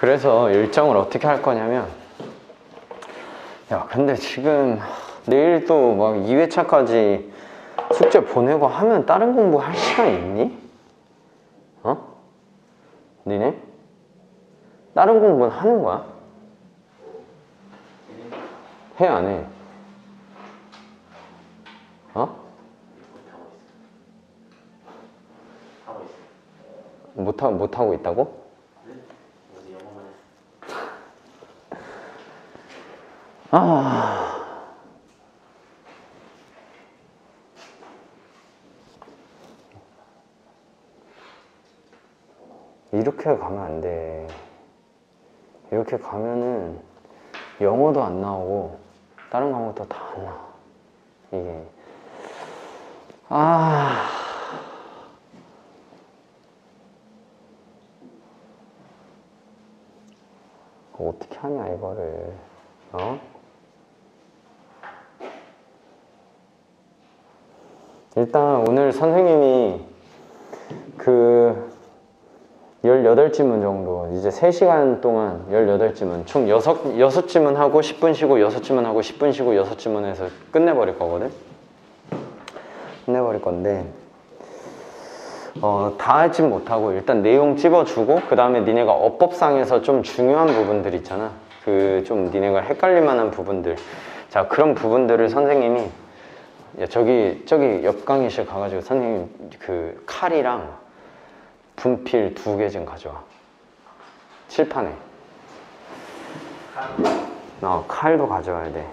그래서 일정을 어떻게 할 거냐면 야 근데 지금 내일 또 막 2회차까지 숙제 보내고 하면 다른 공부 할 시간 있니? 어? 니네? 다른 공부는 하는 거야? 해 안 해? 어? 못하, 못하고 있다고? 아. 이렇게 가면 안 돼. 이렇게 가면은 영어도 안 나오고 다른 과목도 다 안 나와. 이게. 아. 어떻게 하냐, 이거를. 어? 일단 오늘 선생님이 그 18지문 정도 이제 3시간 동안 18지문 총 6, 6지문 하고 10분 쉬고 6지문 하고 10분 쉬고 6지문 해서 끝내버릴 거거든? 끝내버릴 건데 어, 다 하진 못하고 일단 내용 찝어주고 그 다음에 니네가 어법상에서 좀 중요한 부분들 있잖아. 그 좀 니네가 헷갈릴 만한 부분들. 자 그런 부분들을 선생님이 야, 저기 저기 옆 강의실 가가지고 선생님 그 칼이랑 분필 두 개 좀 가져와. 칠판에. 어, 칼도 가져와야 돼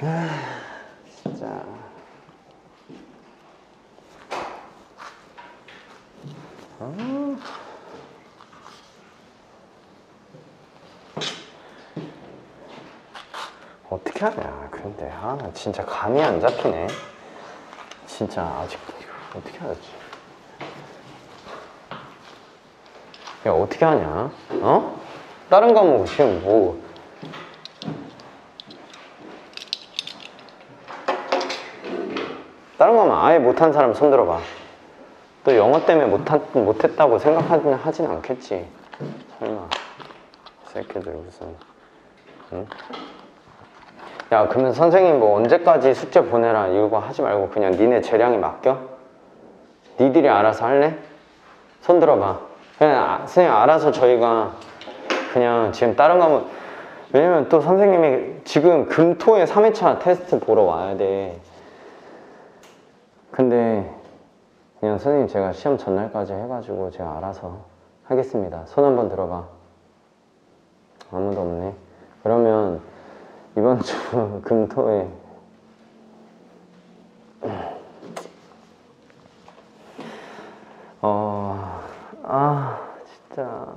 아, 진짜 어떻게 하냐 근데 아 진짜 감이 안 잡히네. 진짜 아직도 어떻게 하지? 야 어떻게 하냐? 어? 다른 과목 지금 뭐? 다른 과목 아예 못한 사람 손 들어봐. 또 영어 때문에 못하, 못했다고 생각하진 하진 않겠지. 설마. 새끼들 무슨 응? 야 그러면 선생님 뭐 언제까지 숙제 보내라 이거 하지 말고 그냥 니네 재량이 맡겨? 니들이 알아서 할래? 손 들어봐. 그냥 아, 선생님 알아서 저희가 그냥 지금 다른 과목 왜냐면 또 선생님이 지금 금토에 3회차 테스트 보러 와야 돼. 근데 그냥 선생님 제가 시험 전날까지 해가지고 제가 알아서 하겠습니다. 손 한번 들어봐. 아무도 없네. 그러면 이번 주 금토에 어, 아, 진짜.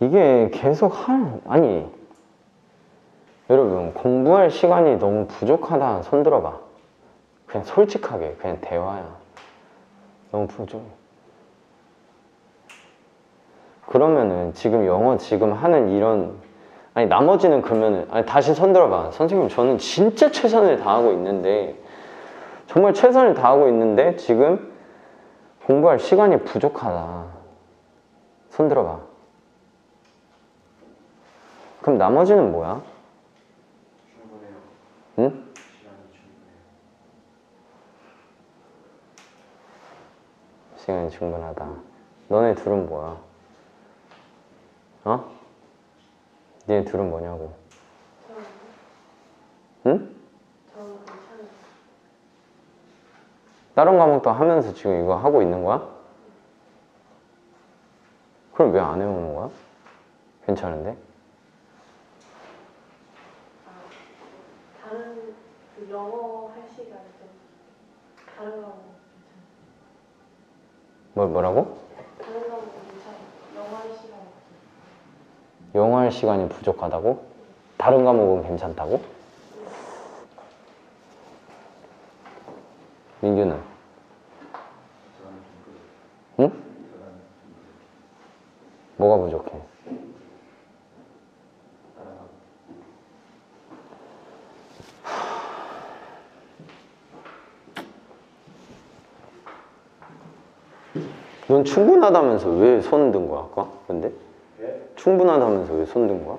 이게 계속 할, 아니. 여러분, 공부할 시간이 너무 부족하다. 손 들어봐. 그냥 솔직하게, 그냥 대화야. 너무 부족. 그러면은 지금 영어 지금 하는 이런 아니 나머지는 그러면은 아니 다시 손 들어봐 선생님 저는 진짜 최선을 다하고 있는데 정말 최선을 다하고 있는데 지금 공부할 시간이 부족하다 손 들어봐 그럼 나머지는 뭐야? 충분해요. 응? 시간이 충분하다 너네 둘은 뭐야? 어? 니네 둘은 뭐냐고 응? 다른 과목도 하면서 지금 이거 하고 있는 거야? 그럼 왜 안 해오는 거야? 괜찮은데? 아, 다른 그 영어 할 시간에 좀 다른 과목 괜찮아요. 뭐, 뭐라고? 영어할 시간이 부족하다고? 다른 과목은 괜찮다고? 민규는? 응? 뭐가 부족해? 넌 충분하다면서 왜 손 든 거야 아까? 충분하다면서 왜 손든 거야?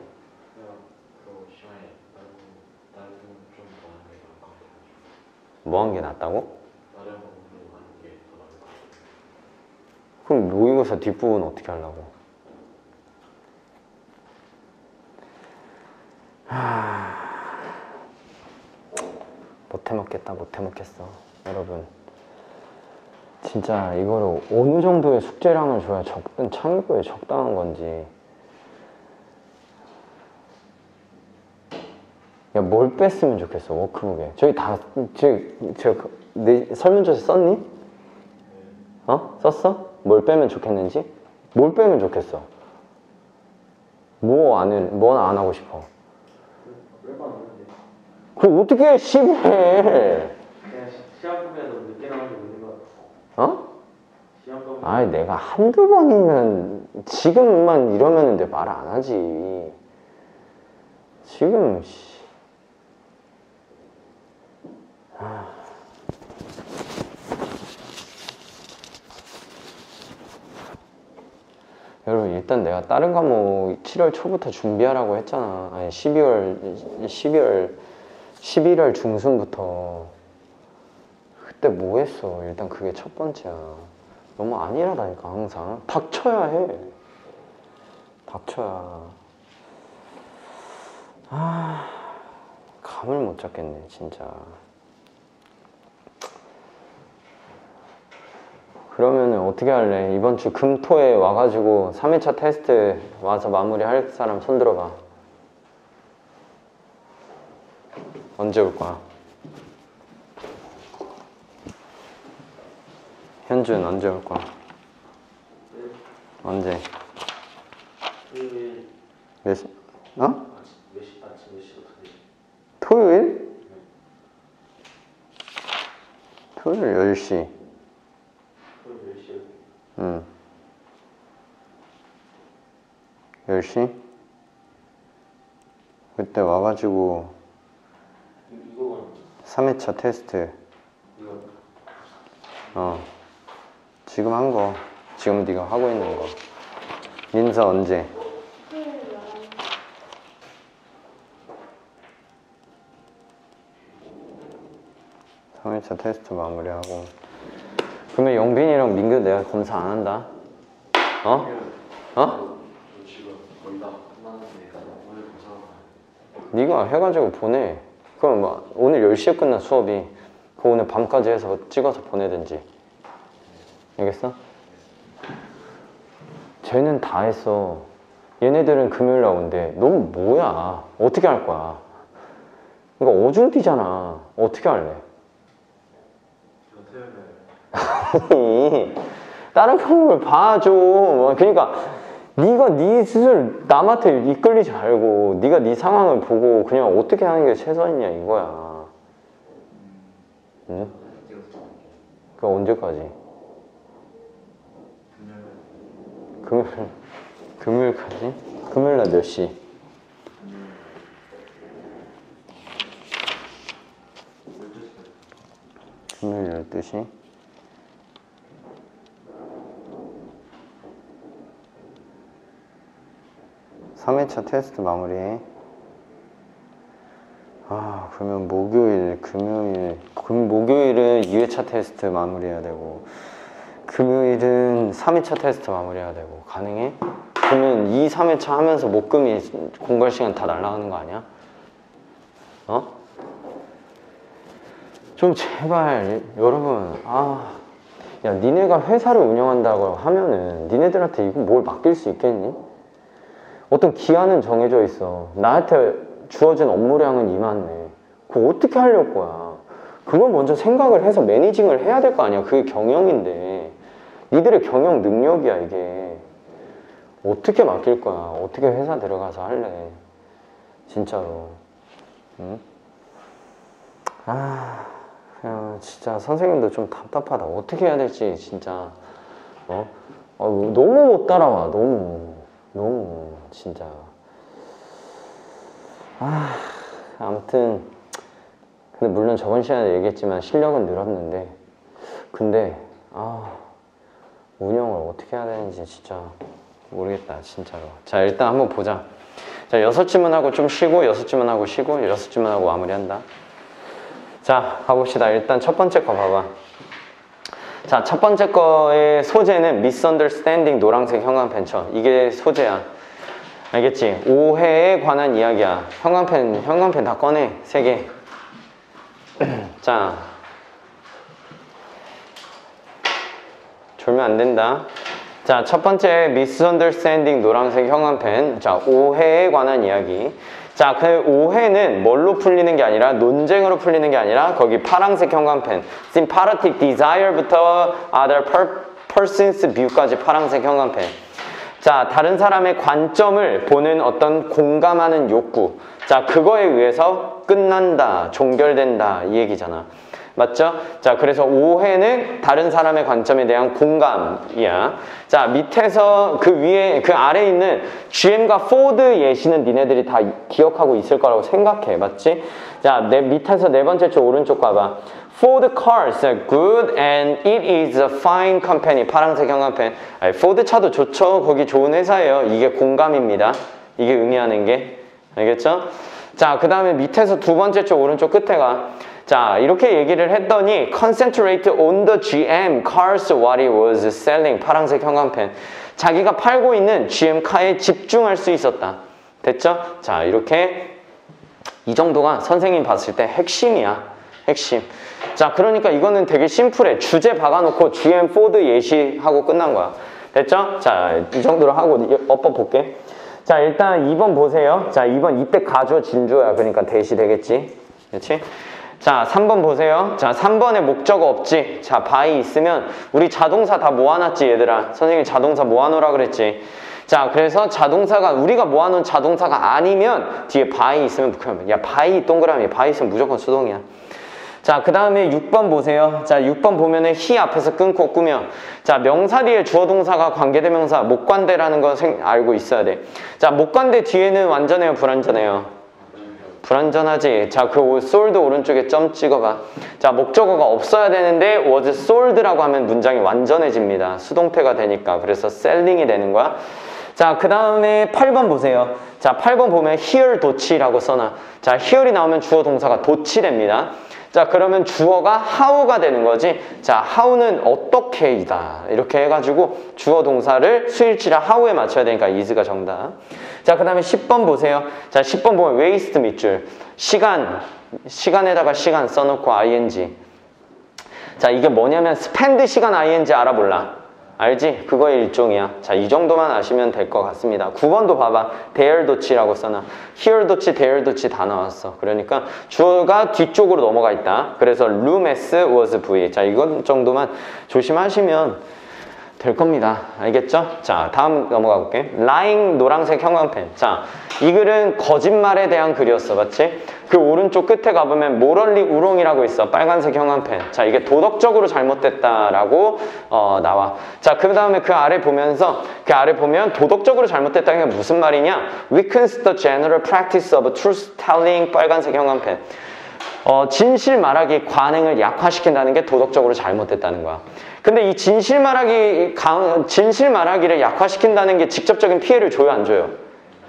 뭐 한 게 낫다고? 그럼 모의고사 뒷부분 어떻게 하려고? 못 해먹겠다 못 해먹겠어 여러분 진짜 이거를 어느 정도의 숙제량을 줘야 적든 참고에 적당한 건지 뭘 뺐으면 좋겠어 워크북에 저기 다 저기 저내 설문조사 썼니? 어? 썼어? 뭘 빼면 좋겠는지? 뭘 빼면 좋겠어? 뭐 안, 해, 뭐안 하고 싶어? 그럼 어떻게 심해? 시- 시험 보면 늦게 나오는 게 있는 것 같아. 어? 아니 내가 한두 번이면 지금만 이러면 내말안 하지 지금 씨. 아. 여러분 일단 내가 다른 과목 7월 초부터 준비하라고 했잖아. 아니 12월 12월 11월 중순부터. 그때 뭐 했어? 일단 그게 첫 번째야. 너무 안일하다니까 항상. 닥쳐야 해. 닥쳐야. 아 감을 못 잡겠네 진짜 그러면은 어떻게 할래 이번 주 금토에 와가지고 3일차 테스트 와서 마무리 할 사람 손 들어봐 언제 올 거야 현준 언제 올 거야 언제 토요일 몇 시? 어? 몇 시? 아침 몇 시부터 네 시? 토요일? 토요일 10시 토요일 몇 시에? 응 10시? 그때 와가지고 이- 이거는 3회차 테스트 어 지금 한 거 지금 네가 하고 있는 거 민서 언제? 토요일 11시. 삼일차 테스트 마무리하고 그러면 영빈이랑 민규 내가 검사 안 한다. 어? 어? 네가 해가지고 보내. 그럼 뭐 오늘 10시에 끝난 수업이. 그 오늘 밤까지 해서 찍어서 보내든지. 알겠어? 쟤는 다 했어. 얘네들은 금요일 날 온대. 넌 뭐야? 어떻게 할 거야? 그러니까 어중뛰잖아. 어떻게 할래? 아니, 다른 과목을 봐줘. 뭐, 그러니까 네가 네 스스로 남한테 이끌리지 말고 네가 네 상황을 보고 그냥 어떻게 하는 게 최선이냐 이거야. 응? 그 언제까지? 금요일 금요일까지? 금요일 날 몇 시? 금요일 12시? 삼회차 테스트 마무리해. 아, 그러면 목요일, 금요일, 금, 목요일은 2회차 테스트 마무리해야 되고, 금요일은 3회차 테스트 마무리해야 되고, 가능해? 그러면 2, 3회차 하면서 목금이 공부할 시간 다 날아가는 거 아니야? 어? 좀 제발 여러분 아, 야 니네가 회사를 운영한다고 하면은 니네들한테 이거 뭘 맡길 수 있겠니? 어떤 기한은 정해져 있어. 나한테 주어진 업무량은 이만해. 그거 어떻게 하려고 거야? 그걸 먼저 생각을 해서 매니징을 해야 될 거 아니야. 그게 경영인데. 니들의 경영 능력이야 이게. 어떻게 맡길 거야? 어떻게 회사 들어가서 할래? 진짜로. 응? 아 그냥 진짜 선생님도 좀 답답하다. 어떻게 해야 될지 진짜. 어? 어, 너무 못 따라와. 너무. 너무 진짜. 아 아무튼 근데 물론 저번 시간에 얘기했지만 실력은 늘었는데 근데 아 운영을 어떻게 해야 되는지 진짜 모르겠다 진짜로. 자 일단 한번 보자. 자 여섯 질문하고 좀 쉬고 여섯 질문하고 쉬고 여섯 질문하고 마무리한다. 자 가봅시다. 일단 첫 번째 거 봐봐. 자 첫 번째 거의 소재는 misunderstanding 노란색 형광펜 쳐. 이게 소재야 알겠지? 오해에 관한 이야기야 형광펜 형광펜 다 꺼내 세 개 자 졸면 안 된다. 자, 첫 번째 misunderstanding 노란색 형광펜. 자, 오해에 관한 이야기. 자, 그 오해는 뭘로 풀리는 게 아니라 논쟁으로 풀리는 게 아니라 거기 파란색 형광펜. sympathetic desire부터 other per, person's view까지 파란색 형광펜. 자, 다른 사람의 관점을 보는 어떤 공감하는 욕구. 자, 그거에 의해서 끝난다, 종결된다, 이 얘기잖아. 맞죠? 자, 그래서 오해는 다른 사람의 관점에 대한 공감이야. 자, 밑에서 그 위에, 그 아래에 있는 GM과 포드 예시는 니네들이 다 기억하고 있을 거라고 생각해. 맞지? 자, 내 밑에서 네 번째 쪽 오른쪽 가봐. Ford cars are good and it is a fine company. 파란색 형광펜. 아니, 포드 차도 좋죠. 거기 좋은 회사예요. 이게 공감입니다. 이게 의미하는 게. 알겠죠? 자, 그 다음에 밑에서 두 번째 쪽 오른쪽 끝에 가. 자, 이렇게 얘기를 했더니 concentrate on the GM cars what it was selling. 파란색 형광펜. 자기가 팔고 있는 GM car에 집중할 수 있었다. 됐죠? 자, 이렇게 이 정도가 선생님 봤을 때 핵심이야. 핵심. 자, 그러니까 이거는 되게 심플해. 주제 박아놓고 GM 포드 예시하고 끝난 거야. 됐죠? 자, 이 정도로 하고 엎어 볼게. 자, 일단 2번 보세요. 자, 2번 이때 가주어 진주어야. 그러니까 that이 되겠지. 그렇지? 자, 3번 보세요. 자, 3번에 목적어 없지. 자, by 있으면 우리 자동사 다 모아놨지, 얘들아. 선생님이 자동사 모아놓으라 그랬지. 자, 그래서 자동사가 우리가 모아놓은 자동사가 아니면 뒤에 by 있으면 북하면 야, by 동그라미. by 있으면 무조건 수동이야. 자, 그 다음에 6번 보세요. 자, 6번 보면은 he 앞에서 끊고 꾸며. 자, 명사 뒤에 주어 동사가 관계대명사, 목관대라는 거 생, 알고 있어야 돼. 자, 목관대 뒤에는 완전해요, 불완전해요? 불완전하지. 자, 그 솔드 오른쪽에 점 찍어봐. 자, 목적어가 없어야 되는데 was sold라고 하면 문장이 완전해집니다. 수동태가 되니까. 그래서 selling이 되는 거야. 자, 그 다음에 8번 보세요. 자, 8번 보면 here 도치라고 써놔. 자, here이 나오면 주어 동사가 도치됩니다. 자, 그러면 주어가 how가 되는 거지. 자, how는 어떻게이다. 이렇게 해가지고 주어 동사를 수일치라 how에 맞춰야 되니까 is가 정답. 자, 그 다음에 10번 보세요. 자, 10번 보면 waste 밑줄. 시간, 시간에다가 시간 써놓고 ing. 자, 이게 뭐냐면 spend 시간 ing 알아볼라. 알지? 그거의 일종이야. 자, 이 정도만 아시면 될 것 같습니다. 9번도 봐봐. there 도치라고 써놔. here 도치, there 도치 다 나왔어. 그러니까 주어가 뒤쪽으로 넘어가 있다. 그래서 room s was v. 자, 이건 정도만 조심하시면 될 겁니다. 알겠죠? 자, 다음 넘어가 볼게. lying 노란색 형광펜. 자, 이 글은 거짓말에 대한 글이었어. 맞지? 그 오른쪽 끝에 가보면 모럴리 우롱이라고 있어. 빨간색 형광펜. 자, 이게 도덕적으로 잘못됐다라고 어, 나와. 자, 그 다음에 그 아래 보면서 그 아래 보면 도덕적으로 잘못됐다는 게 무슨 말이냐? weakens the general practice of truth telling 빨간색 형광펜. 어, 진실 말하기 관행을 약화시킨다는 게 도덕적으로 잘못됐다는 거야. 근데 이 진실 말하기, 강, 진실 말하기를 약화시킨다는 게 직접적인 피해를 줘요, 안 줘요?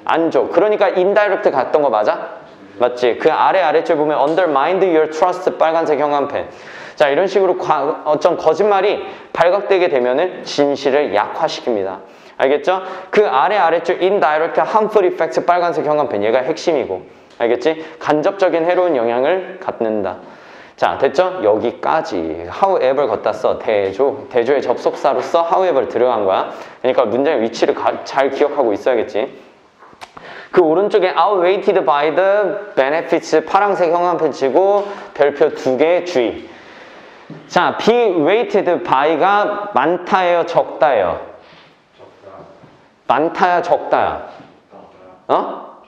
안 줘. 그러니까 인다이렉트 갔던 거 맞아? 맞지? 그 아래 아래줄 보면 undermine your trust 빨간색 형광펜. 자, 이런 식으로 과, 어떤 거짓말이 발각되게 되면은 진실을 약화시킵니다. 알겠죠? 그 아래 아래줄 indirect harmful effects 빨간색 형광펜. 얘가 핵심이고. 알겠지? 간접적인 해로운 영향을 갖는다. 자, 됐죠? 여기까지. however 걷다 써. 대조. 대조의 접속사로서 however 들어간 거야. 그러니까 문장의 위치를 가, 잘 기억하고 있어야겠지. 그 오른쪽에 outweighed by the benefits 파란색 형광펜 치고 별표 두 개 주의. 자, be weighted by가 많다예요, 적다예요? 많다야, 적다야? 어?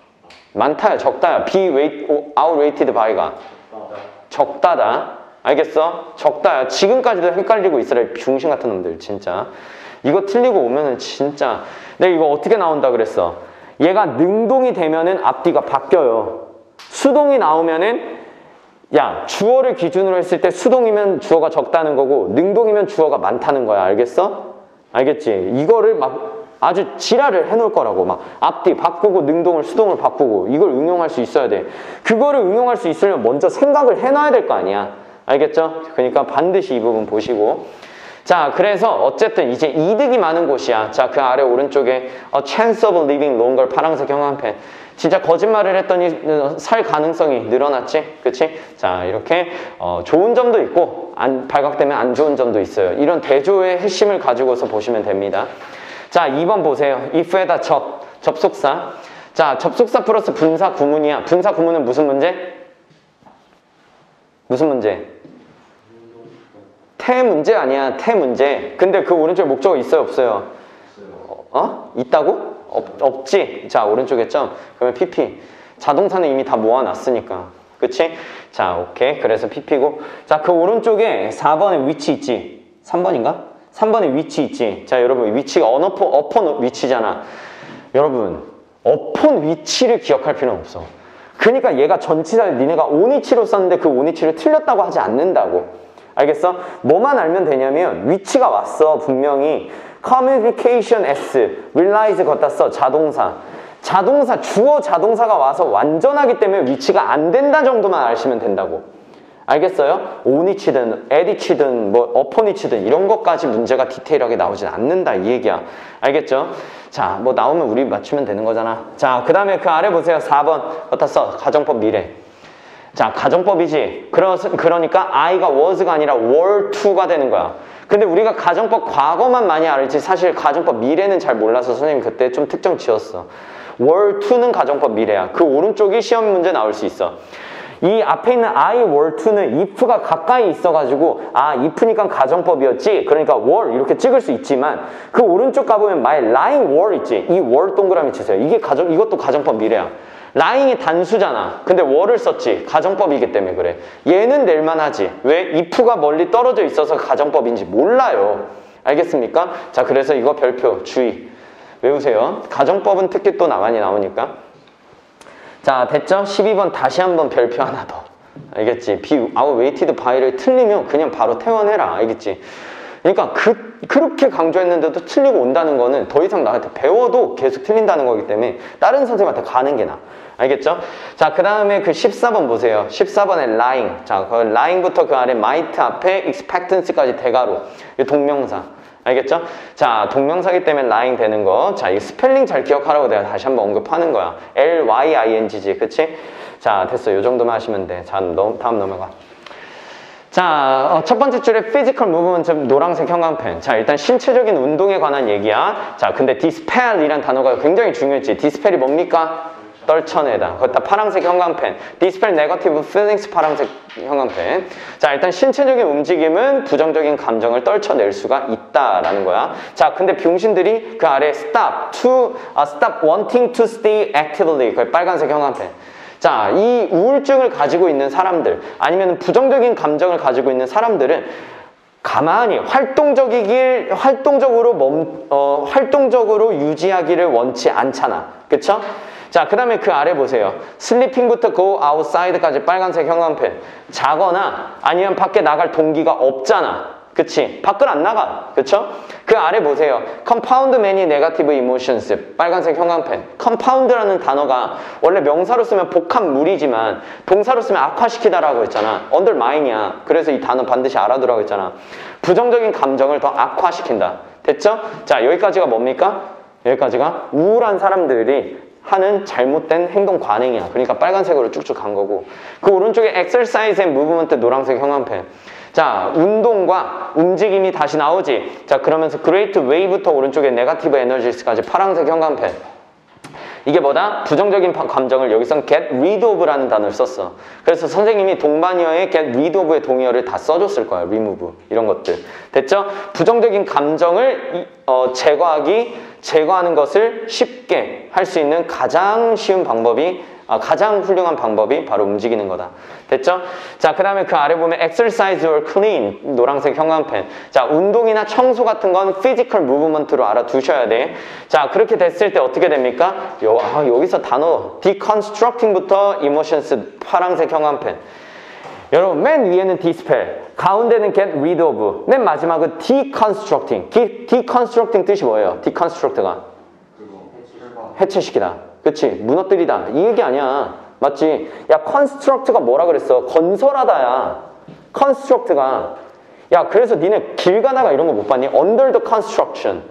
많다야, 적다야. be weight, outweighed by가 적다다. 알겠어? 적다야. 지금까지도 헷갈리고 있으라 중심 같은 놈들 진짜. 이거 틀리고 오면은 진짜 내가 이거 어떻게 나온다 그랬어? 얘가 능동이 되면은 앞뒤가 바뀌어요. 수동이 나오면은 야 주어를 기준으로 했을 때 수동이면 주어가 적다는 거고 능동이면 주어가 많다는 거야. 알겠어? 알겠지? 이거를 막 아주 지랄을 해놓을 거라고 막 앞뒤 바꾸고 능동을 수동을 바꾸고 이걸 응용할 수 있어야 돼. 그거를 응용할 수 있으려면 먼저 생각을 해놔야 될 거 아니야. 알겠죠? 그러니까 반드시 이 부분 보시고 자, 그래서 어쨌든 이제 이득이 많은 곳이야. 자, 그 아래 오른쪽에 a chance of living longer 파란색 형광펜. 진짜 거짓말을 했더니 어, 살 가능성이 늘어났지? 그치? 자, 이렇게 어, 좋은 점도 있고 안, 발각되면 안 좋은 점도 있어요. 이런 대조의 핵심을 가지고서 보시면 됩니다. 자, 2번 보세요. if에다 접, 접속사. 자, 접속사 플러스 분사 구문이야. 분사 구문은 무슨 문제? 무슨 문제? 태 문제 아니야. 태 문제. 근데 그 오른쪽에 목적어 있어요, 없어요? 어? 있다고? 없, 없지. 자, 오른쪽에 점. 그러면 PP. 자동사는 이미 다 모아놨으니까. 그치? 자, 오케이. 그래서 PP고. 자, 그 오른쪽에 4번에 위치 있지? 3번인가? 3번에 위치 있지? 자, 여러분, 위치가 언어폰, 어폰 위치잖아. 여러분, 어폰 위치를 기억할 필요는 없어. 그러니까 얘가 전치사를 니네가 오니치로 썼는데 그 오니치를 틀렸다고 하지 않는다고. 알겠어? 뭐만 알면 되냐면 위치가 왔어 분명히 communication s realize 걷다 써 자동사 자동사 주어 자동사가 와서 완전하기 때문에 위치가 안 된다 정도만 아시면 된다고 알겠어요? 오니치든 에디치든 뭐 어퍼니치든 이런 것까지 문제가 디테일하게 나오진 않는다 이 얘기야 알겠죠? 자 뭐 나오면 우리 맞추면 되는 거잖아 자 그 다음에 그 아래 보세요 4번 걷다 써 가정법 미래 자, 가정법이지. 그러, 그러니까 I가 was가 아니라 were to가 되는 거야. 근데 우리가 가정법 과거만 많이 알지 사실 가정법 미래는 잘 몰라서 선생님이 그때 좀 특정 지었어. were to는 가정법 미래야. 그 오른쪽이 시험 문제 나올 수 있어. 이 앞에 있는 I were to는 if가 가까이 있어가지고 아 if니까 가정법이었지 그러니까 were 이렇게 찍을 수 있지만 그 오른쪽 가보면 my lying were 있지 이 were 동그라미 치세요 이게 가정 이것도 가정법 미래야 라잉이 단수잖아. 근데 월을 썼지. 가정법이기 때문에 그래. 얘는 낼만하지. 왜? if가 멀리 떨어져 있어서 가정법인지 몰라요. 알겠습니까? 자, 그래서 이거 별표 주의. 외우세요. 가정법은 특히 또 나만이 나오니까. 자, 됐죠? 12번 다시 한번 별표 하나 더. 알겠지? be our weighted by를 틀리면 그냥 바로 퇴원해라. 알겠지? 그러니까 그, 그렇게 강조했는데도 틀리고 온다는 거는 더 이상 나한테 배워도 계속 틀린다는 거기 때문에 다른 선생님한테 가는 게 나아. 알겠죠? 자, 그 다음에 그 14번 보세요. 14번에 lying. 자, 그 lying부터 그 아래 might 앞에 expectancy까지 대가로. 이 동명사. 알겠죠? 자, 동명사기 때문에 lying 되는 거. 자, 이 스펠링 잘 기억하라고 내가 다시 한번 언급하는 거야. L-Y-I-N-G지. 그치? 자, 됐어. 요 정도만 하시면 돼. 자, 넘, 다음 넘어가. 자, 어, 첫 번째 줄에 physical 노란색 형광펜. 자, 일단 신체적인 운동에 관한 얘기야. 자, 근데 dispel이란 단어가 굉장히 중요했지. dispel이 뭡니까? 떨쳐내다. 거기다 파란색 형광펜. dispel negative feelings 파란색 형광펜. 자, 일단 신체적인 움직임은 부정적인 감정을 떨쳐낼 수가 있다라는 거야. 자, 근데 병신들이 그 아래 stop to, 아, stop wanting to stay actively. 그 빨간색 형광펜. 자, 이 우울증을 가지고 있는 사람들, 아니면 부정적인 감정을 가지고 있는 사람들은 가만히 활동적이길, 활동적으로 멈, 어, 활동적으로 유지하기를 원치 않잖아. 그쵸? 자, 그 다음에 그 아래 보세요. 슬리핑부터 go outside까지 빨간색 형광펜. 자거나 아니면 밖에 나갈 동기가 없잖아. 그치? 밖을 안 나가. 그쵸? 그 아래 보세요. compound many negative emotions. 빨간색 형광펜. compound라는 단어가 원래 명사로 쓰면 복합물이지만 동사로 쓰면 악화시키다라고 했잖아. undermine이야. 그래서 이 단어 반드시 알아두라고 했잖아. 부정적인 감정을 더 악화시킨다. 됐죠? 자, 여기까지가 뭡니까? 여기까지가 우울한 사람들이 하는 잘못된 행동 관행이야. 그러니까 빨간색으로 쭉쭉 간 거고. 그 오른쪽에 exercise and movement 노란색 형광펜. 자, 운동과 움직임이 다시 나오지. 자, 그러면서 great way부터 오른쪽에 negative energies까지 파란색 형광펜. 이게 뭐다? 부정적인 바- 감정을 여기선 get rid of라는 단어를 썼어. 그래서 선생님이 동반어에 get rid of의 동의어를 다 써줬을 거야. remove 이런 것들. 됐죠? 부정적인 감정을 이- 어, 제거하기, 제거하는 것을 쉽게 할 수 있는 가장 쉬운 방법이 아, 가장 훌륭한 방법이 바로 움직이는 거다. 됐죠? 자, 그 다음에 그 아래 보면 exercise or clean 노란색 형광펜. 자, 운동이나 청소 같은 건 physical movement로 알아두셔야 돼. 자, 그렇게 됐을 때 어떻게 됩니까? 요, 아, 여기서 단어 deconstructing부터 emotions 파란색 형광펜. 여러분 맨 위에는 dispel, 가운데는 get rid of, 맨 마지막은 deconstructing. 기- deconstructing 뜻이 뭐예요? deconstruct가 해체시키다. 그치? 무너뜨리다. 이 얘기 아니야. 맞지? 야, construct가 뭐라 그랬어? 건설하다야. construct가. 야, 그래서 니네 길 가다가 이런 거 못 봤니? under the construction.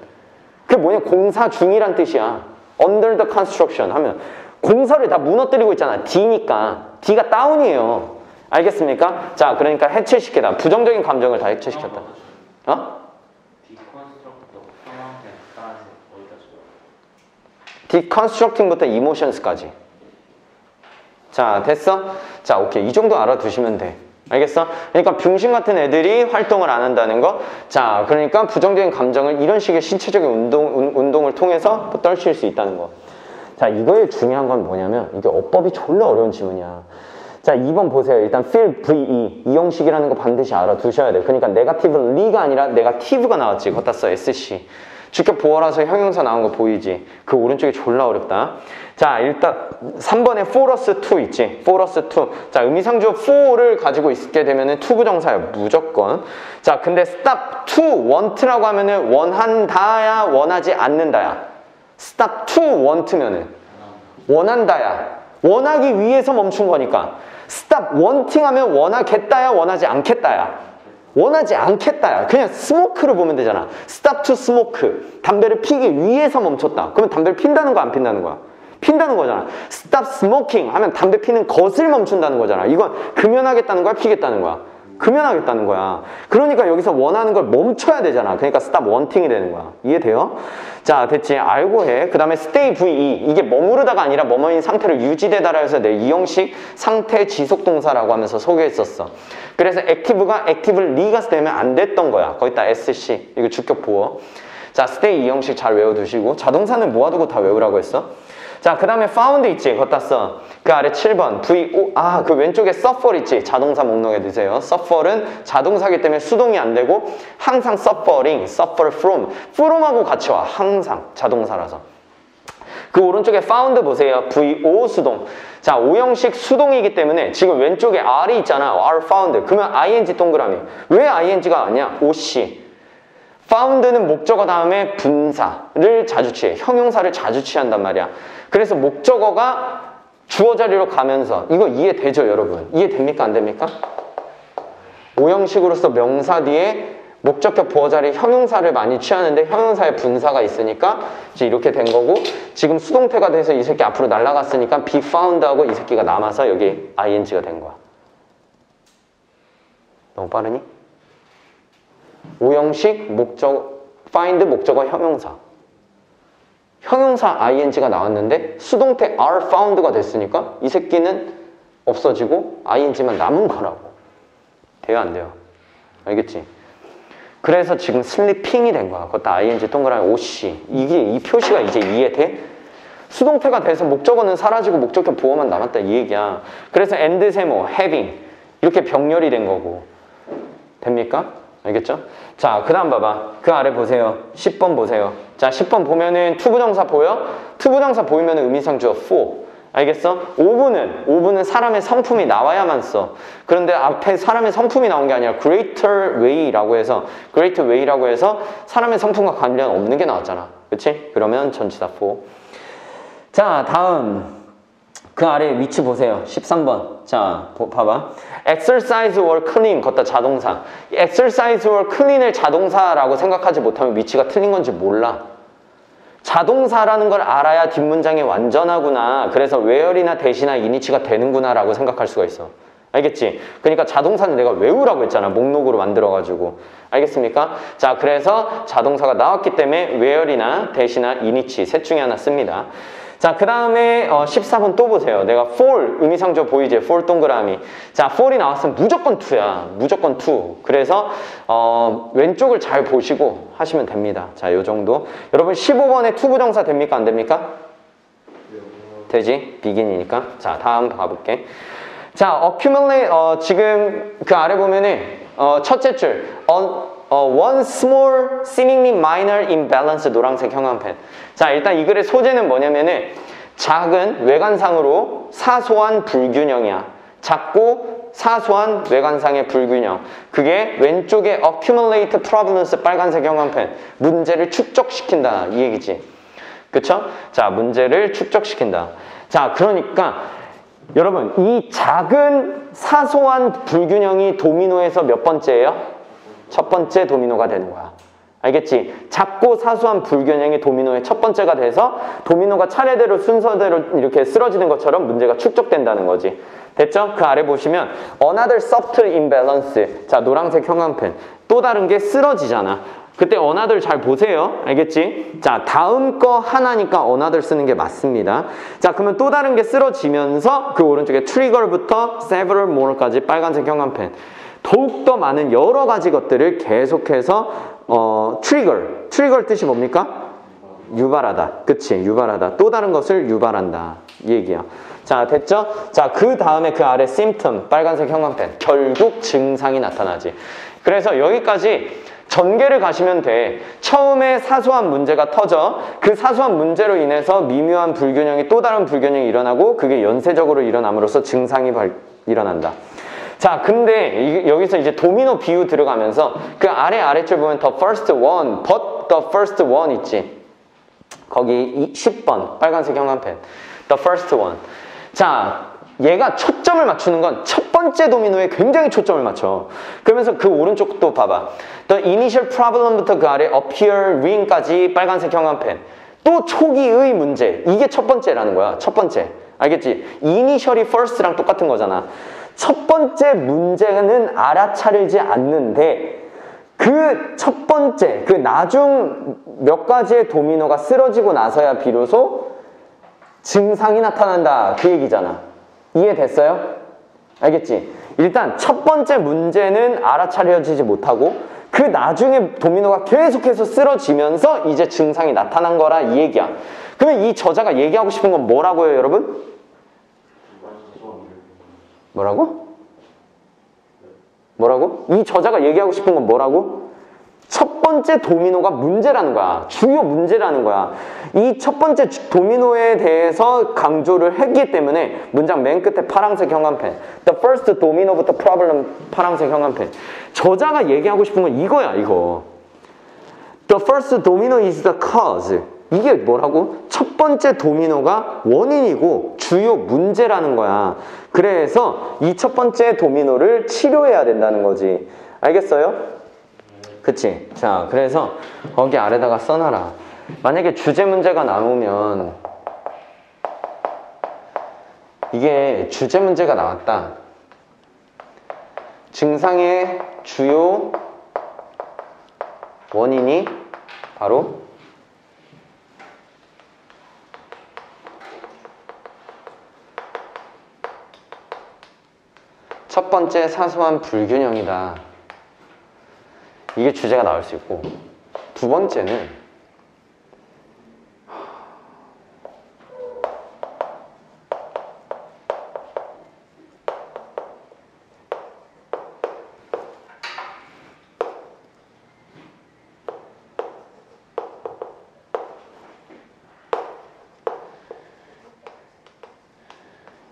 그게 뭐냐? 공사 중이란 뜻이야. under the construction 하면 공사를 다 무너뜨리고 있잖아. D니까. D가 다운이에요. 알겠습니까? 자, 그러니까 해체시키다. 부정적인 감정을 다 해체시켰다. 어? deconstructing부터 emotions까지. 자, 됐어? 자, 오케이. 이 정도 알아두시면 돼. 알겠어? 그러니까 병신 같은 애들이 활동을 안 한다는 거. 자, 그러니까 부정적인 감정을 이런 식의 신체적인 운동, 운- 운동을 통해서 또 떨칠 수 있다는 거. 자, 이거의 중요한 건 뭐냐면 이게 어법이 졸라 어려운 지문이야. 자, 2번 보세요. 일단 fill VE 이 형식이라는 거 반드시 알아두셔야 돼. 그러니까 네가티브 리가 아니라 네가티브가 나왔지. 걷다 써 SC. 주격 보어라서 형용사 나온 거 보이지? 그 오른쪽이 졸라 어렵다. 자, 일단 3번에 forus 2 있지? forus 2. 자, 의미상주 for를 가지고 있게 되면은 to 부정사야. 무조건. 자, 근데 stop to want라고 하면은 원한다야, 원하지 않는다야. stop to want면은 원한다야. 원하기 위해서 멈춘 거니까. stop wanting 하면 원하겠다야, 원하지 않겠다야. 원하지 않겠다야. 그냥 스모크를 보면 되잖아. stop to smoke. 담배를 피기 위해서 멈췄다. 그러면 담배를 핀다는 거 안 핀다는 거야? 핀다는 거잖아. stop smoking 하면 담배 피는 것을 멈춘다는 거잖아. 이건 금연하겠다는 거야, 피겠다는 거야? 금연하겠다는 거야. 그러니까 여기서 원하는 걸 멈춰야 되잖아. 그러니까 stop wanting이 되는 거야. 이해돼요? 자, 됐지? 알고 해. 그 다음에 stay VE. 이게 머무르다가 아니라 머머인 상태로 유지되다라 해서 내 이형식 상태 지속 동사라고 하면서 소개했었어. 그래서 active가 actively가 되면 안 됐던 거야. 거기다 SC. 이거 주격 보어. 자, stay 이 형식 잘 외워두시고 자동사는 모아두고 다 외우라고 했어. 자, 그 다음에 found 있지? 걷다 써. 그 아래 7번. V, O, 아, 그 왼쪽에 suffer 있지? 자동사 목록에 넣으세요. suffer은 자동사기 때문에 수동이 안 되고 항상 suffering, suffer from. from하고 같이 와. 항상 자동사라서. 그 오른쪽에 found 보세요. VO 수동. 자, 오형식 수동이기 때문에 지금 왼쪽에 R이 있잖아. R found. 그러면 ing 동그라미. 왜 ing가 아니야? OC. Found는 목적어 다음에 분사를 자주 취해. 형용사를 자주 취한단 말이야. 그래서 목적어가 주어 자리로 가면서 이거 이해되죠, 여러분? 이해됩니까? 안 됩니까? 오형식으로서 명사 뒤에 목적격 보어 자리 형용사를 많이 취하는데 형용사에 분사가 있으니까 이제 이렇게 된 거고 지금 수동태가 돼서 이 새끼 앞으로 날아갔으니까 be found하고 이 새끼가 남아서 여기 ing가 된 거야. 너무 빠르니? 오형식 목적 find 목적어 형용사 형용사 ing가 나왔는데 수동태 are found가 됐으니까 이 새끼는 없어지고 ing만 남은 거라고 돼요 안 돼요? 알겠지? 그래서 지금 슬리핑이 된 거야 그것도 ing 동그라미 OC 이게 이 표시가 이제 이해돼? 수동태가 돼서 목적어는 사라지고 목적격 보어만 남았다 이 얘기야 그래서 and 세모 having 이렇게 병렬이 된 거고 됩니까? 알겠죠? 자, 그 다음 봐봐. 그 아래 보세요. 10번 보세요. 자, 10번 보면은 투부정사 보여? 투부정사 보이면은 의미상주어 for. 알겠어? of는, of는 사람의 성품이 나와야만 써. 그런데 앞에 사람의 성품이 나온 게 아니라 greater way라고 해서, greater way라고 해서 사람의 성품과 관련 없는 게 나왔잖아. 그치? 그러면 전치사 for. 자, 다음. 그 아래 which 보세요. 13번. 자, 보- 봐봐. exercise or clean 둘 다 자동사. exercise or clean을 자동사라고 생각하지 못하면 which가 틀린 건지 몰라. 자동사라는 걸 알아야 뒷문장이 완전하구나. 그래서 where이나 대시나 이니치가 되는구나라고 생각할 수가 있어. 알겠지? 그러니까 자동사는 내가 외우라고 했잖아. 목록으로 만들어가지고. 알겠습니까? 자, 그래서 자동사가 나왔기 때문에 where이나 대시나 이니치 셋 중에 하나 씁니다. 자, 그 다음에 어, 14번 또 보세요. 내가 for 의미상조 보이지? for 동그라미. 자, for이 나왔으면 무조건 to야. 무조건 to. 그래서 어, 왼쪽을 잘 보시고 하시면 됩니다. 자, 요 정도. 여러분 15번에 to 부정사 됩니까? 안 됩니까? 되지? 비긴이니까. 자, 다음 가볼게. 자, accumulate 어, 지금 그 아래 보면은 어, 첫째 줄 어, 어, one small seemingly minor imbalance 노란색 형광펜. 자, 일단 이 글의 소재는 뭐냐면은 작은 외관상으로 사소한 불균형이야. 작고 사소한 외관상의 불균형. 그게 왼쪽에 accumulate problems 빨간색 형광펜. 문제를 축적시킨다. 이 얘기지. 그쵸? 자, 문제를 축적시킨다. 자, 그러니까 여러분, 이 작은 사소한 불균형이 도미노에서 몇 번째예요? 첫 번째 도미노가 되는 거야. 알겠지? 작고 사소한 불균형이 도미노의 첫 번째가 돼서 도미노가 차례대로 순서대로 이렇게 쓰러지는 것처럼 문제가 축적된다는 거지. 됐죠? 그 아래 보시면 another subtle imbalance. 자, 노란색 형광펜. 또 다른 게 쓰러지잖아. 그때 another 잘 보세요. 알겠지? 자, 다음 거 하나니까 another 쓰는 게 맞습니다. 자, 그러면 또 다른 게 쓰러지면서 그 오른쪽에 trigger부터 several more까지 빨간색 형광펜. 더욱더 많은 여러 가지 것들을 계속해서 어, 트리거, 트리거 뜻이 뭡니까? 유발하다. 그치, 유발하다. 또 다른 것을 유발한다. 이 얘기야. 자, 됐죠? 자, 그 다음에 그 아래 symptom, 빨간색 형광펜. 결국 증상이 나타나지. 그래서 여기까지 전개를 가시면 돼. 처음에 사소한 문제가 터져. 그 사소한 문제로 인해서 미묘한 불균형이 또 다른 불균형이 일어나고 그게 연쇄적으로 일어남으로써 증상이 발, 일어난다. 자, 근데 이- 여기서 이제 도미노 비유 들어가면서 그 아래 아래줄 보면 the first one, but the first one 있지. 거기 이- 10번 빨간색 형광펜. the first one. 자, 얘가 초점을 맞추는 건 첫 번째 도미노에 굉장히 초점을 맞춰. 그러면서 그 오른쪽도 봐봐. the initial problem부터 그 아래 appear ring까지 빨간색 형광펜. 또 초기의 문제. 이게 첫 번째라는 거야. 첫 번째. 알겠지? initially first랑 똑같은 거잖아. 첫 번째 문제는 알아차리지 않는데 그 첫 번째, 그 나중 몇 가지의 도미노가 쓰러지고 나서야 비로소 증상이 나타난다. 그 얘기잖아. 이해됐어요? 알겠지? 일단 첫 번째 문제는 알아차려지지 못하고 그 나중에 도미노가 계속해서 쓰러지면서 이제 증상이 나타난 거라 이 얘기야. 그러면 이 저자가 얘기하고 싶은 건 뭐라고요, 여러분? 뭐라고? 뭐라고? 이 저자가 얘기하고 싶은 건 뭐라고? 첫 번째 도미노가 문제라는 거야. 주요 문제라는 거야. 이 첫 번째 주- 도미노에 대해서 강조를 했기 때문에 문장 맨 끝에 파란색 형광펜. The first domino of the problem 파란색 형광펜. 저자가 얘기하고 싶은 건 이거야, 이거. The first domino is the cause. 이게 뭐라고? 첫 번째 도미노가 원인이고 주요 문제라는 거야. 그래서 이 첫 번째 도미노를 치료해야 된다는 거지. 알겠어요? 그치? 자, 그래서 거기 아래다가 써놔라. 만약에 주제 문제가 나오면 이게 주제 문제가 나왔다. 증상의 주요 원인이 바로 첫 번째 사소한 불균형이다. 이게 주제가 나올 수 있고 두 번째는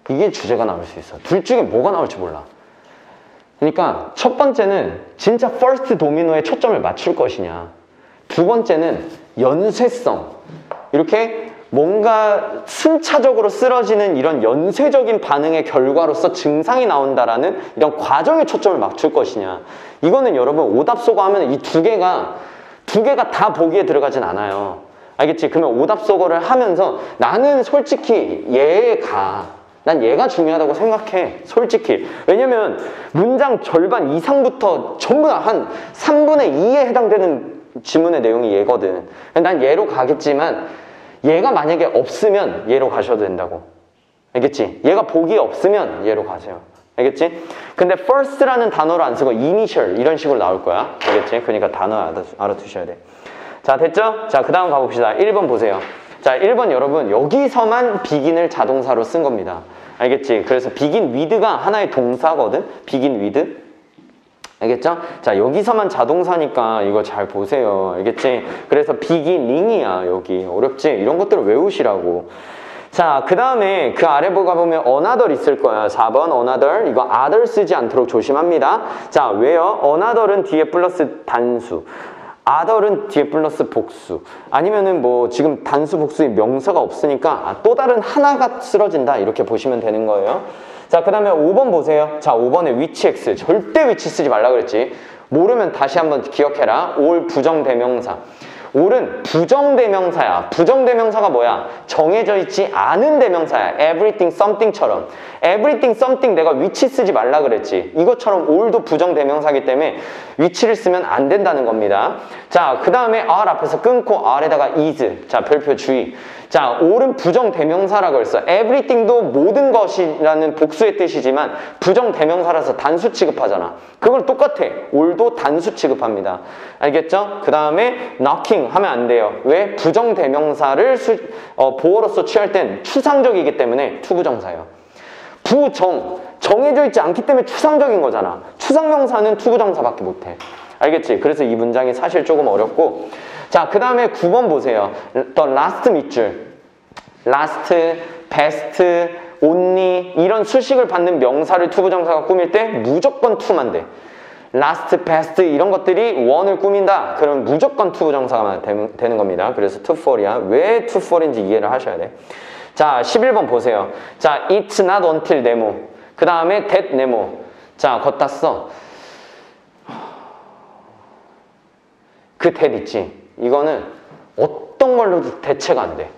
이게 주제가 나올 수 있어. 둘 중에 뭐가 나올지 몰라. 그러니까 첫 번째는 진짜 first 도미노에 초점을 맞출 것이냐. 두 번째는 연쇄성. 이렇게 뭔가 순차적으로 쓰러지는 이런 연쇄적인 반응의 결과로서 증상이 나온다라는 이런 과정에 초점을 맞출 것이냐. 이거는 여러분 오답 소거 하면 이 두 개가 두 개가 다 보기에 들어가진 않아요. 알겠지? 그러면 오답소거를 하면서 나는 솔직히 얘가 난 얘가 중요하다고 생각해. 솔직히. 왜냐면 문장 절반 이상부터 전부 한 3분의 2에 해당되는 지문의 내용이 얘거든. 난 얘로 가겠지만 얘가 만약에 없으면 얘로 가셔도 된다고. 알겠지? 얘가 보기에 없으면 얘로 가세요. 알겠지? 근데 first라는 단어를 안 쓰고 initial 이런 식으로 나올 거야. 알겠지? 그러니까 단어 알아, 알아두셔야 돼. 자, 됐죠? 자, 그 다음 가봅시다. 1번 보세요. 자, 1번 여러분, 여기서만 begin을 자동사로 쓴 겁니다. 알겠지? 그래서 begin with가 하나의 동사거든? begin with. 알겠죠? 자, 여기서만 자동사니까 이거 잘 보세요. 알겠지? 그래서 beginning이야, 여기. 어렵지? 이런 것들을 외우시라고. 자, 그 다음에 그 아래 보가 보면 another 있을 거야. 4번 another. 이거 other 쓰지 않도록 조심합니다. 자, 왜요? another은 뒤에 플러스 단수. Other은 뒤에 플러스 복수. 아니면은 뭐 지금 단수 복수의 명사가 없으니까 아, 또 다른 하나가 쓰러진다. 이렇게 보시면 되는 거예요. 자, 그 다음에 5번 보세요. 자, 5번에 위치 X. 절대 위치 쓰지 말라 그랬지. 모르면 다시 한번 기억해라. 올 부정대명사. 올은 부정대명사야. 부정대명사가 뭐야? 정해져 있지 않은 대명사야. everything something처럼. everything something 내가 위치 쓰지 말라 그랬지. 이것처럼 올도 부정대명사기 때문에 위치를 쓰면 안 된다는 겁니다. 자, 그 다음에 are 앞에서 끊고 are다가 is. 자, 별표 주의. 자, 올은 부정 대명사라고 했어. everything도 모든 것이라는 복수의 뜻이지만 부정 대명사라서 단수 취급하잖아. 그걸 똑같아. 올도 단수 취급합니다. 알겠죠? 그 다음에 knocking 하면 안 돼요. 왜? 부정 대명사를 수, 어, 보어로서 취할 땐 추상적이기 때문에 to부정사예요. 부정, 정해져 있지 않기 때문에 추상적인 거잖아. 추상명사는 to부정사밖에 못해. 알겠지? 그래서 이 문장이 사실 조금 어렵고 자, 그 다음에 9번 보세요. The last 밑줄. last, best, only 이런 수식을 받는 명사를 to부정사가 꾸밀 때 무조건 to만 돼. last, best 이런 것들이 one을 꾸민다. 그러면 무조건 to부정사가 되- 되는 겁니다. 그래서 for이야. 왜 for인지 이해를 하셔야 돼. 자, 11번 보세요. 자, it's not until 네모. 그 다음에 that 네모. 자, 걷다 써. 그 that 있지. 이거는 어떤 걸로도 대체가 안 돼.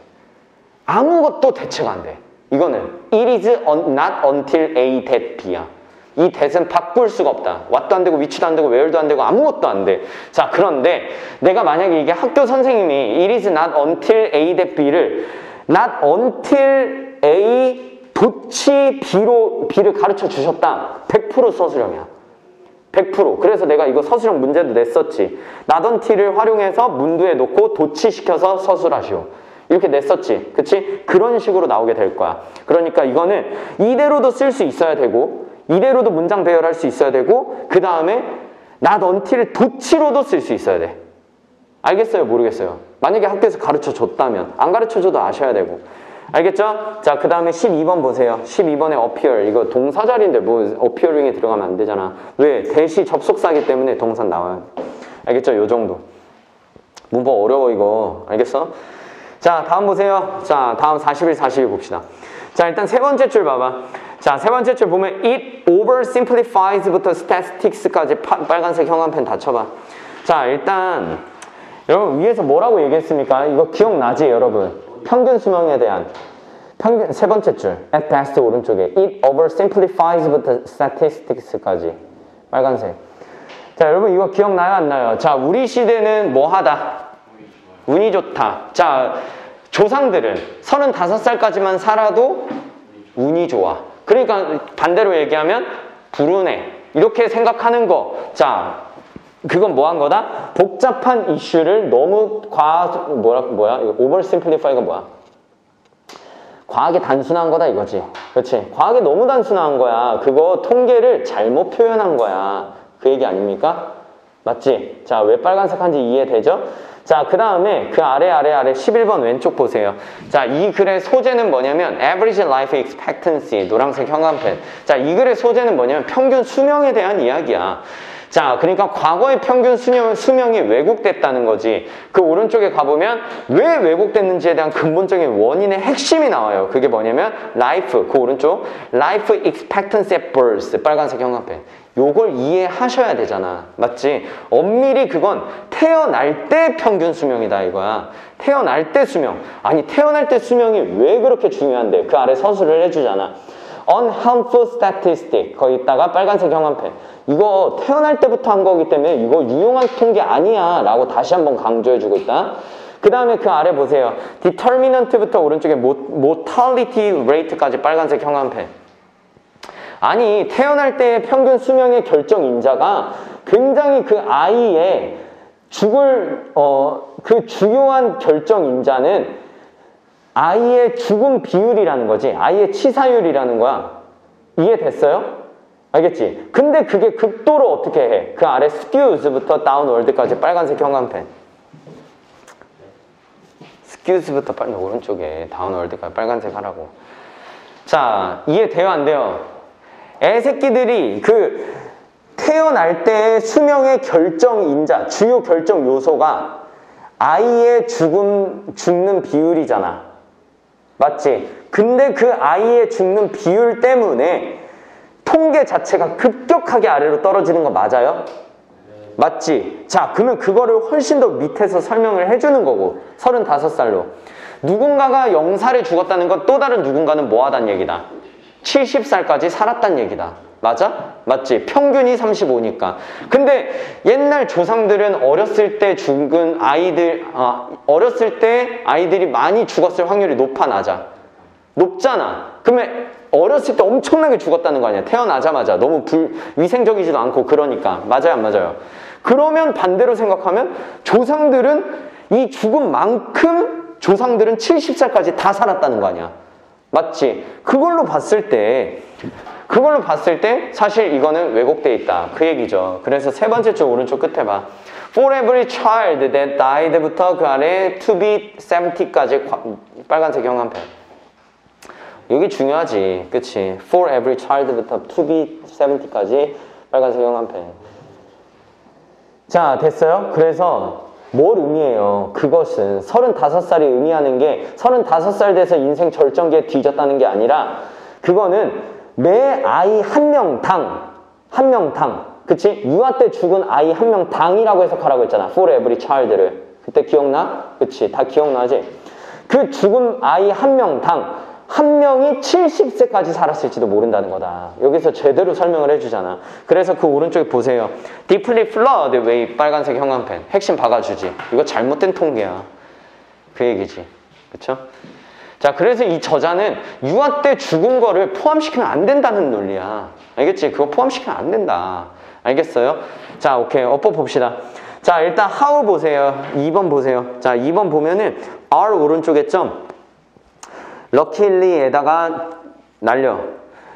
아무것도 대체가 안 돼. 이거는 it is not until A that B야. 이 that은 바꿀 수가 없다. what도 안 되고 위치도 안 되고 where도 안 되고 아무것도 안 돼. 자, 그런데 내가 만약에 이게 학교 선생님이 it is not until A that B를 not until A 도치 B로 B를 가르쳐 주셨다. 100% 서술형이야. 100% 그래서 내가 이거 서술형 문제도 냈었지. 나던 티를 활용해서 문두에 놓고 도치시켜서 서술하시오. 이렇게 냈었지. 그치? 그런 식으로 나오게 될 거야. 그러니까 이거는 이대로도 쓸 수 있어야 되고 이대로도 문장 배열할 수 있어야 되고 그 다음에 나던 티를 도치로도 쓸 수 있어야 돼. 알겠어요? 모르겠어요? 만약에 학교에서 가르쳐 줬다면. 안 가르쳐 줘도 아셔야 되고 알겠죠? 자, 그 다음에 12번 보세요. 12번에 appear. 이거 동사 자리인데 뭐 appearing에 들어가면 안 되잖아. 왜? 대시 접속사기 때문에 동사 나와요. 알겠죠? 요 정도. 문법 어려워 이거. 알겠어? 자, 다음 보세요. 자, 다음 41, 42 봅시다. 자, 일단 세 번째 줄 봐봐. 자, 세 번째 줄 보면 it oversimplifies부터 statistics까지 파- 빨간색 형광펜 다 쳐봐. 자, 일단 여러분 위에서 뭐라고 얘기했습니까? 이거 기억나지 여러분? 평균 수명에 대한 평균 세 번째 줄 at best 오른쪽에 it oversimplifies부터 statistics까지 빨간색. 자, 여러분 이거 기억나요 안 나요? 자, 우리 시대는 뭐 하다? 운이 좋다. 자, 조상들은 35살까지만 살아도 운이 좋아. 그러니까 반대로 얘기하면 불운해. 이렇게 생각하는 거. 자, 그건 뭐 한 거다? 복잡한 이슈를 너무 과, 뭐라, 뭐야? 이거 오버 심플리파이가 뭐야? 과하게 단순한 거다 이거지. 그렇지? 과하게 너무 단순한 거야. 그거 통계를 잘못 표현한 거야. 그 얘기 아닙니까? 맞지? 자, 왜 빨간색 한지 이해되죠? 자, 그 다음에 그 아래 아래 아래 11번 왼쪽 보세요. 자, 이 글의 소재는 뭐냐면 average life expectancy 노란색 형광펜. 자, 이 글의 소재는 뭐냐면 평균 수명에 대한 이야기야. 자, 그러니까 과거의 평균 수명, 수명이 왜곡됐다는 거지. 그 오른쪽에 가보면 왜 왜곡됐는지에 대한 근본적인 원인의 핵심이 나와요. 그게 뭐냐면 life, 그 오른쪽 life expectancy at birth 빨간색 형광펜. 요걸 이해하셔야 되잖아. 맞지? 엄밀히 그건 태어날 때 평균 수명이다 이거야. 태어날 때 수명. 아니 태어날 때 수명이 왜 그렇게 중요한데? 그 아래 서술을 해주잖아. Unhelpful statistic. 거기다가 빨간색 형광펜. 이거 태어날 때부터 한 거기 때문에 이거 유용한 통계 아니야 라고 다시 한번 강조해주고 있다. 그 다음에 그 아래 보세요. determinant부터 오른쪽에 mortality rate까지 빨간색 형광펜. 아니 태어날 때의 평균 수명의 결정 인자가 굉장히 그 아이의 죽을 어 그 중요한 결정 인자는 아이의 죽음 비율이라는 거지. 아이의 치사율이라는 거야. 이해됐어요? 알겠지? 근데 그게 극도로 어떻게 해? 그 아래 skews부터 다운월드까지 빨간색 형광펜. excuse부터 빨리 오른쪽에 다운 월드가 빨간색 하라고. 자, 이해돼요, 안 돼요? 애 새끼들이 그 태어날 때의 수명의 결정인자, 주요 결정 요소가 아이의 죽음, 죽는 비율이잖아. 맞지? 근데 그 아이의 죽는 비율 때문에 통계 자체가 급격하게 아래로 떨어지는 거 맞아요? 맞지? 자, 그러면 그거를 훨씬 더 밑에서 설명을 해주는 거고, 35살로. 누군가가 0살에 죽었다는 건 또 다른 누군가는 뭐 하단 얘기다? 70살까지 살았단 얘기다. 맞아? 맞지? 평균이 35니까. 근데 옛날 조상들은 어렸을 때 죽은 아이들, 아, 어렸을 때 아이들이 많이 죽었을 확률이 높아, 낮아? 높잖아. 그러면 어렸을 때 엄청나게 죽었다는 거 아니야? 태어나자마자 너무 불, 위생적이지도 않고 그러니까. 맞아요, 안 맞아요? 그러면 반대로 생각하면 조상들은 이 죽은 만큼 조상들은 70살까지 다 살았다는 거 아니야? 맞지? 그걸로 봤을 때, 그걸로 봤을 때 사실 이거는 왜곡돼 있다. 그 얘기죠. 그래서 세 번째 줄 오른쪽 끝에 봐. For every child that died부터 그 아래 to be 70까지 빨간색 형광펜. 이게 중요하지. 그치? For every child부터 to be 70까지 빨간색 형광펜. 자, 됐어요? 그래서 뭘 의미해요? 그것은 35살이 의미하는 게 35살 돼서 인생 절정기에 뒤졌다는 게 아니라 그거는 매 아이 한 명당 한 명당 그치? 유아 때 죽은 아이 한 명당이라고 해석하라고 했잖아 for every child를 그때 기억나? 그치? 다 기억나지? 그 죽은 아이 한 명당 한 명이 70세까지 살았을지도 모른다는 거다. 여기서 제대로 설명을 해주잖아. 그래서 그 오른쪽에 보세요. Deeply flawed way 빨간색 형광펜. 핵심 박아주지. 이거 잘못된 통계야. 그 얘기지. 그쵸? 자, 그래서 이 저자는 유아 때 죽은 거를 포함시키면 안 된다는 논리야. 알겠지? 그거 포함시키면 안 된다. 알겠어요? 자, 오케이. 어법 봅시다. 자, 일단 how 보세요. 2번 보세요. 자, 2번 보면은 R 오른쪽에 점. 럭킬리에다가 날려.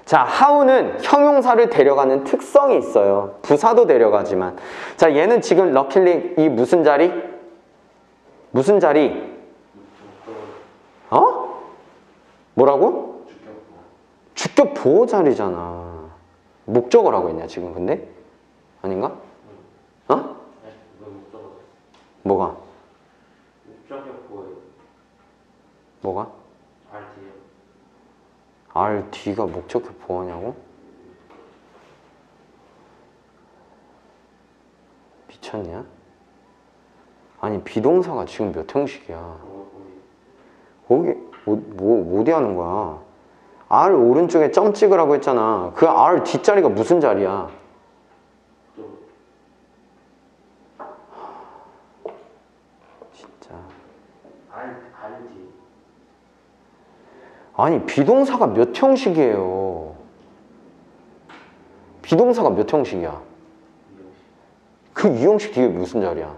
자, how는 형용사를 데려가는 특성이 있어요. 부사도 데려가지만. 자, 얘는 지금 럭킬리 이 무슨 자리? 무슨 자리? 어? 뭐라고? 주격 보호 자리잖아. 목적어라고 했냐, 지금 근데? 아닌가? 어? 뭐가? 뭐가? R, D가 목적격 보호냐고? 미쳤냐? 아니 비동사가 지금 몇 형식이야? 뭐 우리 거기 뭐, 뭐 어디 하는 거야? R 오른쪽에 점 찍으라고 했잖아. 그 R 뒷자리가 무슨 자리야? 또 진짜. R RD 아니 비동사가 몇 형식이에요? 비동사가 몇 형식이야? 그 이형식 뒤에 무슨 자리야?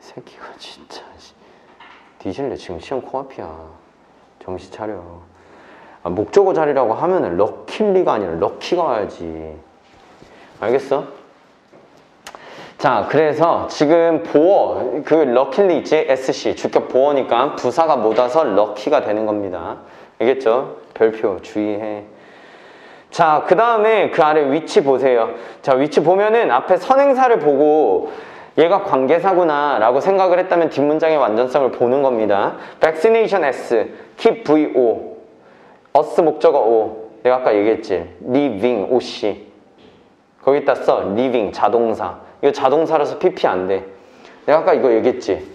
새끼가 진짜 씨. 뒤질래 지금 시험 코앞이야 정신 차려 아, 목적어 자리라고 하면 은 럭킬리가 아니라 럭키가 와야지 알겠어? 자 그래서 지금 보어 그 럭킬리 있지 SC 주격 보어니까 부사가 못 와서 럭키가 되는 겁니다 알겠죠? 별표 주의해 자, 그 다음에 그 아래 위치 보세요. 자, 위치 보면은 앞에 선행사를 보고 얘가 관계사구나 라고 생각을 했다면 뒷문장의 완전성을 보는 겁니다. vaccination S, keep VO, us 목적어 O. 내가 아까 얘기했지. living, OC. 거기다 써. living, 자동사. 이거 자동사라서 PP 안 돼. 내가 아까 이거 얘기했지.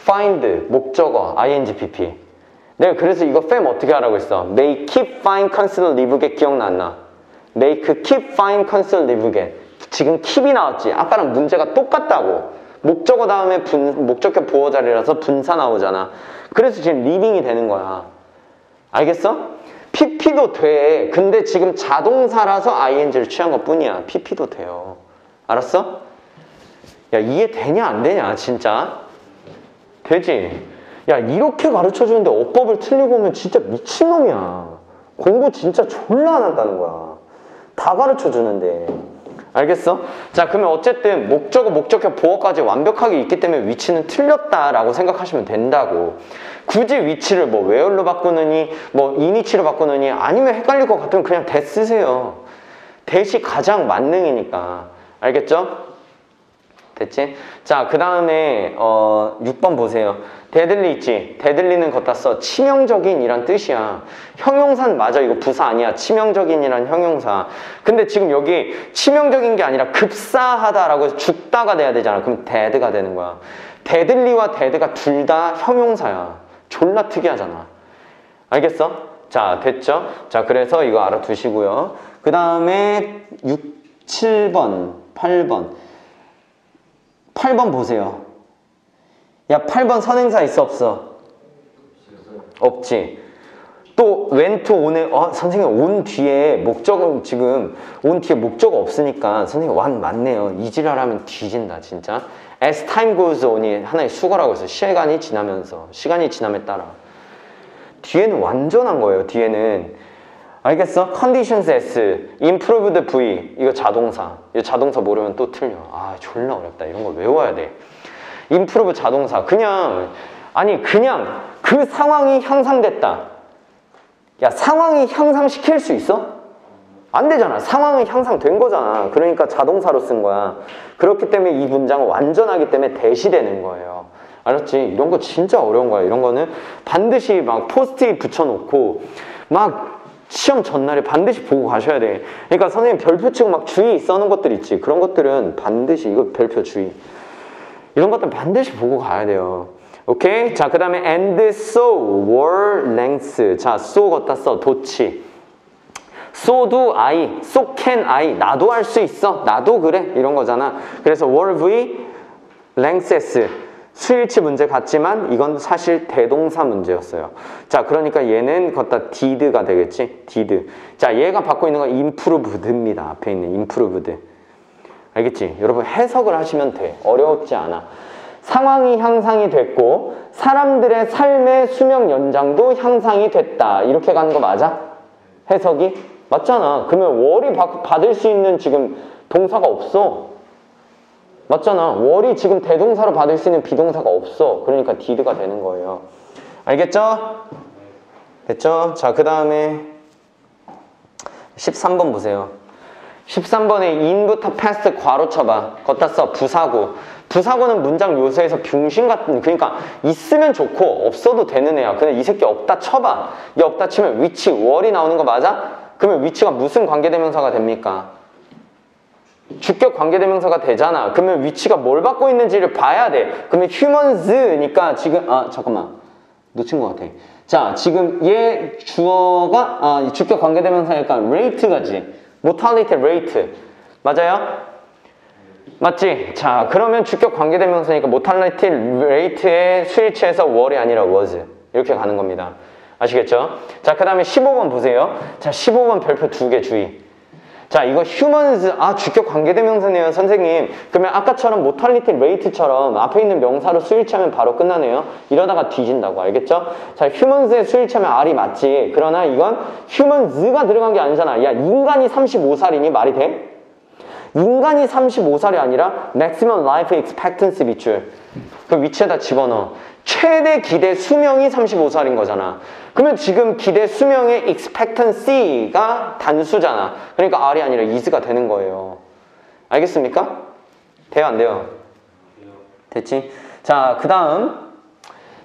find, 목적어, ing, PP. 내가 그래서 이거 fam 어떻게 하라고 했어? Make, keep, find, consider, live get 기억나 안 나? Make, keep, find, consider, live get. 지금 keep이 나왔지. 아까랑 문제가 똑같다고. 목적어 다음에 분, 목적격 보호 자리라서 분사 나오잖아. 그래서 지금 living이 되는 거야. 알겠어? PP도 돼. 근데 지금 자동사라서 ing를 취한 것 뿐이야. PP도 돼요. 알았어? 야, 이해 되냐, 안 되냐, 진짜? 되지? 야, 이렇게 가르쳐 주는데 어법을 틀리고 오면 진짜 미친놈이야. 공부 진짜 졸라 안 한다는 거야. 다 가르쳐 주는데. 알겠어? 자, 그러면 어쨌든 목적어, 목적격, 보어까지 완벽하게 있기 때문에 위치는 틀렸다라고 생각하시면 된다고. 굳이 위치를 뭐 where로 바꾸느니, 뭐 in이치로 바꾸느니, 아니면 헷갈릴 것 같으면 그냥 대 쓰세요. that이 가장 만능이니까. 알겠죠? 됐지? 자, 그 다음에, 어, 6번 보세요. deadly 있지? deadly는 거따 써. 치명적인 이란 뜻이야. 형용사는 맞아. 이거 부사 아니야. 치명적인 이란 형용사. 근데 지금 여기 치명적인 게 아니라 급사하다라고 죽다가 돼야 되잖아. 그럼 dead가 되는 거야. deadly와 dead가 둘 다 형용사야. 졸라 특이하잖아. 알겠어? 자, 됐죠? 자, 그래서 이거 알아두시고요. 그 다음에 6, 7번, 8번. 8번 보세요. 야, 8번 선행사 있어, 없어? 없지. 또, went, on에, 어, 선생님, 온 뒤에 목적은 지금, 온 뒤에 목적 없으니까, 선생님, 완 맞네요. 이지랄하면 뒤진다, 진짜. as time goes on이 하나의 수거라고 해서, 시간이 지나면서, 시간이 지남에 따라. 뒤에는 완전한 거예요, 뒤에는. 알겠어? conditions S, improved V, 이거 자동사. 이거 자동사 모르면 또 틀려. 아, 졸라 어렵다. 이런 거 외워야 돼. improve 자동사. 그냥, 아니, 그냥 그 상황이 향상됐다. 야, 상황이 향상시킬 수 있어? 안 되잖아. 상황은 향상된 거잖아. 그러니까 자동사로 쓴 거야. 그렇기 때문에 이 문장은 완전하기 때문에 대시되는 거예요. 알았지? 이런 거 진짜 어려운 거야. 이런 거는 반드시 막 포스트잇 붙여놓고 막 시험 전날에 반드시 보고 가셔야 돼. 그러니까 선생님 별표 치고 막 주의 써놓은 것들 있지. 그런 것들은 반드시 이거 별표 주의. 이런 것들 반드시 보고 가야 돼요. 오케이? 자, 그 다음에 and so, were, length. 자, so 걷다 써. 도치. so do I, so can I. 나도 할 수 있어. 나도 그래. 이런 거잖아. 그래서 were V, length S. 수일치 문제 같지만 이건 사실 대동사 문제였어요. 자, 그러니까 얘는 걷다 did가 되겠지? did. 자, 얘가 받고 있는 건 improved입니다. 앞에 있는 improved. 알겠지? 여러분 해석을 하시면 돼. 어렵지 않아. 상황이 향상이 됐고 사람들의 삶의 수명 연장도 향상이 됐다. 이렇게 가는 거 맞아? 해석이? 맞잖아. 그러면 월이 받- 받을 수 있는 지금 동사가 없어. 맞잖아. 월이 지금 대동사로 받을 수 있는 비동사가 없어. 그러니까 did가 되는 거예요. 알겠죠? 됐죠? 자, 그 다음에 13번 보세요. 13번에 in부터 past 괄호 쳐봐. 걷다 써. 부사고. 부사고는 문장 요소에서 병신 같은, 그러니까 있으면 좋고 없어도 되는 애야. 근데 이 새끼 없다 쳐봐. 이 없다 치면 위치, 월이 나오는 거 맞아? 그러면 위치가 무슨 관계대명사가 됩니까? 주격 관계대명사가 되잖아. 그러면 위치가 뭘 받고 있는지를 봐야 돼. 그러면 humans니까 지금, 아, 잠깐만. 놓친 것 같아. 자, 지금 얘 주어가, 아, 주격 관계대명사니까 rate가지. mortality rate. 맞아요? 맞지? 자, 그러면 주격 관계대명사니까 mortality rate의 수일치에서 월이 아니라 was. 이렇게 가는 겁니다. 아시겠죠? 자, 그 다음에 15번 보세요. 자, 15번 별표 두 개 주의. 자, 이거 humans, 아, 주격 관계대명사네요, 선생님. 그러면 아까처럼 mortality rate처럼 앞에 있는 명사로 수일치하면 바로 끝나네요. 이러다가 뒤진다고, 알겠죠? 자, humans의 수일치하면 R이 맞지. 그러나 이건 humans가 들어간 게 아니잖아. 야, 인간이 35살이니 말이 돼? 인간이 35살이 아니라 maximum life expectancy 비출. 그 위치에다 집어넣어. 최대 기대 수명이 35살인 거잖아. 그러면 지금 기대 수명의 expectancy가 단수잖아. 그러니까 R이 아니라 is가 되는 거예요. 알겠습니까? 돼요, 안 돼요? 됐지? 자, 그 다음.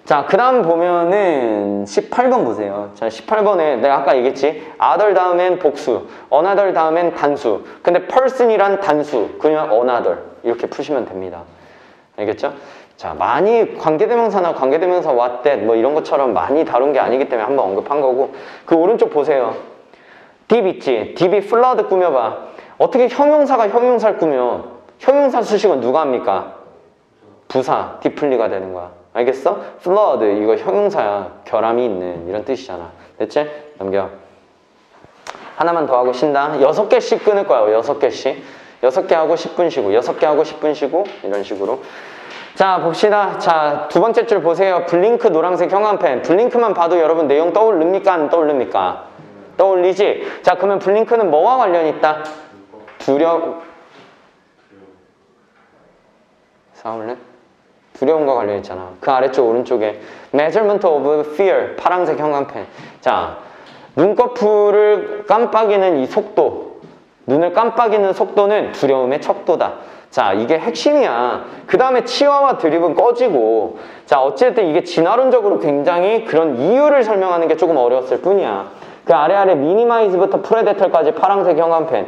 자, 그 다음 보면은 18번 보세요. 자, 18번에 내가 아까 얘기했지? other 다음엔 복수, another 다음엔 단수. 근데 person이란 단수, 그냥 another. 이렇게 푸시면 됩니다. 알겠죠? 자, 많이 관계대명사나 관계대명사 that 뭐 이런 것처럼 많이 다룬 게 아니기 때문에 한번 언급한 거고 그 오른쪽 보세요. 딥 있지? 딥이 flood 꾸며봐. 어떻게 형용사가 형용사를 꾸며? 형용사 수식은 누가 합니까? 부사, 디플리가 되는 거야. 알겠어? flood 이거 형용사야. 결함이 있는 이런 뜻이잖아. 됐지? 넘겨. 하나만 더 하고 쉰다. 여섯 개씩 끊을 거야. 여섯 개씩. 여섯 개 하고 10분 쉬고 여섯 개 하고 10분 쉬고 이런 식으로. 자 봅시다. 자 두 번째 줄 보세요. 블링크 노란색 형광펜. 블링크만 봐도 여러분 내용 떠오릅니까? 안 떠오릅니까? 떠올리지? 자 그러면 블링크는 뭐와 관련 있다? 두려 싸울래? 두려움과 관련 있잖아. 그 아래쪽 오른쪽에 measurement of fear 파란색 형광펜. 자, 눈꺼풀을 깜빡이는 이 속도, 눈을 깜빡이는 속도는 두려움의 척도다. 자, 이게 핵심이야. 그 다음에 치와와 드립은 꺼지고, 자, 어쨌든 이게 진화론적으로 굉장히 그런 이유를 설명하는 게 조금 어려웠을 뿐이야. 그 아래 아래 미니마이즈부터 프레데털까지 파란색 형광펜.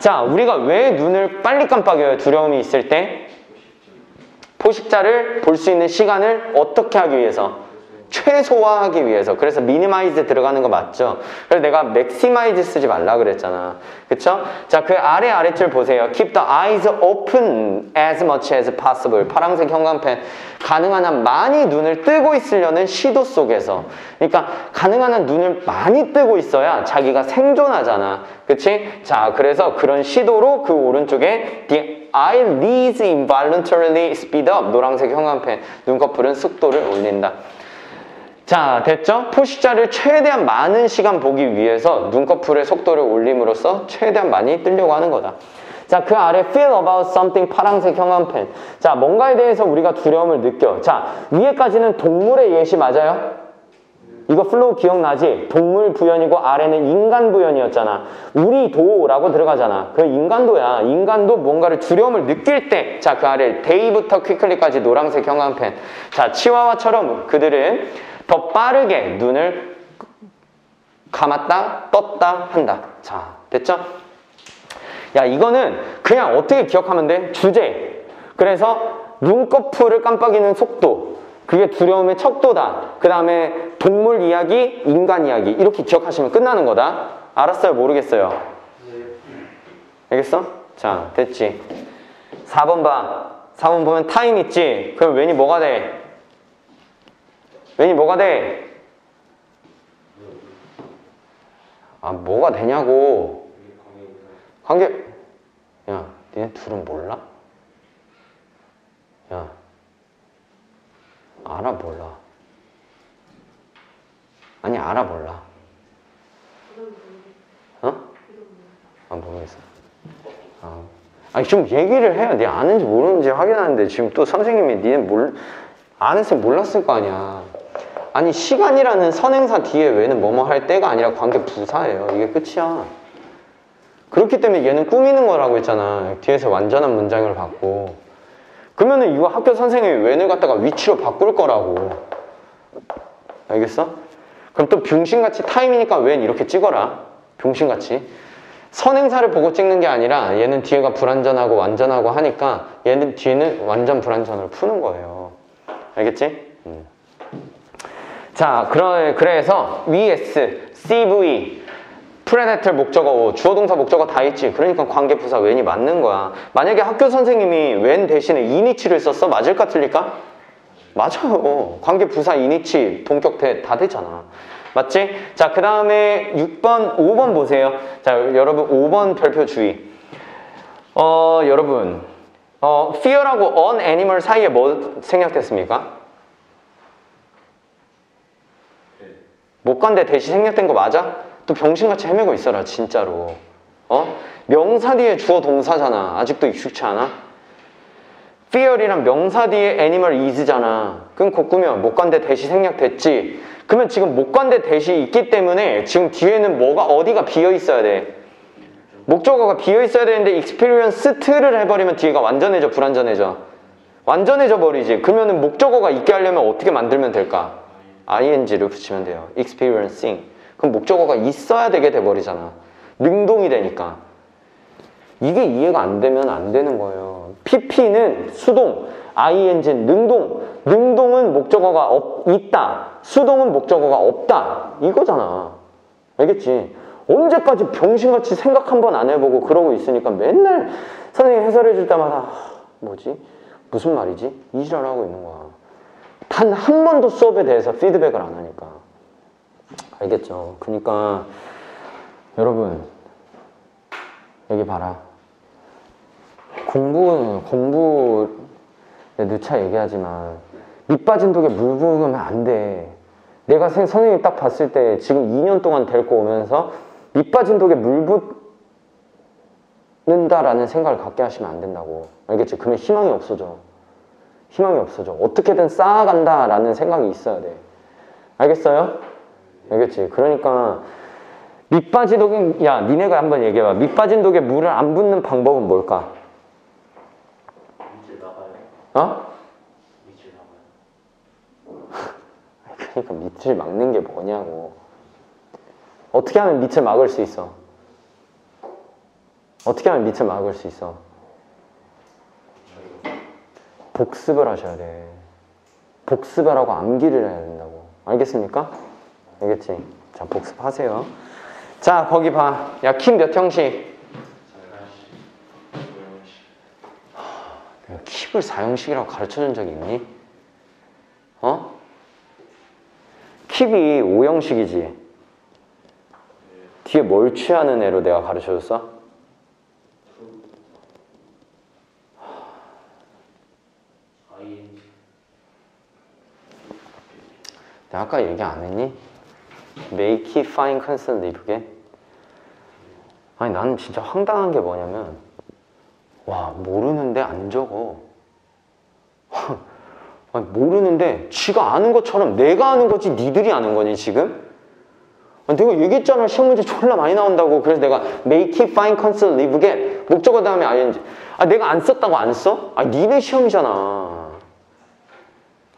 자, 우리가 왜 눈을 빨리 깜빡여요? 두려움이 있을 때? 포식자를 볼 수 있는 시간을 어떻게 하기 위해서? 최소화하기 위해서. 그래서 minimize 들어가는 거 맞죠? 그래서 내가 maximize 쓰지 말라 그랬잖아. 그쵸? 자, 그 아래 아래줄 보세요. Keep the eyes open as much as possible. 파란색 형광펜. 가능한 한 많이 눈을 뜨고 있으려는 시도 속에서. 그러니까 가능한 한 눈을 많이 뜨고 있어야 자기가 생존하잖아. 그치? 자, 그래서 그런 시도로 그 오른쪽에 the eyelids involuntarily speed up. 노란색 형광펜. 눈꺼풀은 속도를 올린다. 자, 됐죠? 포식자를 최대한 많은 시간 보기 위해서 눈꺼풀의 속도를 올림으로써 최대한 많이 뜨려고 하는 거다. 자, 그 아래 feel about something 파란색 형광펜. 자, 뭔가에 대해서 우리가 두려움을 느껴. 자, 위에까지는 동물의 예시 맞아요? 이거 flow 기억나지? 동물 부연이고 아래는 인간 부연이었잖아. 우리 도라고 들어가잖아. 그 인간도야. 인간도 뭔가를 두려움을 느낄 때, 자, 그 아래 they부터 quickly까지 노란색 형광펜. 자, 치와와처럼 그들은 더 빠르게 눈을 감았다, 떴다 한다. 자, 됐죠? 야, 이거는 그냥 어떻게 기억하면 돼? 주제. 그래서 눈꺼풀을 깜빡이는 속도. 그게 두려움의 척도다. 그 다음에 동물 이야기, 인간 이야기. 이렇게 기억하시면 끝나는 거다. 알았어요? 모르겠어요? 알겠어? 자, 됐지. 4번 봐. 4번 보면 타임 있지? 그럼 웬이 뭐가 돼? 웬이 뭐가 돼? 아, 뭐가 되냐고. 관계, 야, 니네 둘은 몰라? 야, 알아, 몰라. 아니, 알아, 몰라. 어? 아, 모르겠어. 아, 아니, 좀 얘기를 해야 네 아는지 모르는지 확인하는데 지금 또 선생님이 니네 몰, 아는 쌤 몰랐을 거 아니야. 아니, 시간이라는 선행사 뒤에 왜는 뭐뭐 할 때가 아니라 관계 부사예요. 이게 끝이야. 그렇기 때문에 얘는 꾸미는 거라고 했잖아. 뒤에서 완전한 문장을 받고. 그러면은 이거 학교 선생님이 웬을 갖다가 위치로 바꿀 거라고. 알겠어? 그럼 또 병신같이 time이니까 when 이렇게 찍어라. 병신같이. 선행사를 보고 찍는 게 아니라 얘는 뒤에가 불완전하고 완전하고 하니까 얘는 뒤에는 완전 불완전으로 푸는 거예요. 알겠지? 음. 자, 그러, 그래서 VS, CV, predator 목적어 주어 동사 목적어 다 있지. 그러니까 관계 부사 when이 맞는 거야. 만약에 학교 선생님이 when 대신에 in which를 썼어? 맞을까 틀릴까? 맞아요. 관계 부사 이니치 동격 대, 다 되잖아. 맞지? 자, 그 다음에 6번, 5번 보세요. 자, 여러분 5번 별표 주의. 어, 여러분. 어, fear하고 on animal 사이에 뭐 생략됐습니까? 못 간데 대시 생략된 거 맞아? 또 병신같이 헤매고 있어라 진짜로. 어? 명사 뒤에 주어 동사잖아. 아직도 익숙치 않아? fear이란 명사 뒤에 animal is잖아. 그럼 곧꾸면 못 간데 대시 생략됐지? 그러면 지금 못 간데 대시 있기 때문에 지금 뒤에는 뭐가 어디가 비어 있어야 돼? 목적어가 비어 있어야 되는데 experience를 해버리면 뒤에가 완전해져 불완전해져? 완전해져 버리지. 그러면은 목적어가 있게 하려면 어떻게 만들면 될까 ing를 붙이면 돼요. experiencing. 그럼 목적어가 있어야 되게 돼버리잖아. 능동이 되니까. 이게 이해가 안 되면 안 되는 거예요. pp는 수동, ing는 능동. 능동은 목적어가 없, 있다. 수동은 목적어가 없다. 이거잖아. 알겠지? 언제까지 병신같이 생각 한 번 안 해보고 그러고 있으니까 맨날 선생님 해설해 줄 때마다 하, 뭐지? 무슨 말이지? 이 지랄하고 있는 거야. 단 한 번도 수업에 대해서 피드백을 안 하니까. 알겠죠? 그러니까 여러분 여기 봐라. 공부 공부 누차 얘기하지만 밑 빠진 독에 물 부으면 안돼. 내가 선- 선생님 딱 봤을 때 지금 2년 동안 데리고 오면서 밑 빠진 독에 물 붓는다라는 생각을 갖게 하시면 안 된다고. 알겠지? 그러면 희망이 없어져 희망이 없어져. 어떻게든 쌓아간다라는 생각이 있어야 돼. 알겠어요? 알겠지? 그러니까 밑빠진 독에 야 니네가 한번 얘기해봐. 밑빠진 독에 물을 안 붓는 방법은 뭘까? 어? 그러니까 밑을 막는 게 뭐냐고. 어떻게 하면 밑을 막을 수 있어? 어떻게 하면 밑을 막을 수 있어? 복습을 하셔야 돼. 복습을 하고 암기를 해야 된다고. 알겠습니까? 알겠지? 자, 복습하세요. 자, 거기 봐. 야, 킴 몇 형식? 내가 킵을 4형식이라고 가르쳐 준 적이 있니? 어? 킵이 5형식이지. 뒤에 뭘 취하는 애로 내가 가르쳐 줬어? 아이. 내가 아까 얘기 안 했니? Make it fine constant live게? 아니 나는 진짜 황당한 게 뭐냐면 와 모르는데 안 적어 아니 모르는데 지가 아는 것처럼 내가 아는 거지 니들이 아는 거니 지금? 아니, 내가 얘기했잖아 시험 문제 졸라 많이 나온다고 그래서 내가 make it fine constant live게 목적어 다음에 ing 아 내가 안 썼다고 안 써? 아 니네 시험이잖아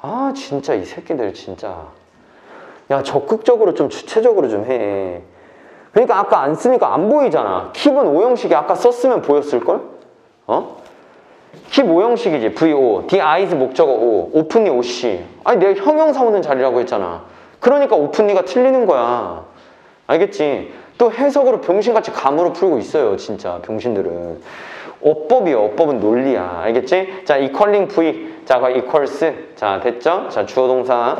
아 진짜 이 새끼들 진짜 야 적극적으로 좀 주체적으로 좀 해. 그러니까 아까 안 쓰니까 안 보이잖아. 킵은 5형식이 아까 썼으면 보였을걸? 어? 킵 5형식이지. VO. the eyes 목적어 O. 오픈니 OC. 아니 내가 형용사 오는 자리라고 했잖아. 그러니까 오픈니가 틀리는 거야. 알겠지? 또 해석으로 병신같이 감으로 풀고 있어요. 진짜 병신들은. 어법이요. 어법은 논리야. 알겠지? 자, equaling V. 자, 그 equals. 자, 됐죠? 자, 주어 동사.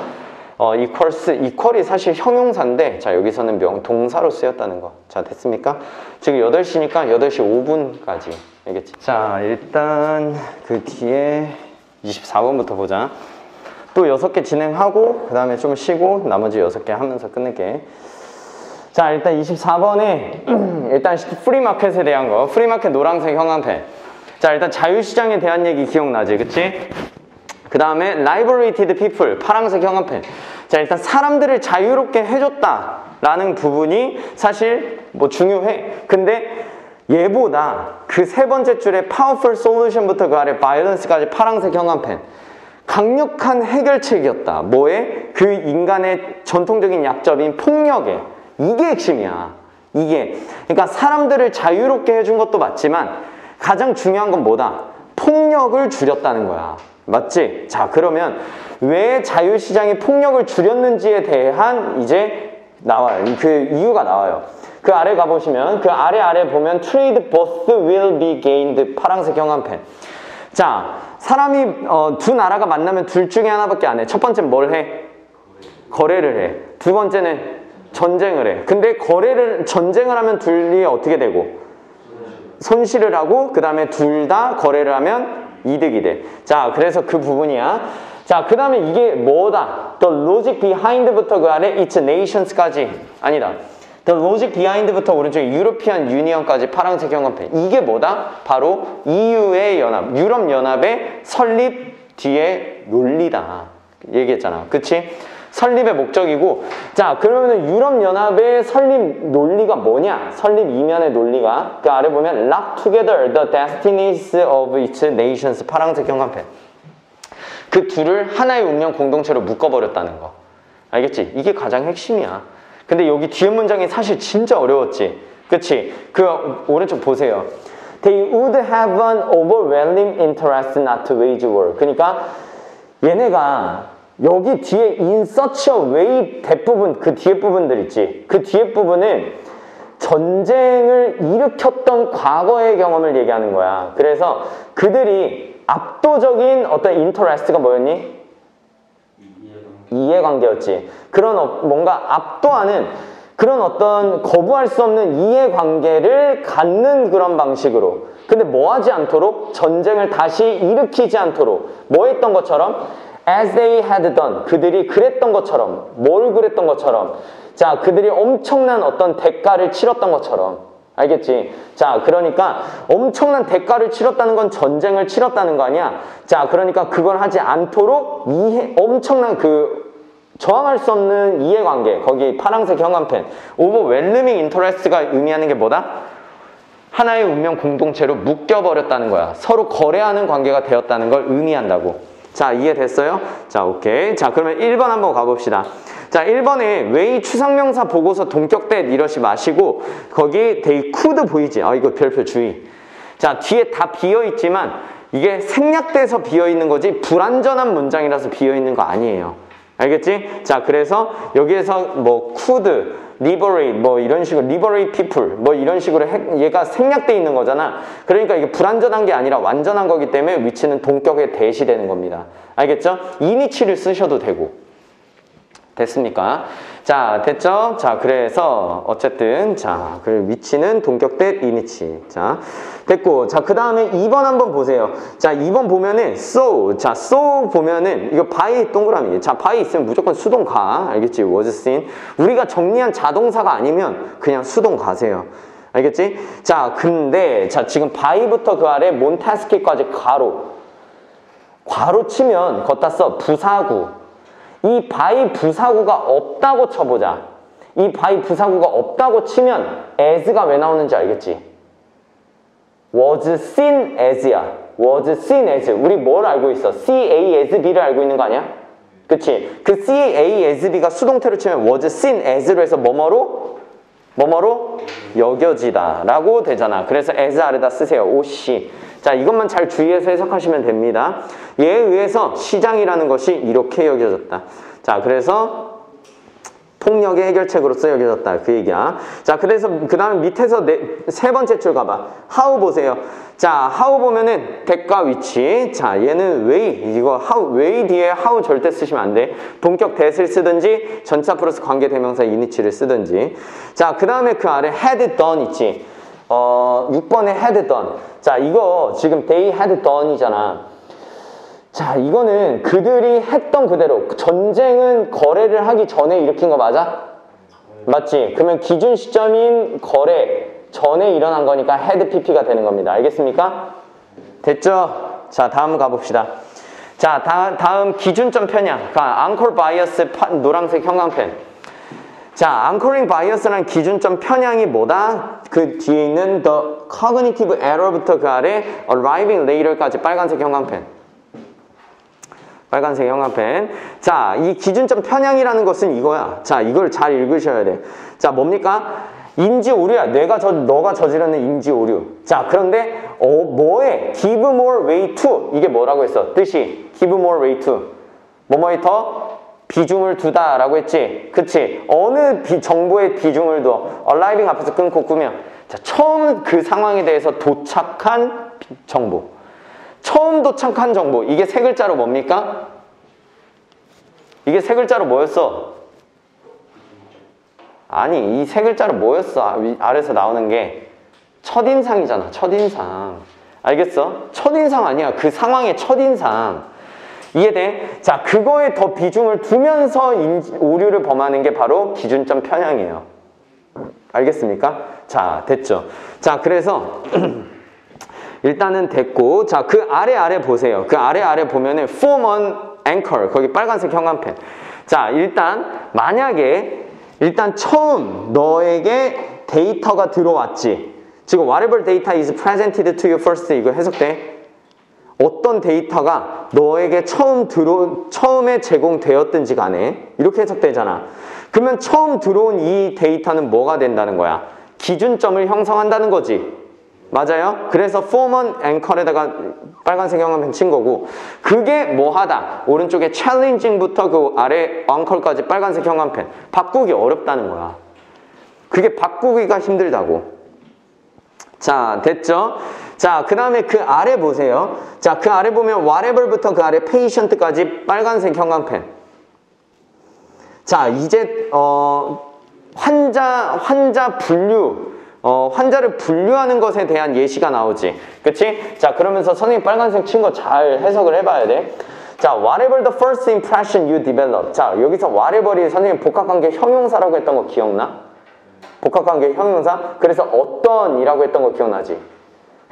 어, equals, equal이 사실 형용사인데, 자, 여기서는 명, 동사로 쓰였다는 거. 자, 됐습니까? 지금 8시니까 8시 5분까지. 알겠지? 자, 일단 그 뒤에 24번부터 보자. 또 6개 진행하고, 그 다음에 좀 쉬고, 나머지 6개 하면서 끝낼게. 자, 일단 24번에, 일단 free market에 대한 거. free market 노란색 형광펜. 자, 일단 자유시장에 대한 얘기 기억나지? 그치? 그 다음에 liberated people 파란색 형광펜. 자 일단 사람들을 자유롭게 해줬다 라는 부분이 사실 뭐 중요해. 근데 얘보다 그 세 번째 줄에 powerful solution부터 그 아래 violence까지 파란색 형광펜. 강력한 해결책이었다. 뭐에? 그 인간의 전통적인 약점인 폭력에. 이게 핵심이야. 이게. 그러니까 사람들을 자유롭게 해준 것도 맞지만 가장 중요한 건 뭐다? 폭력을 줄였다는 거야 맞지? 자, 그러면 왜 자유시장이 폭력을 줄였는지에 대한 이제 나와요. 그 이유가 나와요. 그 아래 가보시면 그 아래 아래 보면 trade both will be gained 파란색 형광펜. 자, 사람이 어, 두 나라가 만나면 둘 중에 하나밖에 안 해. 첫 번째는 뭘 해? 거래를 해. 두 번째는 전쟁을 해. 근데 거래를 전쟁을 하면 둘이 어떻게 되고? 손실을 하고 그 다음에 둘 다 거래를 하면 이득이 돼. 자, 그래서 그 부분이야. 자, 그 다음에 이게 뭐다? The logic behind부터 그 아래 it's nations까지 아니다. The logic behind부터 오른쪽에 European Union까지 파란색 형광펜. 이게 뭐다? 바로 EU의 연합, 유럽 연합의 설립 뒤에 논리다. 얘기했잖아. 그치? 설립의 목적이고 자 그러면 유럽연합의 설립 논리가 뭐냐? 설립 이면의 논리가 그 아래 보면 lock together the destinies of its nations 파란색 형광펜. 그 둘을 하나의 운명 공동체로 묶어버렸다는 거. 알겠지? 이게 가장 핵심이야. 근데 여기 뒤에 문장이 사실 진짜 어려웠지. 그치? 그 오른쪽 보세요. They would have an overwhelming interest not to wage war. 그러니까 얘네가 여기 뒤에 in such a way 대부분 그 뒤에 부분들 있지? 그 뒤에 부분은 전쟁을 일으켰던 과거의 경험을 얘기하는 거야. 그래서 그들이 압도적인 어떤 인터레스트가 뭐였니? 이해관계. 이해관계였지. 그런 어- 뭔가 압도하는 그런 어떤 거부할 수 없는 이해관계를 갖는 그런 방식으로. 근데 뭐 하지 않도록 전쟁을 다시 일으키지 않도록. 뭐 했던 것처럼 as they had done 그들이 그랬던 것처럼 뭘 그랬던 것처럼 자 그들이 엄청난 어떤 대가를 치렀던 것처럼 알겠지? 자, 그러니까 엄청난 대가를 치렀다는 건 전쟁을 치렀다는 거 아니야? 자, 그러니까 그걸 하지 않도록 이해, 엄청난 그 저항할 수 없는 이해관계, 거기 파란색 형광펜, overwhelming interest가 의미하는 게 뭐다? 하나의 운명 공동체로 묶여버렸다는 거야. 서로 거래하는 관계가 되었다는 걸 의미한다고. 자, 이해됐어요? 자, 오케이. 자, 그러면 1번 한번 가봅시다. 자, 1번에 way 추상명사 보고서 동격 that 이러지 마시고 거기 they could 보이지? 아, 이거 별표 주의. 자, 뒤에 다 비어 있지만 이게 생략돼서 비어 있는 거지 불완전한 문장이라서 비어 있는 거 아니에요. 알겠지? 자, 그래서 여기에서 뭐 could, liberate 뭐 이런 식으로 liberate people 뭐 이런 식으로 해- 얘가 생략돼 있는 거잖아. 그러니까 이게 불완전한 게 아니라 완전한 거기 때문에 위치는 동격에 대시되는 겁니다. 알겠죠? 이니치를 쓰셔도 되고. 됐습니까? 자, 됐죠? 자, 그래서 어쨌든 자, 그 위치는 동격 대 이니치. 자, 됐고. 자, 그 다음에 2번 한번 보세요. 자, 2번 보면은 so. 자, so 보면은 이거 by 동그라미. 자, by 있으면 무조건 수동 가. 알겠지? was seen. 우리가 정리한 자동사가 아니면 그냥 수동 가세요. 알겠지? 자, 근데 자, 지금 by부터 그 아래 Montesquieu까지 괄호. 괄호 치면 거따 써 부사구. 이 by 부사구가 없다고 쳐보자. 이 by 부사구가 없다고 치면 as가 왜 나오는지 알겠지? was seen as야. was seen as. 우리 뭘 알고 있어? see A as B를 알고 있는 거 아니야? 그치? 그 see A as B가 수동태로 치면 was seen as로 해서 뭐뭐로? 뭐뭐로? 여겨지다 라고 되잖아. 그래서 as 아래다 쓰세요. 오씨. 자, 이것만 잘 주의해서 해석하시면 됩니다. 얘에 의해서 시장이라는 것이 이렇게 여겨졌다. 자, 그래서 폭력의 해결책으로서 여겨졌다. 그 얘기야. 자, 그래서 그 다음 밑에서 네, 세 번째 줄 가봐. how 보세요. 자, how 보면은 대가 위치. 자, 얘는 way. 이거 how, way 뒤에 how 절대 쓰시면 안 돼. 동격 that을 쓰든지 전치사 플러스 관계 대명사 in which를 쓰든지. 자, 그 다음에 그 아래 had done 있지. 어, 6번에 had done. 자, 이거 지금 they had done이잖아. 자, 이거는 그들이 했던 그대로 전쟁은 거래를 하기 전에 일으킨 거 맞아? 맞지? 그러면 기준 시점인 거래 전에 일어난 거니까 had PP가 되는 겁니다. 알겠습니까? 됐죠? 자, 다음 가봅시다. 자, 다, 다음 기준점 편향. 그러니까 anchor bias 파- 노란색 형광펜. 자, anchoring bias라는 기준점 편향이 뭐다? 그 뒤에 있는 the cognitive error부터 그 아래 arriving later까지 빨간색 형광펜. 빨간색 형광펜. 자, 이 기준점 편향이라는 것은 이거야. 자, 이걸 잘 읽으셔야 돼. 자, 뭡니까? 인지 오류야. 내가 저, 너가 저지르는 인지 오류. 자, 그런데, 어, 뭐에? give more weight to. 이게 뭐라고 했어? 뜻이. give more weight to. 뭐뭐에 더 비중을 두다라고 했지. 그치? 어느 비- 정보에 비중을 둬? arriving 앞에서 끊고 꾸며. 자, 처음 그 상황에 대해서 도착한 비- 정보. 처음 도착한 정보 이게 세 글자로 뭡니까? 이게 세 글자로 뭐였어? 아니 이 세 글자로 뭐였어? 아, 위- 아래서 나오는 게 첫인상이잖아 첫인상 알겠어? 첫인상 아니야 그 상황의 첫인상 이해돼? 자 그거에 더 비중을 두면서 인- 오류를 범하는 게 바로 기준점 편향이에요 알겠습니까? 자 됐죠? 자 그래서 일단은 됐고 자 그 아래 아래 보세요 그 아래 아래 보면은 form on anchor 거기 빨간색 형광펜 자 일단 만약에 일단 처음 너에게 데이터가 들어왔지 지금 whatever data is presented to you first 이거 해석돼 어떤 데이터가 너에게 처음 들어 처음에 제공되었든지 간에 이렇게 해석되잖아. 그러면 처음 들어온 이 데이터는 뭐가 된다는 거야? 기준점을 형성한다는 거지. 맞아요? 그래서 form 앵컬에다가 빨간색 형광펜 친 거고 그게 뭐하다 오른쪽에 challenging부터 그 아래 앵컬까지 빨간색 형광펜 바꾸기 어렵다는 거야. 그게 바꾸기가 힘들다고. 자, 됐죠? 자, 그 다음에 그 아래 보세요. 자, 그 아래 보면 whatever부터 그 아래 patient까지 빨간색 형광펜. 자, 이제, 어, 환자, 환자 분류, 어, 환자를 분류하는 것에 대한 예시가 나오지. 그치? 자, 그러면서 선생님 빨간색 친 거 잘 해석을 해봐야 돼. 자, whatever the first impression you develop. 자, 여기서 whatever이 선생님 복합관계 형용사라고 했던 거 기억나? 복합관계 형용사. 그래서 어떤이라고 했던 거 기억나지?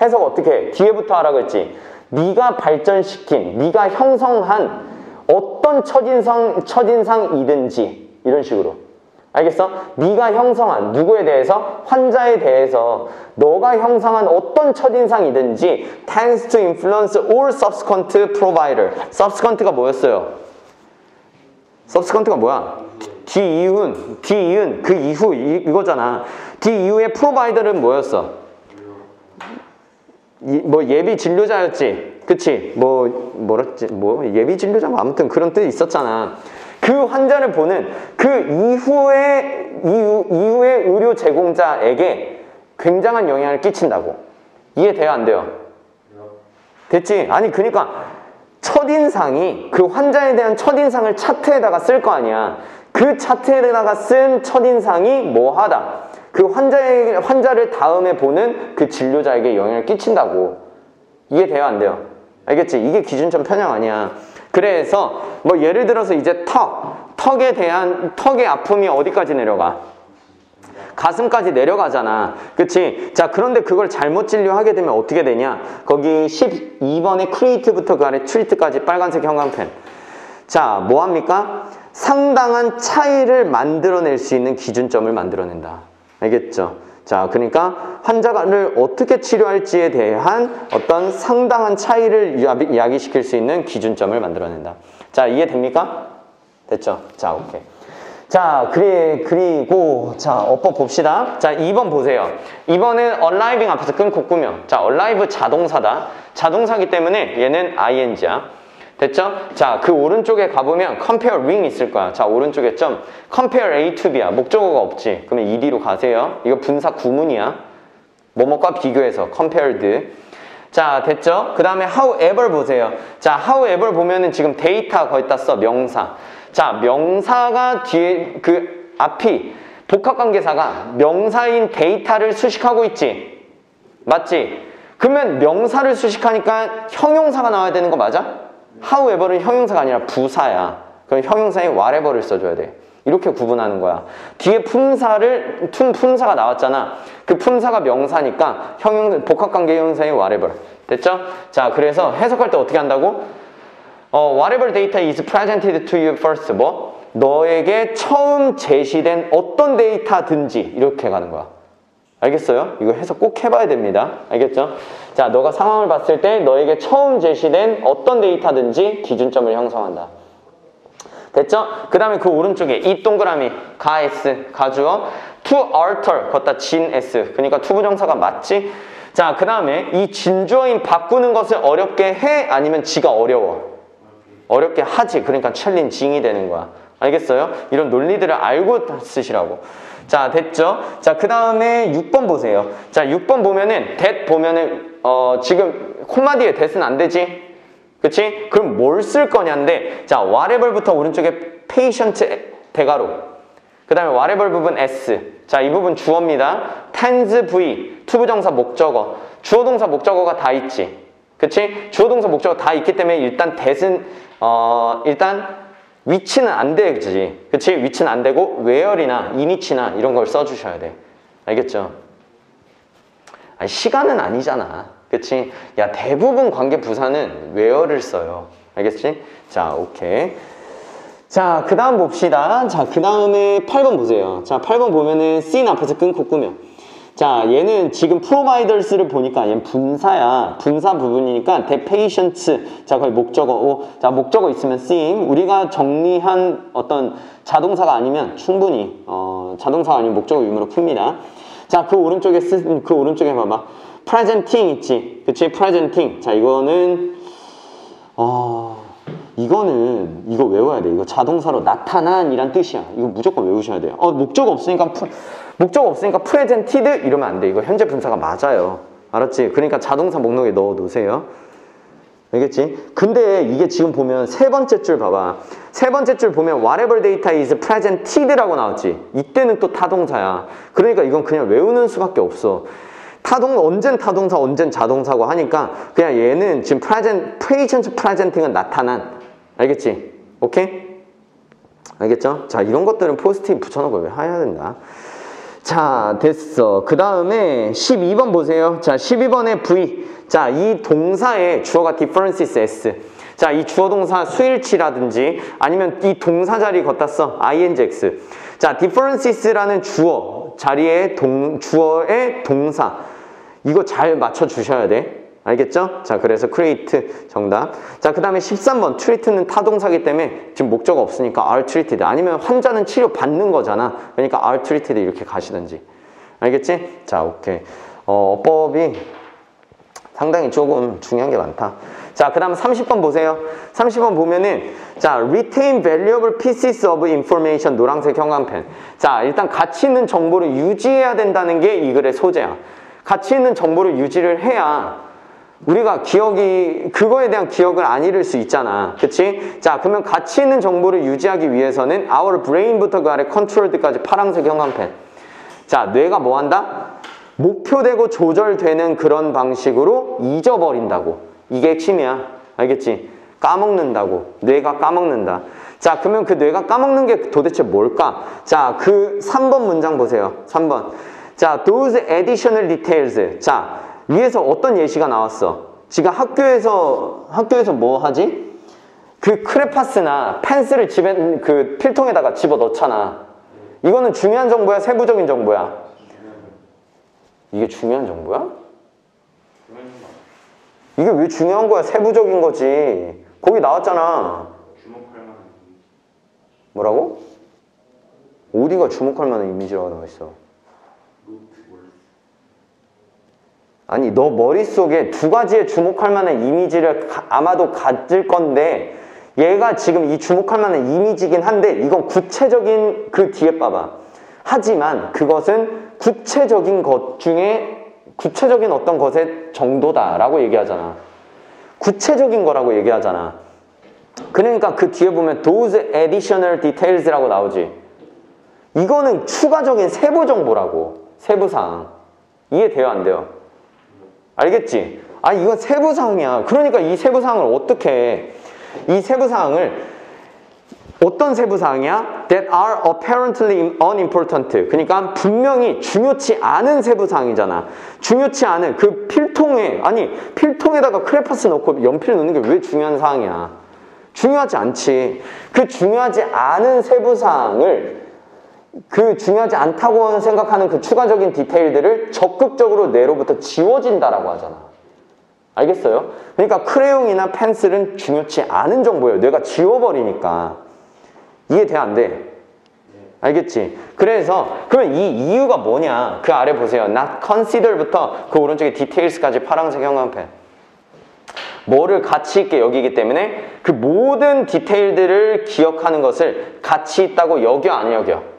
해석 어떻게 해? 뒤에부터 하라고 했지. 네가 발전시킨, 네가 형성한 어떤 첫인상, 첫인상이든지 이런 식으로. 알겠어? 네가 형성한 누구에 대해서 환자에 대해서 너가 형성한 어떤 첫인상이든지 tends to influence all subsequent provider. subsequent가 뭐였어요? subsequent가 뭐야? 뒤 이윤, 뒤 이윤 그 이후 이, 이거잖아. 뒤 이후의 provider는 뭐였어? 이- 뭐 예비 진료자였지, 그치? 뭐 뭐랬지? 뭐 예비 진료자 뭐 아무튼 그런 뜻 있었잖아. 그 환자를 보는 그 이후의 이후, 이후의 의료 제공자에게 굉장한 영향을 끼친다고. 이해돼요, 안 돼요? 됐지? 아니 그러니까 첫인상이 그 환자에 대한 첫인상을 차트에다가 쓸 거 아니야. 그 차트에다가 쓴 첫인상이 뭐하다. 그 환자의 환자를 다음에 보는 그 진료자에게 영향을 끼친다고. 이해돼요, 안 돼요? 알겠지? 이게 기준점 편향 아니야. 그래서 뭐 예를 들어서 이제 턱, 턱에 대한 턱의 아픔이 어디까지 내려가? 가슴까지 내려가잖아. 그치? 자, 그런데 그걸 잘못 진료하게 되면 어떻게 되냐? 거기 12번의 create부터 그 아래 treat까지 빨간색 형광펜. 자, 뭐 합니까? 상당한 차이를 만들어낼 수 있는 기준점을 만들어낸다. 알겠죠? 자, 그러니까 환자를 어떻게 치료할지에 대한 어떤 상당한 차이를 야비- 야기시킬 수 있는 기준점을 만들어낸다. 자, 이해됩니까? 됐죠? 자, 오케이. 자, 그리, 그리고, 자, 어법 봅시다. 자, 2번 보세요. 2번은 arriving 앞에서 끊고 꾸며. 자, arrive 자동사다. 자동사기 때문에 얘는 ing야. 됐죠? 자, 그 오른쪽에 가보면 compare ring 있을 거야. 자, 오른쪽에 점. compare A to B야. 목적어가 없지. 그러면 ED로 가세요. 이거 분사 구문이야. 뭐뭐과 비교해서 compared. 자, 됐죠? 그 다음에 however 보세요. 자, however 보면은 지금 데이터 거기다 써. 명사. 자, 명사가 뒤에 그 앞이 복합관계사가 명사인 데이터를 수식하고 있지. 맞지? 그러면 명사를 수식하니까 형용사가 나와야 되는 거 맞아? However는 형용사가 아니라 부사야. 그럼 형용사에 whatever를 써줘야 돼. 이렇게 구분하는 거야. 뒤에 품사를 품 품사가 나왔잖아. 그 품사가 명사니까 형용 복합관계 형용사의 whatever. 됐죠? 자, 그래서 해석할 때 어떻게 한다고? 어, whatever data is presented to you first. 뭐? 너에게 처음 제시된 어떤 데이터든지 이렇게 가는 거야. 알겠어요? 이거 해석 꼭 해봐야 됩니다. 알겠죠? 자, 너가 상황을 봤을 때 너에게 처음 제시된 어떤 데이터든지 기준점을 형성한다. 됐죠? 그 다음에 그 오른쪽에 it 동그라미 가S 가주어 to alter 거기다 진S 그러니까 to부정사가 맞지? 자, 그 다음에 이 진주어인 바꾸는 것을 어렵게 해 아니면 지가 어려워? 어렵게 하지. 그러니까 challenging이 되는 거야. 알겠어요? 이런 논리들을 알고 쓰시라고. 자, 됐죠? 자, 그 다음에 6번 보세요. 자, 6번 보면은, that 보면은, 어, 지금, 콤마 뒤에 that은 안 되지? 그치? 그럼 뭘 쓸 거냐인데, 자, whatever부터 오른쪽에 patient 대괄호. 그 다음에 whatever 부분 S. 자, 이 부분 주어입니다. tends V. to부정사 목적어. 주어동사 목적어가 다 있지. 그치? 주어동사 목적어 다 있기 때문에 일단 that은, 어, 일단 위치는 안 되지. 그치? 위치는 안 되고, where이나 in이치나 이런 걸 써주셔야 돼. 알겠죠? 아니, 시간은 아니잖아. 그치? 야, 대부분 관계 부사는 where를 써요. 알겠지? 자, 오케이. 자, 그 다음 봅시다. 자, 그 다음에 8번 보세요. 자, 8번 보면은 씬 앞에서 끊고 꾸며. 자, 얘는 지금 providers를 보니까 얘는 분사야. 분사 부분이니까 the patients. 자, 거기 목적어. 오, 자, 목적어 있으면 씬. 우리가 정리한 어떤 자동사가 아니면 충분히, 어, 자동사가 아니면 목적어 유무로 풉니다. 자, 그 오른쪽에 쓰, 그 오른쪽에 봐봐. presenting 있지. 그치? presenting. 자, 이거는, 어, 이거는 이거 외워야 돼. 이거 자동사로 나타난 이란 뜻이야. 이거 무조건 외우셔야 돼요. 어, 목적 없으니까 프, 목적 없으니까 presented 이러면 안 돼. 이거 현재 분사가 맞아요. 알았지? 그러니까 자동사 목록에 넣어 놓으세요. 알겠지? 근데 이게 지금 보면 세 번째 줄 봐봐. 세 번째 줄 보면 whatever data is presented라고 나왔지. 이때는 또 타동사야. 그러니까 이건 그냥 외우는 수밖에 없어. 타동 언젠 타동사 언젠 자동사고 하니까 그냥 얘는 지금 present, present, presenting은 나타난 알겠지? 오케이? 알겠죠? 자 이런 것들은 포스트잇 붙여 놓고 왜 해야 된다 자, 됐어. 그 다음에 12번 보세요. 자, 12번에 V. 자, 이 동사의 주어가 differences S. 자, 이 주어 동사 수일치라든지 아니면 이 동사 자리 걷다 써. ingx. 자, differences라는 주어 자리에 동, 주어의 동사. 이거 잘 맞춰 주셔야 돼. 알겠죠? 자, 그래서 create 정답. 자, 그 다음에 13번 treat는 타동사기 때문에 지금 목적 없으니까 are treated. 아니면 환자는 치료 받는 거잖아. 그러니까 are treated 이렇게 가시든지. 알겠지? 자, 오케이. 어, 어법이 상당히 조금 중요한 게 많다. 자, 그 다음 30번 보세요. 30번 보면은, 자, retain valuable pieces of information, 노란색 형광펜. 자, 일단 가치 있는 정보를 유지해야 된다는 게 이 글의 소재야. 가치 있는 정보를 유지를 해야 우리가 기억이, 그거에 대한 기억을 안 잃을 수 있잖아. 그치? 자, 그러면 가치 있는 정보를 유지하기 위해서는 our brain부터 그 아래 controlled까지 파란색 형광펜. 자, 뇌가 뭐 한다? 목표되고 조절되는 그런 방식으로 잊어버린다고. 이게 핵심이야. 알겠지? 까먹는다고. 뇌가 까먹는다. 자, 그러면 그 뇌가 까먹는 게 도대체 뭘까? 자, 그 3번 문장 보세요. 3번. 자, those additional details. 자, 위에서 어떤 예시가 나왔어? 지금 학교에서, 학교에서 뭐 하지? 그 크레파스나 펜스를 집에, 그 필통에다가 집어 넣잖아. 이거는 중요한 정보야? 세부적인 정보야? 이게 중요한 정보야? 이게 왜 중요한 거야? 세부적인 거지. 거기 나왔잖아. 뭐라고? 어디가 주목할 만한 이미지라고 나와 있어? 루트 월스 아니, 너 머릿속에 두 가지의 주목할 만한 이미지를 가- 아마도 가질 건데, 얘가 지금 이 주목할 만한 이미지긴 한데, 이건 구체적인 그 뒤에 봐봐. 하지만 그것은 구체적인 것 중에 구체적인 어떤 것의 정도다라고 얘기하잖아. 구체적인 거라고 얘기하잖아. 그러니까 그 뒤에 보면 those additional details라고 나오지. 이거는 추가적인 세부 정보라고. 세부 사항. 이해돼요, 안 돼요? 알겠지? 아, 이건 세부 사항이야. 그러니까 이 세부 사항을 어떻게 해? 이 세부 사항을 어떤 세부 사항이야? That are apparently unimportant. 그러니까 분명히 중요치 않은 세부 사항이잖아. 중요치 않은 그 필통에 아니 필통에다가 크레파스 넣고 연필 넣는 게 왜 중요한 사항이야? 중요하지 않지. 그 중요하지 않은 세부 사항을 그 중요하지 않다고 생각하는 그 추가적인 디테일들을 적극적으로 뇌로부터 지워진다라고 하잖아. 알겠어요? 그러니까 크레용이나 펜슬은 중요치 않은 정보예요. 뇌가 지워버리니까. 이해돼 안 돼? 알겠지? 그래서 그러면 이 이유가 뭐냐? 그 아래 보세요. not consider부터 그 오른쪽에 details까지 파란색 형광펜. 뭐를 가치 있게 여기기 때문에 그 모든 디테일들을 기억하는 것을 가치 있다고 여겨 안 여겨?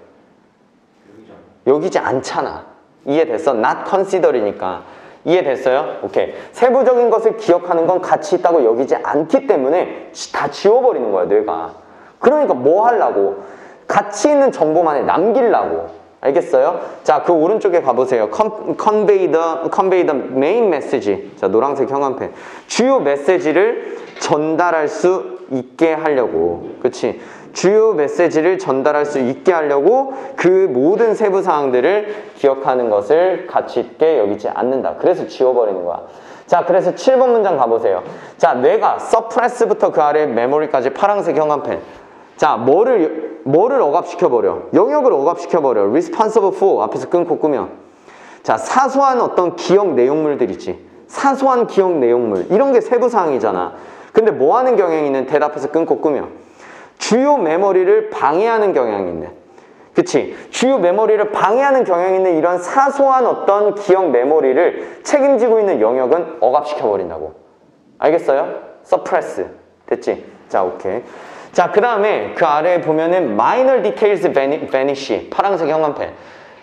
여기지 않잖아. 이해됐어? not consider이니까. 이해됐어요? 오케이. 세부적인 것을 기억하는 건 가치 있다고 여기지 않기 때문에 지- 다 지워버리는 거야, 뇌가. 그러니까 뭐 하려고? 가치 있는 정보만에 남기려고. 알겠어요? 자, 그 오른쪽에 가보세요. Convey the, convey the main message. 자, 노란색 형광펜. 주요 메시지를 전달할 수 있게 하려고. 그치? 주요 메시지를 전달할 수 있게 하려고 그 모든 세부 사항들을 기억하는 것을 가치 있게 여기지 않는다. 그래서 지워버리는 거야. 자, 그래서 7번 문장 가보세요. 자, 뇌가 서프레스부터 그 아래 메모리까지 파란색 형광펜. 자, 뭐를, 뭐를 억압시켜버려? 영역을 억압시켜버려. responsible for 앞에서 끊고 끄면. 자, 사소한 어떤 기억 내용물들 있지. 사소한 기억 내용물. 이런 게 세부사항이잖아. 근데 뭐 하는 경향이 있는 대답해서 끊고 끄면. 주요 메모리를 방해하는 경향이 있는. 그치? 주요 메모리를 방해하는 경향이 있는 이런 사소한 어떤 기억 메모리를 책임지고 있는 영역은 억압시켜버린다고. 알겠어요? suppress. 됐지? 자, 오케이. 자, 그 다음에 그 아래에 보면은 minor details. 파란색 형광펜.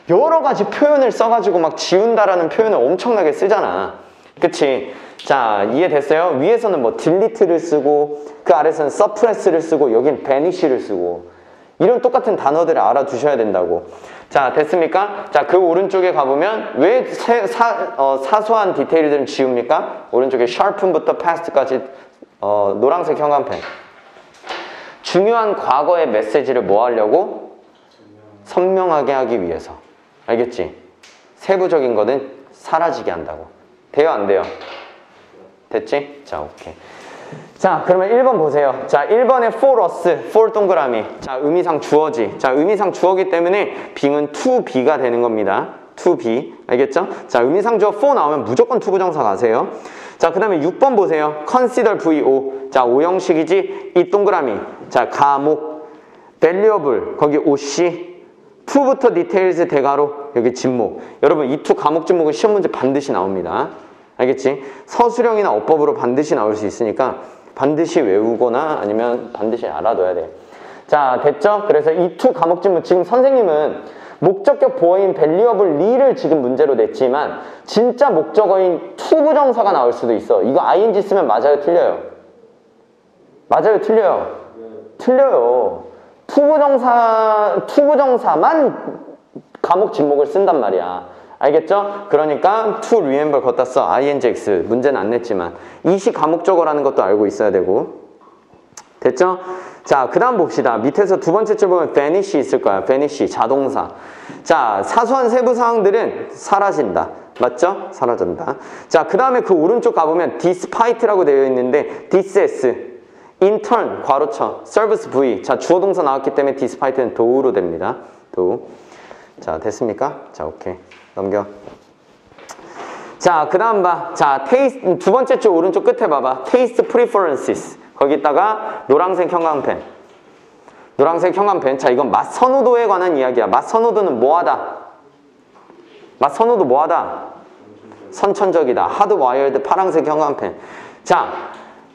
여러 가지 표현을 써가지고 막 지운다라는 표현을 엄청나게 쓰잖아. 그치? 자, 이해됐어요? 위에서는 뭐 delete를 쓰고, 그 아래서는 suppress를 쓰고, 여긴 vanish를 쓰고. 이런 똑같은 단어들을 알아두셔야 된다고. 자, 됐습니까? 자, 그 오른쪽에 가보면 왜 세- 사, 어, 사소한 디테일들은 지웁니까? 오른쪽에 sharpen부터 past까지 어, 노란색 형광펜. 중요한 과거의 메시지를 뭐 하려고? 선명하게 하기 위해서. 알겠지? 세부적인 거는 사라지게 한다고. 돼요, 안 돼요? 됐지? 자, 오케이. 자, 그러면 1번 보세요. 자, 1번에 for us, for 동그라미. 자, 의미상 주어지. 자, 의미상 주어기 때문에 being은 to be가 되는 겁니다. to be. 알겠죠? 자, 의미상 주어 for 나오면 무조건 to부정사 가세요. 자, 그 다음에 6번 보세요. consider VO. 자, 오형식이지. 이 동그라미. 자, 가목. valuable. 거기 OC. to부터 details 대괄호. 여기 진목. 여러분, it to 가목 진목은 시험 문제 반드시 나옵니다. 알겠지? 서술형이나 어법으로 반드시 나올 수 있으니까 반드시 외우거나 아니면 반드시 알아둬야 돼. 자, 됐죠? 그래서 it to 가목 진목 지금 선생님은 목적격 보어인 valuable 리를 지금 문제로 냈지만 진짜 목적어인 to부정사가 나올 수도 있어. 이거 ing 쓰면 맞아요, 틀려요? 맞아요, 틀려요? 틀려요. to부정사, to부정사만 가목 진목을 쓴단 말이야. 알겠죠? 그러니까 to remember 거기다 써 ing X 문제는 안 냈지만 it이 가목적어라는 것도 알고 있어야 되고 됐죠? 자, 그 다음 봅시다. 밑에서 두 번째 줄 보면 vanish 있을 거야. vanish, 자동사. 자, 사소한 세부 사항들은 사라진다. 맞죠? 사라진다. 자, 그 다음에 그 오른쪽 가보면 despite라고 되어 있는데 ds, intern, 괄호쳐, service v. 자, 주어 동사 나왔기 때문에 despite는 도우로 됩니다. 도우. 자, 됐습니까? 자, 오케이. 넘겨. 자, 그 다음 봐. 자, 테이스, 두 번째 줄 오른쪽 끝에 봐봐. taste preferences. 거기다가 노란색 형광펜. 노란색 형광펜. 자, 이건 맛 선호도에 관한 이야기야. 맛 선호도는 뭐하다? 맛 선호도 뭐하다? 선천적이다. 하드와이어드 파란색 형광펜. 자,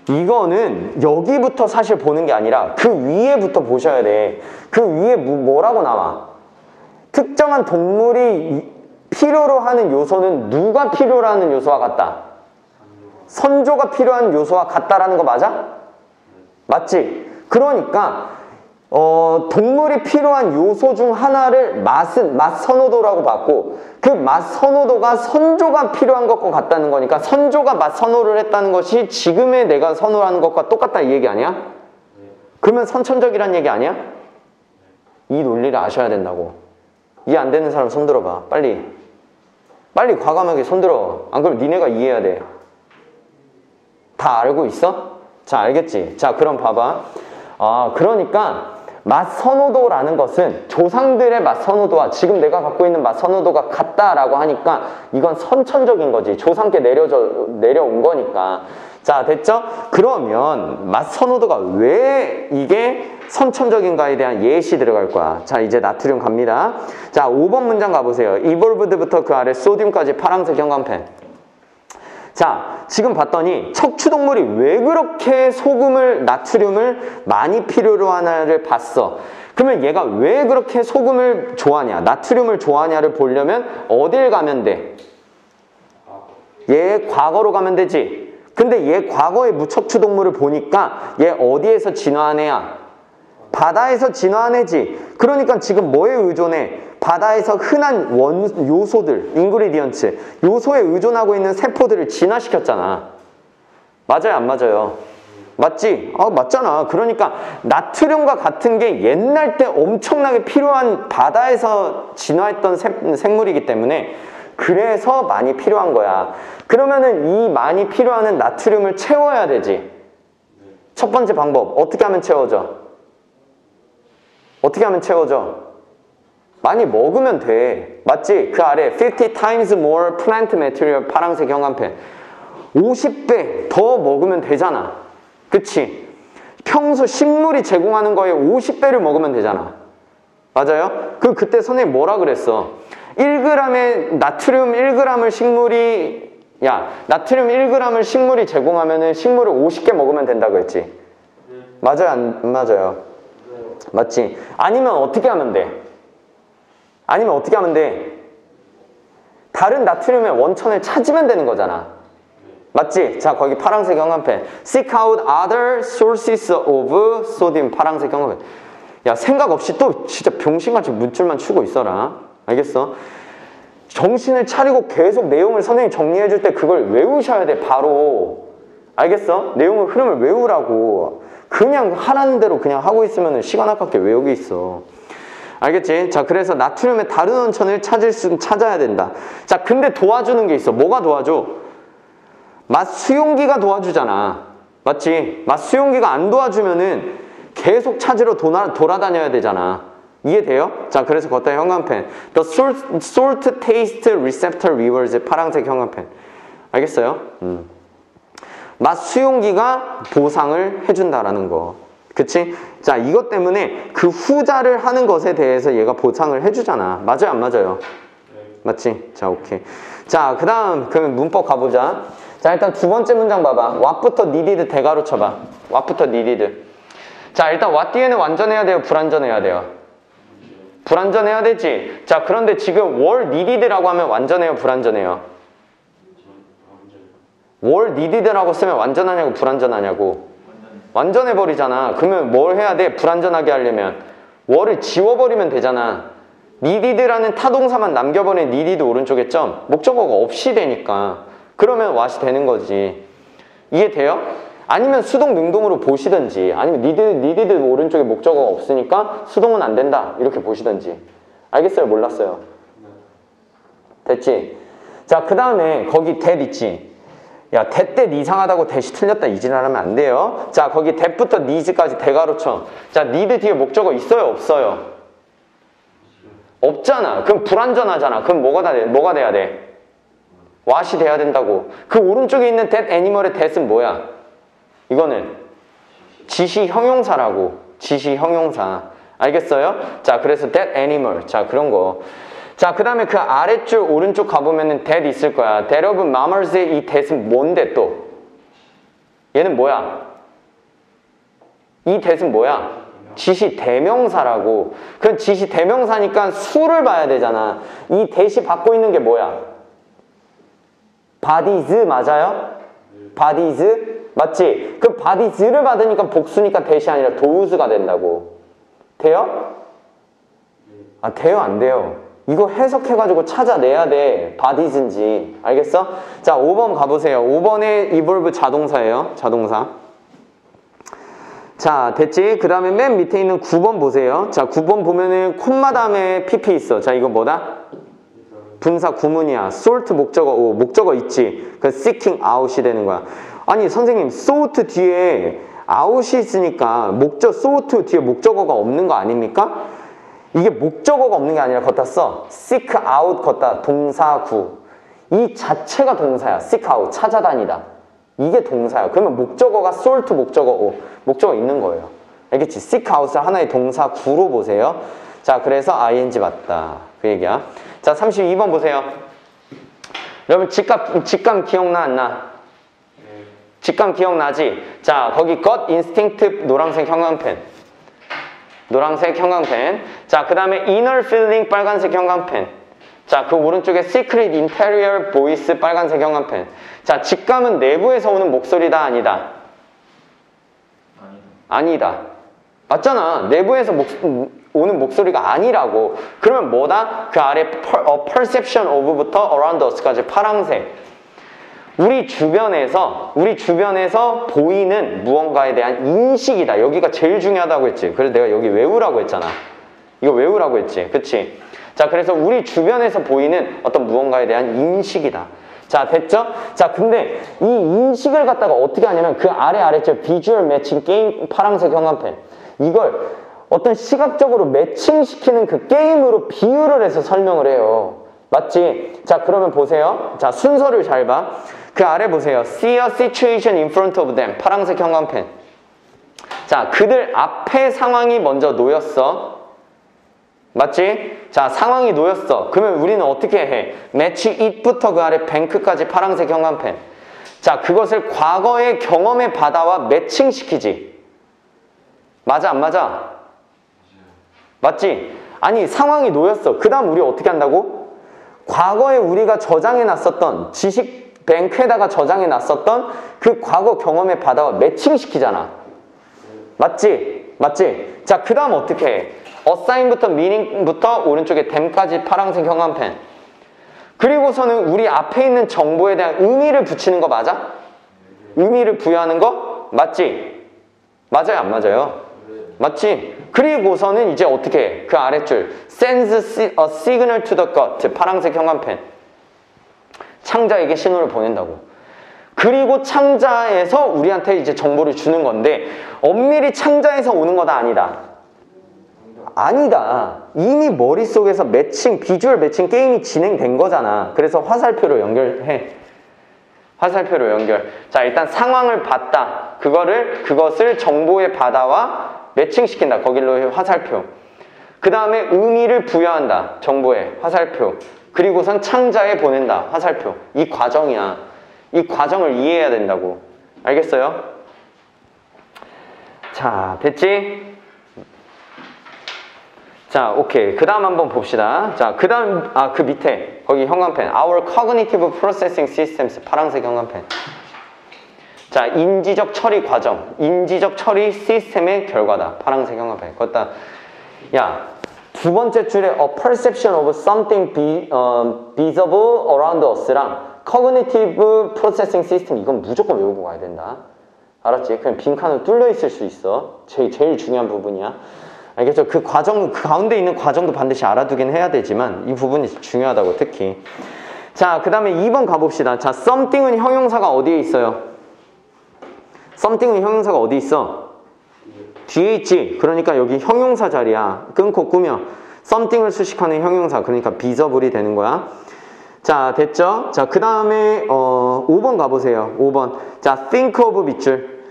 이거는 여기부터 사실 보는 게 아니라 그 위에부터 보셔야 돼. 그 위에 뭐- 뭐라고 나와? 특정한 동물이 이- 필요로 하는 요소는 누가 필요로 하는 요소와 같다? 선조가 필요한 요소와 같다라는 거 맞아? 맞지? 그러니까 어, 동물이 필요한 요소 중 하나를 맛은 맛 선호도라고 봤고 그 맛 선호도가 선조가 필요한 것과 같다는 거니까 선조가 맛 선호를 했다는 것이 지금의 내가 선호하는 것과 똑같다 이 얘기 아니야? 그러면 선천적이란 얘기 아니야? 이 논리를 아셔야 된다고 이해 안 되는 사람 손 들어봐 빨리 빨리 과감하게 손 들어 안 그러면 니네가 이해해야 돼 다 알고 있어? 자, 알겠지? 자, 그럼 봐봐. 아, 그러니까 맛 선호도라는 것은 조상들의 맛 선호도와 지금 내가 갖고 있는 맛 선호도가 같다라고 하니까 이건 선천적인 거지. 조상께 내려져, 내려온 거니까. 자, 됐죠? 그러면 맛 선호도가 왜 이게 선천적인가에 대한 예시 들어갈 거야. 자, 이제 나트륨 갑니다. 자, 5번 문장 가보세요. 이볼브드부터 그 아래 소듐까지 파란색 형광펜. 자, 지금 봤더니 척추동물이 왜 그렇게 소금을, 나트륨을 많이 필요로 하나를 봤어. 그러면 얘가 왜 그렇게 소금을 좋아하냐, 나트륨을 좋아하냐를 보려면 어딜 가면 돼? 얘 과거로 가면 되지. 근데 얘 과거의 무척추동물을 보니까 얘 어디에서 진화한 애야? 바다에서 진화한 애지. 그러니까 지금 뭐에 의존해? 바다에서 흔한 원 요소들, 인그리디언츠, 요소에 의존하고 있는 세포들을 진화시켰잖아. 맞아요, 안 맞아요? 맞지? 아, 맞잖아. 그러니까 나트륨과 같은 게 옛날 때 엄청나게 필요한 바다에서 진화했던 생- 생물이기 때문에 그래서 많이 필요한 거야. 그러면은 이 많이 필요한 나트륨을 채워야 되지. 첫 번째 방법, 어떻게 하면 채워져? 어떻게 하면 채워져? 많이 먹으면 돼. 맞지? 그 아래 50 times more plant material 파란색 형광펜. 50배 더 먹으면 되잖아. 그치? 평소 식물이 제공하는 거에 50배를 먹으면 되잖아. 맞아요? 그 그때 선생님 뭐라 그랬어? 1g의 나트륨 1g을 식물이 야, 나트륨 1g을 식물이 제공하면은 식물을 50개 먹으면 된다고 했지. 맞아요, 안 맞아요? 맞지? 아니면 어떻게 하면 돼? 아니면 어떻게 하면 돼? 다른 나트륨의 원천을 찾으면 되는 거잖아. 맞지? 자, 거기 파란색 형광펜. Seek out other sources of sodium. 파란색 형광펜. 야, 생각 없이 또 진짜 병신같이 문줄만 추고 있어라. 알겠어? 정신을 차리고 계속 내용을 선생님이 정리해 줄 때 그걸 외우셔야 돼, 바로. 알겠어? 내용의 흐름을 외우라고. 그냥 하라는 대로 그냥 하고 있으면 시간 아깝게 외우기 있어. 알겠지? 자, 그래서 나트륨의 다른 원천을 찾을 수, 찾아야 된다. 자, 근데 도와주는 게 있어. 뭐가 도와줘? 맛 수용기가 도와주잖아. 맞지? 맛 수용기가 안 도와주면은 계속 찾으러 도나, 돌아다녀야 되잖아. 이해돼요? 자, 그래서 걷다 형광펜. The salt, salt taste receptor rewards 파란색 형광펜. 알겠어요? 음. 맛 수용기가 보상을 해준다라는 거. 그치? 자, 이것 때문에 그 후자를 하는 것에 대해서 얘가 보상을 해주잖아. 맞아요, 안 맞아요? 맞지? 자, 오케이. 자, 그 다음, 그러면 문법 가보자. 자, 일단 두 번째 문장 봐봐. what부터 needed 대가로 쳐봐. what부터 needed. 자, 일단 what 뒤에는 완전해야 돼요? 불완전해야 돼요? 불완전해야 되지? 자, 그런데 지금 were needed라고 하면 완전해요? 불완전해요? were needed라고 쓰면 완전하냐고 불완전하냐고? 완전해 버리잖아. 그러면 뭘 해야 돼? 불완전하게 하려면. 월을 지워 버리면 되잖아. needed라는 타동사만 남겨버린 needed 오른쪽에 점. 목적어가 없이 되니까. 그러면 what이 되는 거지. 이해돼요? 아니면 수동 능동으로 보시든지 아니면 needed, needed 오른쪽에 목적어가 없으니까 수동은 안 된다. 이렇게 보시든지. 알겠어요? 몰랐어요? 됐지? 자, 그 다음에 거기 that 있지? 야, 대때 이상하다고 대시 틀렸다 이지랄하면 안 돼요. 자, 거기 대부터 니즈까지 대가로 쳐. 자, 니드 뒤에 목적어 있어요, 없어요? 없잖아. 그럼 불완전하잖아. 그럼 뭐가 다 돼? 뭐가 돼야 돼? 왓이 돼야 된다고. 그 오른쪽에 있는 that animal의 that은 뭐야? 이거는 지시 형용사라고. 지시 형용사. 알겠어요? 자, 그래서 that animal. 자, 그런 거. 자, 그 다음에 그 아래줄 오른쪽 가보면은 that 있을 거야. that of mammals의 이 that은 뭔데 또? 얘는 뭐야? 이 that은 뭐야? 지시 대명사라고. 그 지시 대명사니까 수를 봐야 되잖아. 이 that이 받고 있는 게 뭐야? bodies 맞아요? Bodies 맞지? 그 bodies를 받으니까 복수니까 that이 아니라 도우스가 된다고. 돼요? 아 돼요 안 돼요? 이거 해석해가지고 찾아내야 돼. bodies인지 알겠어? 자 5번 가보세요. 5번에 evolve 자동사예요. 자동사. 자 됐지? 그 다음에 맨 밑에 있는 9번 보세요. 자 9번 보면은 콤마 다음에 pp 있어. 자 이거 뭐다? 분사 구문이야. sort 목적어 오, 목적어 있지. 그 seeking out이 되는 거야. 아니 선생님 sort 뒤에 out이 있으니까 목적 sort 뒤에 목적어가 없는 거 아닙니까? 이게 목적어가 없는 게 아니라 걷다 써. seek out 걷다 동사구. 이 자체가 동사야. seek out 찾아다니다. 이게 동사야. 그러면 목적어가 sort 목적어 오 목적어 있는 거예요. 알겠지? seek out을 하나의 동사구로 보세요. 자, 그래서 ing 맞다. 그 얘기야. 자, 32번 보세요. 여러분 직감 직감 기억나 안 나? 직감 기억나지? 자, 거기 got instinctive 노란색 형광펜. 노란색 형광펜. 자, 그 다음에 inner feeling 빨간색 형광펜. 자, 그 오른쪽에 secret interior voice 빨간색 형광펜. 자, 직감은 내부에서 오는 목소리다 아니다? 아니다. 아니다. 맞잖아. 내부에서 목, 음, 오는 목소리가 아니라고. 그러면 뭐다? 그 아래 per, 어, perception of부터 around us까지 파랑색. 우리 주변에서 우리 주변에서 보이는 무언가에 대한 인식이다. 여기가 제일 중요하다고 했지. 그래서 내가 여기 외우라고 했잖아. 이거 외우라고 했지. 그치? 자, 그래서 우리 주변에서 보이는 어떤 무언가에 대한 인식이다. 자, 됐죠? 자, 근데 이 인식을 갖다가 어떻게 하냐면 그 아래 아래쪽 비주얼 매칭 게임 파란색 형광펜. 이걸 어떤 시각적으로 매칭시키는 그 게임으로 비유를 해서 설명을 해요. 맞지? 자, 그러면 보세요. 자, 순서를 잘 봐. 그 아래 보세요. See a situation in front of them. 파란색 형광펜. 자, 그들 앞에 상황이 먼저 놓였어. 맞지? 자, 상황이 놓였어. 그러면 우리는 어떻게 해? 매치 it부터 그 아래 뱅크까지 파란색 형광펜. 자, 그것을 과거의 경험의 바다와 매칭시키지. 맞아, 안 맞아? 맞지? 아니, 상황이 놓였어. 그 다음 우리 어떻게 한다고? 과거에 우리가 저장해 놨었던 지식 뱅크에다가 저장해 놨었던 그 과거 경험의 바다와 매칭시키잖아. 맞지? 맞지? 자, 그 다음 어떻게 해? 어사인부터 미닝부터 오른쪽에 댐까지 파란색 형광펜. 그리고서는 우리 앞에 있는 정보에 대한 의미를 붙이는 거 맞아? 의미를 부여하는 거 맞지? 맞아요, 안 맞아요? 맞지? 그리고서는 이제 어떻게 해? 그 아랫줄 sends si- a signal to the gut 파란색 형광펜 창자에게 신호를 보낸다고 그리고 창자에서 우리한테 이제 정보를 주는 건데 엄밀히 창자에서 오는 거다 아니다 아니다 이미 머릿속에서 매칭 비주얼 매칭 게임이 진행된 거잖아 그래서 화살표로 연결해 화살표로 연결. 자, 일단 상황을 봤다. 그거를, 그것을 정보의 바다와 매칭시킨다. 거길로 화살표. 그 다음에 의미를 부여한다. 정보에 화살표. 그리고선 창자에 보낸다. 화살표. 이 과정이야. 이 과정을 이해해야 된다고. 알겠어요? 자, 됐지? 자, 오케이. 그 다음 한번 봅시다. 자, 그 다음, 아, 그 밑에, 거기 형광펜. Our cognitive processing systems. 파란색 형광펜. 자, 인지적 처리 과정. 인지적 처리 시스템의 결과다. 파란색 형광펜. 거기다, 야, 두 번째 줄에 a perception of something be, 어, visible around us랑 cognitive processing system. 이건 무조건 외우고 가야 된다. 알았지? 그냥 빈칸으로 뚫려 있을 수 있어. 제일, 제일 중요한 부분이야. 알겠죠? 그 과정, 그 가운데 있는 과정도 반드시 알아두긴 해야 되지만 이 부분이 중요하다고 특히. 자, 그 다음에 2번 가봅시다. 자, something은 형용사가 어디에 있어요? Something은 형용사가 어디 있어? 뒤에 있지. 그러니까 여기 형용사 자리야. 끊고 꾸며. something을 수식하는 형용사. 그러니까 비저블이 되는 거야. 자, 됐죠? 자, 그 다음에 어, 5번 가보세요. 5번. 자, think of 밑줄.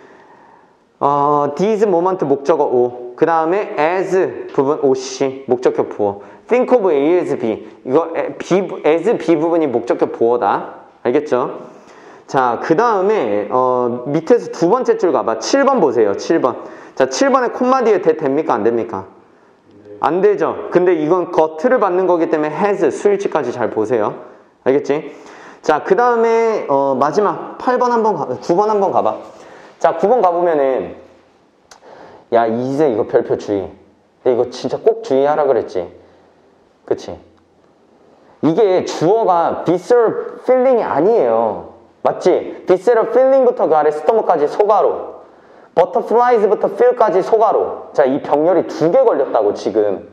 어, these moment 목적어 O. 그 다음에 as 부분 OC 목적격 보어. think of A as B. 이거 에- B, 부- as B 부분이 목적격 보어다. 알겠죠? 자, 그 다음에 어, 밑에서 두 번째 줄 가봐. 7번 보세요. 7번. 자, 7번에 콤마 뒤에 대 됩니까? 안 됩니까? 안 되죠. 근데 이건 겉을 받는 거기 때문에 has 수일치까지 잘 보세요. 알겠지? 자, 그 다음에 어, 마지막 8번 한번 가, 9번 한번 가봐. 자, 9번 가보면은 야, 이제 이거 별표 주의. 근데 이거 진짜 꼭 주의하라 그랬지. 그치? 이게 주어가 visceral feeling이 아니에요. 맞지? visceral feeling부터 그 아래 stomach까지 소괄호. butterflies부터 feel까지 소괄호. 자, 이 병렬이 두 개 걸렸다고 지금.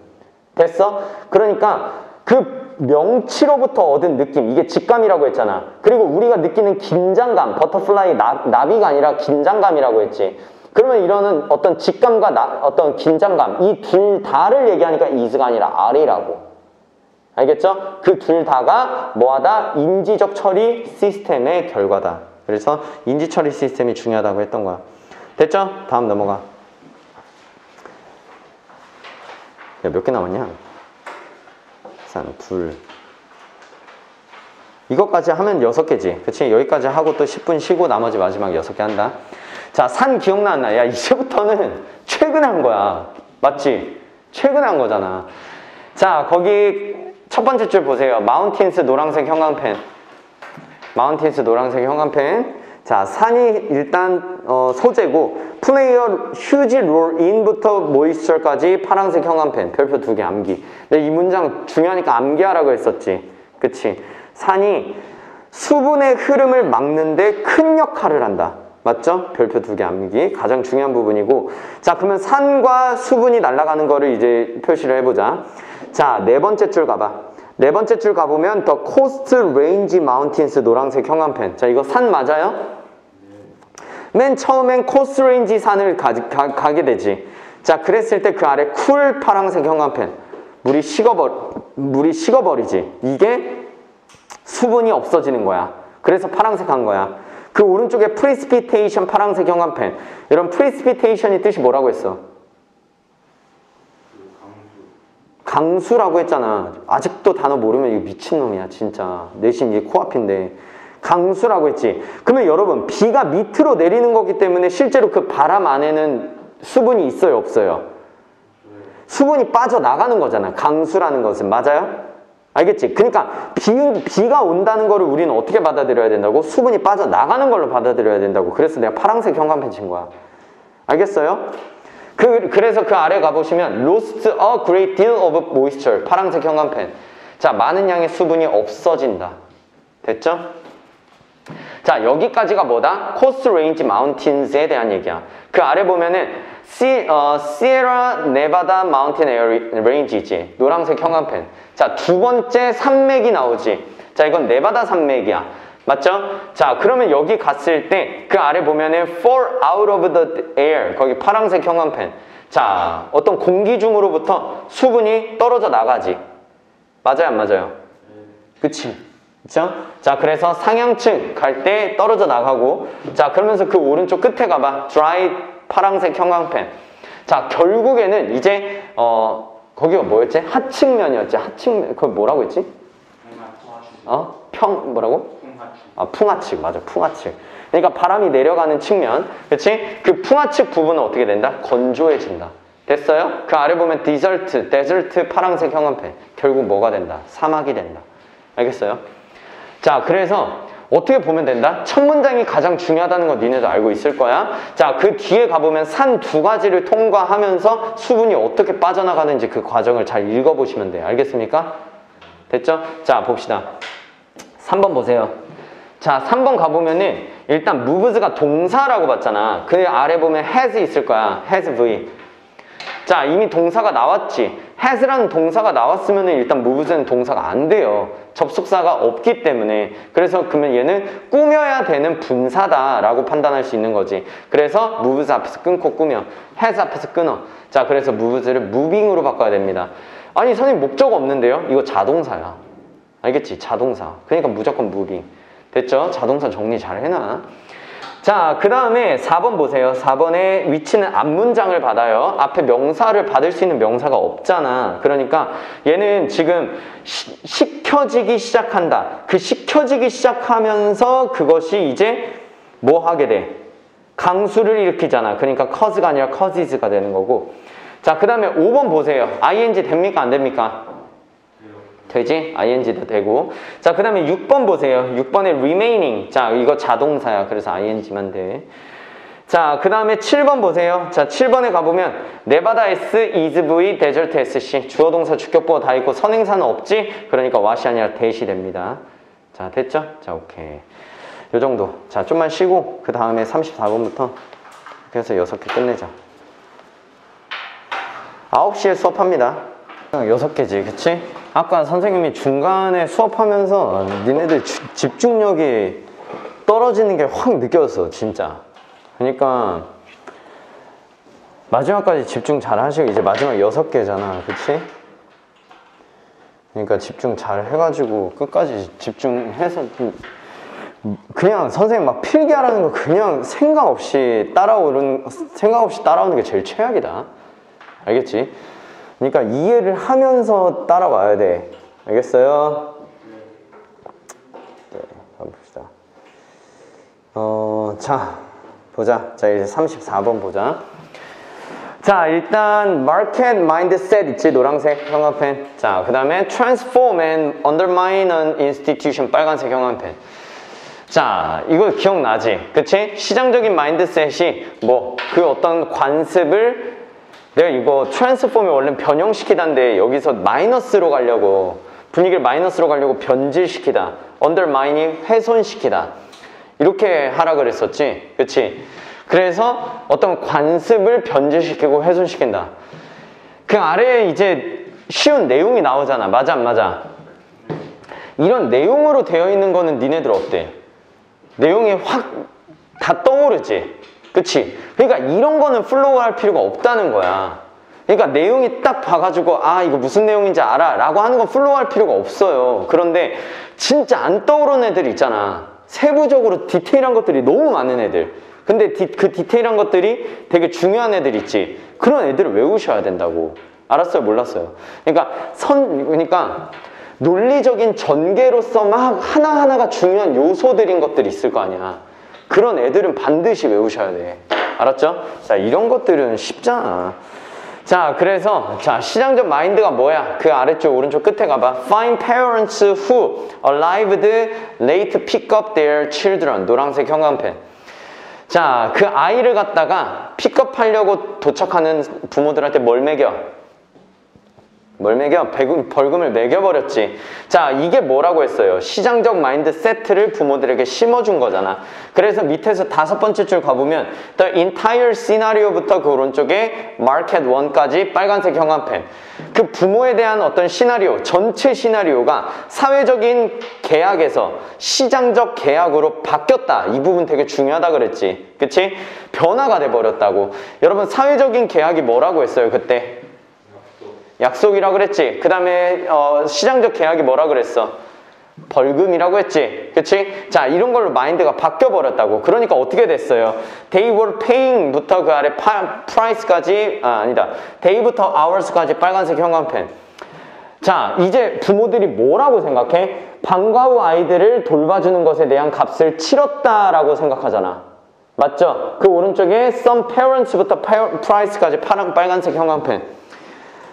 됐어? 그러니까 그 명치로부터 얻은 느낌, 이게 직감이라고 했잖아. 그리고 우리가 느끼는 긴장감, butterfly 나, 나비가 아니라 긴장감이라고 했지. 그러면 이러는 어떤 직감과 나- 어떤 긴장감, 이 둘 다를 얘기하니까 is가 아니라 are라고. 알겠죠? 그 둘 다가 뭐하다? 인지적 처리 시스템의 결과다. 그래서 인지 처리 시스템이 중요하다고 했던 거야. 됐죠? 다음 넘어가. 야, 몇 개 남았냐? 산, 둘. 이것까지 하면 여섯 개지. 그치? 여기까지 하고 또 10분 쉬고 나머지 마지막 여섯 개 한다. 자, 산 기억나나? 야, 이제부터는 최근에 한 거야. 맞지? 최근에 한 거잖아. 자, 거기 첫 번째 줄 보세요. 마운틴스 노란색 형광펜. 마운틴스 노란색 형광펜. 자, 산이 일단 어, 소재고 플레이어 휴지 롤 인부터 모이스처까지 파란색 형광펜. 별표 두 개 암기. 근데 이 문장 중요하니까 암기하라고 했었지. 그치? 산이 수분의 흐름을 막는데 큰 역할을 한다. 맞죠? 별표 두 개 암기. 가장 중요한 부분이고. 자, 그러면 산과 수분이 날아가는 거를 이제 표시를 해보자. 자, 네 번째 줄 가봐. 네 번째 줄 가보면 the Coast Range Mountains 노란색 형광펜. 자, 이거 산 맞아요? 맨 처음엔 Coast Range 산을 가, 가, 가게 되지. 자, 그랬을 때 그 아래 cool 파란색 형광펜. 물이 식어버, 물이 식어버리지. 이게 수분이 없어지는 거야. 그래서 파란색 한 거야. 그 오른쪽에 precipitation 파란색 형광펜. 이런 precipitation이 뜻이 뭐라고 했어? 강수라고 했잖아. 아직도 단어 모르면 이거 미친놈이야, 진짜. 내신 이게 코앞인데. 강수라고 했지. 그러면 여러분, 비가 밑으로 내리는 거기 때문에 실제로 그 바람 안에는 수분이 있어요, 없어요? 수분이 빠져나가는 거잖아. 강수라는 것은. 맞아요? 알겠지? 그러니까 비, 비가 온다는 거를 우리는 어떻게 받아들여야 된다고? 수분이 빠져나가는 걸로 받아들여야 된다고. 그래서 내가 파란색 형광펜 친 거야. 알겠어요? 그, 그래서 그 아래 가보시면 lost a great deal of moisture 파란색 형광펜. 자 많은 양의 수분이 없어진다. 됐죠? 자 여기까지가 뭐다? coast range mountains에 대한 얘기야. 그 아래 보면은 시, 어, 시에라 네바다 mountain air range. 있지 노란색 형광펜. 자 두 번째 산맥이 나오지. 자 이건 네바다 산맥이야 맞죠? 자 그러면 여기 갔을 때 그 아래 보면은 fall out of the air 거기 파란색 형광펜 자 어떤 공기 중으로부터 수분이 떨어져 나가지 맞아요 안 맞아요? 그치 그쵸? 자 그래서 상향층 갈 때 떨어져 나가고 자 그러면서 그 오른쪽 끝에 가봐 dry 파란색 형광펜 자 결국에는 이제 어 거기가 뭐였지? 하층면이었지 하층면 그거 뭐라고 했지? 통하시 어? 평 뭐라고? 아 풍하측 맞아 풍하측 그러니까 바람이 내려가는 측면 그렇지? 그 풍하측 부분은 어떻게 된다? 건조해진다 됐어요? 그 아래 보면 디저트, 데저트 파란색 형광펜 결국 뭐가 된다? 사막이 된다 알겠어요? 자 그래서 어떻게 보면 된다? 첫 문장이 가장 중요하다는 거 니네도 알고 있을 거야 자 그 뒤에 가보면 산 두 가지를 통과하면서 수분이 어떻게 빠져나가는지 그 과정을 잘 읽어보시면 돼요 알겠습니까? 됐죠? 자 봅시다 3번 보세요. 자, 3번 가보면은 일단 moves가 동사라고 봤잖아. 그 아래 보면 has 있을 거야. has v. 자, 이미 동사가 나왔지. has라는 동사가 나왔으면은 일단 moves는 동사가 안 돼요. 접속사가 없기 때문에. 그래서 그러면 얘는 꾸며야 되는 분사다 라고 판단할 수 있는 거지. 그래서 moves 앞에서 끊고 꾸며. has 앞에서 끊어. 자, 그래서 moves를 moving으로 바꿔야 됩니다. 아니, 선생님 목적 없는데요? 이거 자동사야. 알겠지? 자동사. 그러니까 무조건 무빙. 됐죠? 자동사 정리 잘 해놔. 자, 그 다음에 4번 보세요. 4번에 위치는 앞문장을 받아요. 앞에 명사를 받을 수 있는 명사가 없잖아. 그러니까 얘는 지금 시, 식혀지기 시작한다. 그 식혀지기 시작하면서 그것이 이제 뭐 하게 돼? 강수를 일으키잖아. 그러니까 cause가 아니라 causes가 되는 거고. 자, 그 다음에 5번 보세요. ing 됩니까? 안 됩니까? 되지? ing도 되고. 자, 그 다음에 6번 보세요. 6번에 remaining. 자, 이거 자동사야. 그래서 ing만 돼. 자, 그 다음에 7번 보세요. 자, 7번에 가보면 네바다 S, is V, desert SC. 주어 동사 주격보가 다 있고 선행사는 없지? 그러니까 wash이 아니라 대시 됩니다. 자, 됐죠? 자, 오케이. 요 정도. 자, 좀만 쉬고 그 다음에 34번부터 이렇게 해서 6개 끝내자. 9시에 수업합니다. 6개지, 그치? 아까 선생님이 중간에 수업하면서 니네들 주- 집중력이 떨어지는 게 확 느껴졌어, 진짜. 그러니까 마지막까지 집중 잘 하시고 이제 마지막 6개잖아, 그치? 그러니까 집중 잘 해가지고 끝까지 집중해서 좀 그냥 선생님 막 필기하라는 거 그냥 생각 없이 따라오는 생각 없이 따라오는 게 제일 최악이다. 알겠지? 그러니까 이해를 하면서 따라와야 돼. 알겠어요? 네, 한번 봅시다. 어, 자, 보자. 자, 이제 34번 보자. 자, 일단 market mindset 있지? 노란색 형광펜. 자, 그 다음에 transform and undermine an institution 빨간색 형광펜. 자, 이거 기억나지? 그치? 시장적인 마인드셋이 뭐, 그 어떤 관습을 내가 이거 트랜스폼이 원래 변형시키다인데 여기서 마이너스로 가려고 분위기를 마이너스로 가려고 변질시키다. 언더마인이 훼손시키다. 이렇게 하라 그랬었지. 그치? 그래서 어떤 관습을 변질시키고 훼손시킨다. 그 아래에 이제 쉬운 내용이 나오잖아. 맞아, 안 맞아? 이런 내용으로 되어 있는 거는 니네들 어때? 내용이 확 다 떠오르지? 그치? 그러니까 이런 거는 flow 할 필요가 없다는 거야. 그러니까 내용이 딱 봐가지고 아 이거 무슨 내용인지 알아 라고 하는 건 flow 할 필요가 없어요. 그런데 진짜 안 떠오르는 애들 있잖아. 세부적으로 디테일한 것들이 너무 많은 애들. 근데 디- 그 디테일한 것들이 되게 중요한 애들 있지. 그런 애들을 외우셔야 된다고. 알았어요? 몰랐어요? 그러니까 선, 그러니까 논리적인 전개로서 막 하나하나가 중요한 요소들인 것들이 있을 거 아니야. 그런 애들은 반드시 외우셔야 돼. 알았죠? 자, 이런 것들은 쉽잖아. 자, 그래서 자 시장적 마인드가 뭐야? 그 아래쪽 오른쪽 끝에 가봐. Find parents who arrived late pick up their children. 노란색 형광펜. 자, 그 아이를 갖다가 픽업하려고 도착하는 부모들한테 뭘 먹여? 뭘 매겨? 배금, 벌금을 매겨버렸지. 자, 이게 뭐라고 했어요? 시장적 마인드 세트를 부모들에게 심어준 거잖아. 그래서 밑에서 다섯 번째 줄 가보면 The entire scenario부터 그 오른쪽에 market 1까지 빨간색 형광펜. 그 부모에 대한 어떤 시나리오, 전체 시나리오가 사회적인 계약에서 시장적 계약으로 바뀌었다. 이 부분 되게 중요하다 그랬지. 그치? 변화가 돼버렸다고. 여러분, 사회적인 계약이 뭐라고 했어요, 그때? 약속이라고 그랬지. 그 다음에 어, 시장적 계약이 뭐라 그랬어? 벌금이라고 했지. 그치? 자, 이런 걸로 마인드가 바뀌어 버렸다고. 그러니까 어떻게 됐어요? They were paying부터 그 아래 파, price까지, 아, 아니다. Day부터 hours까지 빨간색 형광펜. 자, 이제 부모들이 뭐라고 생각해? 방과 후 아이들을 돌봐주는 것에 대한 값을 치렀다라고 생각하잖아. 맞죠? 그 오른쪽에 some parents부터 price까지 파란, 빨간색 형광펜.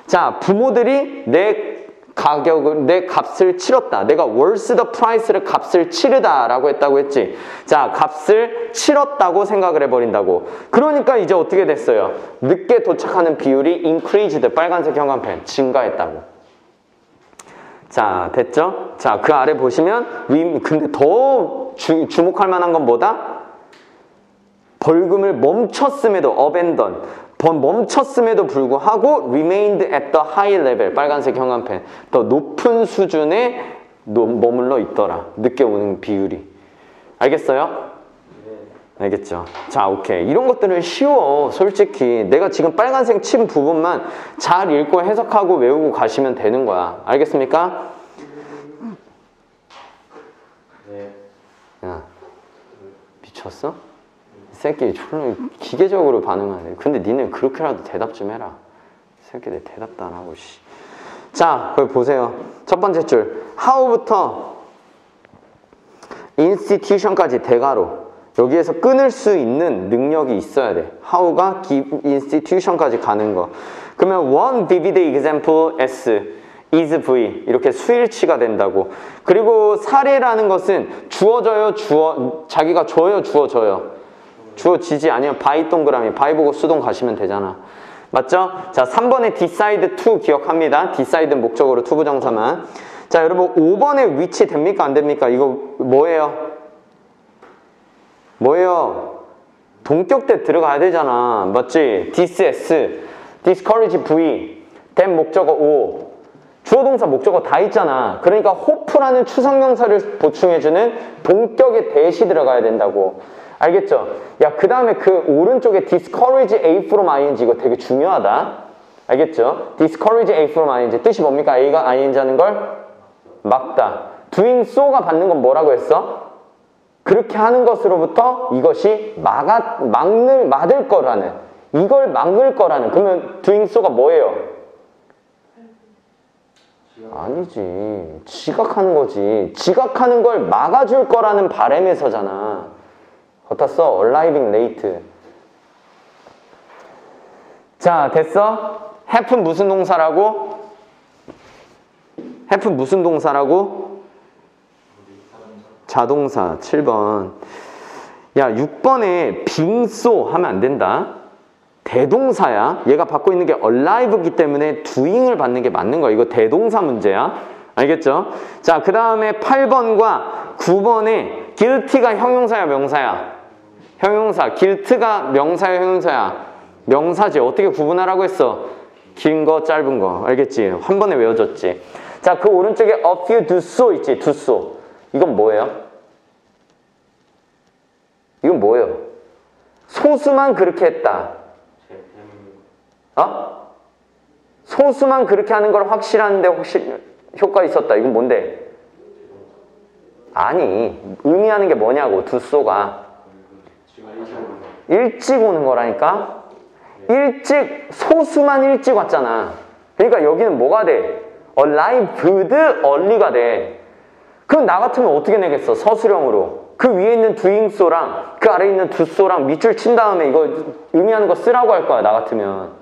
자, 부모들이 내 가격을, 내 값을 치렀다. 내가 worth the price를 값을 치르다라고 했다고 했지. 자, 값을 치렀다고 생각을 해버린다고. 그러니까 이제 어떻게 됐어요? 늦게 도착하는 비율이 increased, 빨간색 형광펜, 증가했다고. 자, 됐죠? 자, 그 아래 보시면, 위, 근데 더 주, 주목할 만한 건 뭐다? 벌금을 멈췄음에도. 번 멈췄음에도 불구하고 remained at the high level 빨간색 형광펜 더 높은 수준에 노- 머물러 있더라 늦게 오는 비율이 알겠어요? 알겠죠? 자 오케이 이런 것들은 쉬워 솔직히 내가 지금 빨간색 친 부분만 잘 읽고 해석하고 외우고 가시면 되는 거야 알겠습니까? 네. 야 미쳤어? 이 새끼 졸라 기계적으로 반응하네. 근데 니네 그렇게라도 대답 좀 해라. 이 새끼들 대답도 안 하고 씨. 자, 거기 보세요. 첫 번째 줄. how부터 institution까지 대괄호 여기에서 끊을 수 있는 능력이 있어야 돼. how가 give institution까지 가는 거. 그러면 one vivid example s is v 이렇게 수일치가 된다고. 그리고 사례라는 것은 주어져요, 주어 자기가 줘요, 주어져요. 주어 지지 아니면 by 동그라미 by 보고 수동 가시면 되잖아 맞죠? 자 3번에 decide to 기억합니다 decide 목적어로 to 부정사만 자 여러분 5번에 위치 됩니까 안 됩니까? 이거 뭐예요? 뭐예요? 동격 때 들어가야 되잖아 맞지? dis s discourage v 된 목적어 o 주어 동사 목적어 다 있잖아 그러니까 hope라는 추상명사를 보충해주는 동격의 대시 들어가야 된다고 알겠죠? 야, 그 다음에 그 오른쪽에 discourage A from ing 이거 되게 중요하다. 알겠죠? discourage A from ing 뜻이 뭡니까? A가 ing 하는 걸 막다. doing so가 받는 건 뭐라고 했어? 그렇게 하는 것으로부터 이것이 막아, 막을, 막을 거라는 이걸 막을 거라는 그러면 doing so가 뭐예요? 아니지. 지각하는 거지. 지각하는 걸 막아줄 거라는 바램에서잖아. 써. arriving late. 자, 됐어? have 무슨 동사라고? have 무슨 동사라고? 자동사 7번. 야, 6번에 빙소 하면 안 된다. 대동사야. 얘가 받고 있는 게 alive이기 때문에 doing을 받는 게 맞는 거야. 이거 대동사 문제야. 알겠죠? 자, 그 다음에 8번과 9번에 guilty가 형용사야, 명사야? 형용사. guilt가 명사야, 형용사야? 명사지. 어떻게 구분하라고 했어? 긴 거, 짧은 거. 알겠지? 한 번에 외워졌지. 자, 그 오른쪽에 a few do so 있지? do so. 이건 뭐예요? 이건 뭐예요? 소수만 그렇게 했다. 어? 소수만 그렇게 하는 걸 확실한데 혹시 효과 있었다. 이건 뭔데? 아니, 의미하는 게 뭐냐고, 두쏘가. 일찍 오는 거라니까? 일찍, 소수만 일찍 왔잖아. 그러니까 여기는 뭐가 돼? arrived early가 돼. 그럼 나 같으면 어떻게 내겠어? 서술형으로. 그 위에 있는 doing so랑 그 아래에 있는 do so랑 밑줄 친 다음에 이거 의미하는 거 쓰라고 할 거야, 나 같으면.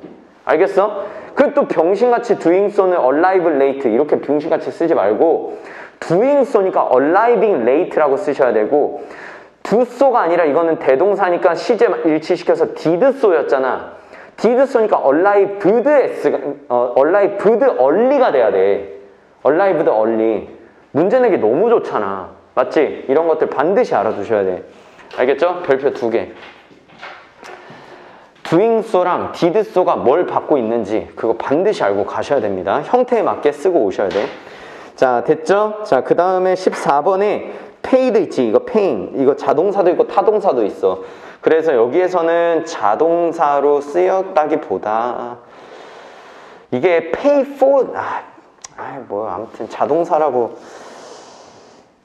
알겠어? 그 또 병신같이 doing so는 arrive late 이렇게 병신같이 쓰지 말고 doing so니까 arriving late라고 쓰셔야 되고 so가 아니라 이거는 대동사니까 시제 일치시켜서 did 쏘니까 arrived s가 어, arrived early가 돼야 돼. arrived early. 문제 내기 너무 좋잖아. 맞지? 이런 것들 반드시 알아두셔야 돼. 알겠죠? 별표 두 개. did so가 뭘 받고 있는지 그거 반드시 알고 가셔야 됩니다. 형태에 맞게 쓰고 오셔야 돼. 자, 됐죠? 자, 그 다음에 14번에 paid 있지. 이거 paying. 이거 자동사도 있고 타동사도 있어. 그래서 여기에서는 자동사로 쓰였다기보다 이게 pay for 아, 아이 뭐 아무튼 자동사라고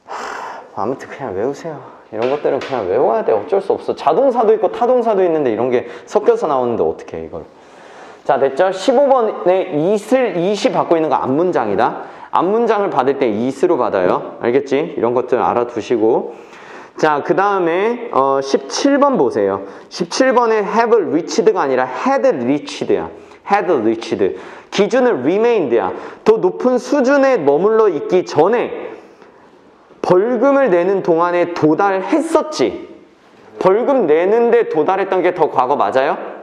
하, 아무튼 그냥 외우세요. 이런 것들은 그냥 외워야 돼. 어쩔 수 없어. 자동사도 있고 타동사도 있는데 이런 게 섞여서 나오는데 어떻게 해 이걸. 자 됐죠? 15번에 it을 it이 받고 있는 거 앞문장이다. 앞문장을 받을 때 it으로 받아요. 알겠지? 이런 것들 알아두시고 자, 그 다음에 어, 17번 보세요. 17번에 have reached가 아니라 had reached야. had reached. 기준은 remained야. 더 높은 수준에 머물러 있기 전에 벌금을 내는 동안에 도달했었지. 벌금 내는데 도달했던 게 더 과거 맞아요?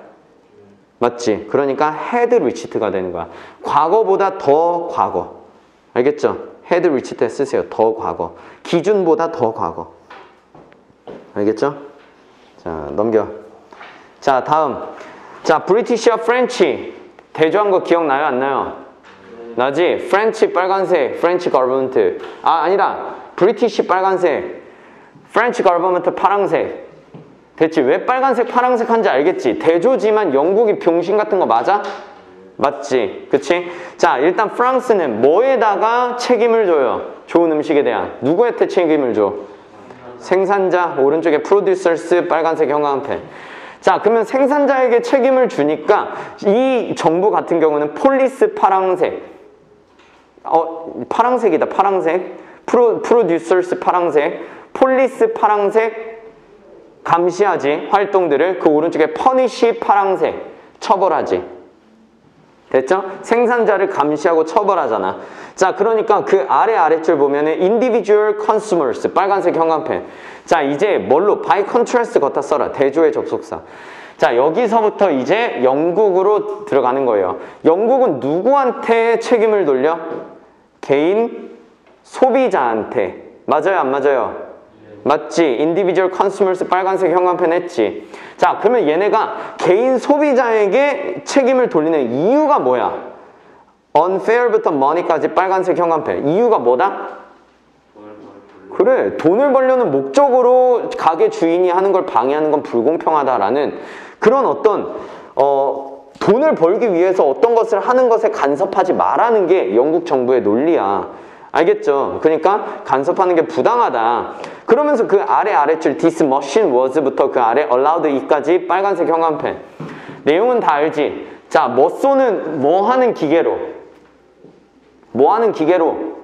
맞지? 그러니까 had reached가 되는 거야. 과거보다 더 과거. 알겠죠? had reached 쓰세요. 더 과거. 기준보다 더 과거. 알겠죠? 자, 넘겨. 자, 다음. 자, British와 French. 대조한 거 기억나요? 안 나요? 나지? French 빨간색, French government. 아, 아니다. British 빨간색, French government 파랑색. 됐지? 왜 빨간색, 파랑색 한지 알겠지? 대조지만 영국이 병신 같은 거 맞아? 맞지? 그치? 자, 일단 프랑스는 뭐에다가 책임을 줘요? 좋은 음식에 대한. 누구한테 책임을 줘? 생산자 오른쪽에 producers 빨간색 형광펜 자 그러면 생산자에게 책임을 주니까 이 정부 같은 경우는 police 파랑색 어 파랑색이다 파랑색 pro- producers 파랑색 police 파랑색 감시하지 활동들을 그 오른쪽에 punish 파랑색 처벌하지 됐죠? 생산자를 감시하고 처벌하잖아. 자, 그러니까 그 아래 아래줄 보면은 individual consumers 빨간색 형광펜. 자, 이제 뭘로 by contrast 거따 써라. 대조의 접속사. 자, 여기서부터 이제 영국으로 들어가는 거예요. 영국은 누구한테 책임을 돌려? 개인 소비자한테. 맞아요, 안 맞아요? 맞지? individual consumers 빨간색 형광펜 했지. 자, 그러면 얘네가 개인 소비자에게 책임을 돌리는 이유가 뭐야? unfair부터 money까지 빨간색 형광펜. 이유가 뭐다? 그래, 돈을 벌려는 목적으로 가게 주인이 하는 걸 방해하는 건 불공평하다라는 그런 어떤 어, 돈을 벌기 위해서 어떤 것을 하는 것에 간섭하지 말라는 게 영국 정부의 논리야. 알겠죠? 그러니까 간섭하는 게 부당하다. 그러면서 그 아래 아래 줄 this machine was부터 그 아래 allowed 이까지 빨간색 형광펜. 내용은 다 알지? 자, 뭐 쏘는 뭐 하는 기계로? 뭐 하는 기계로?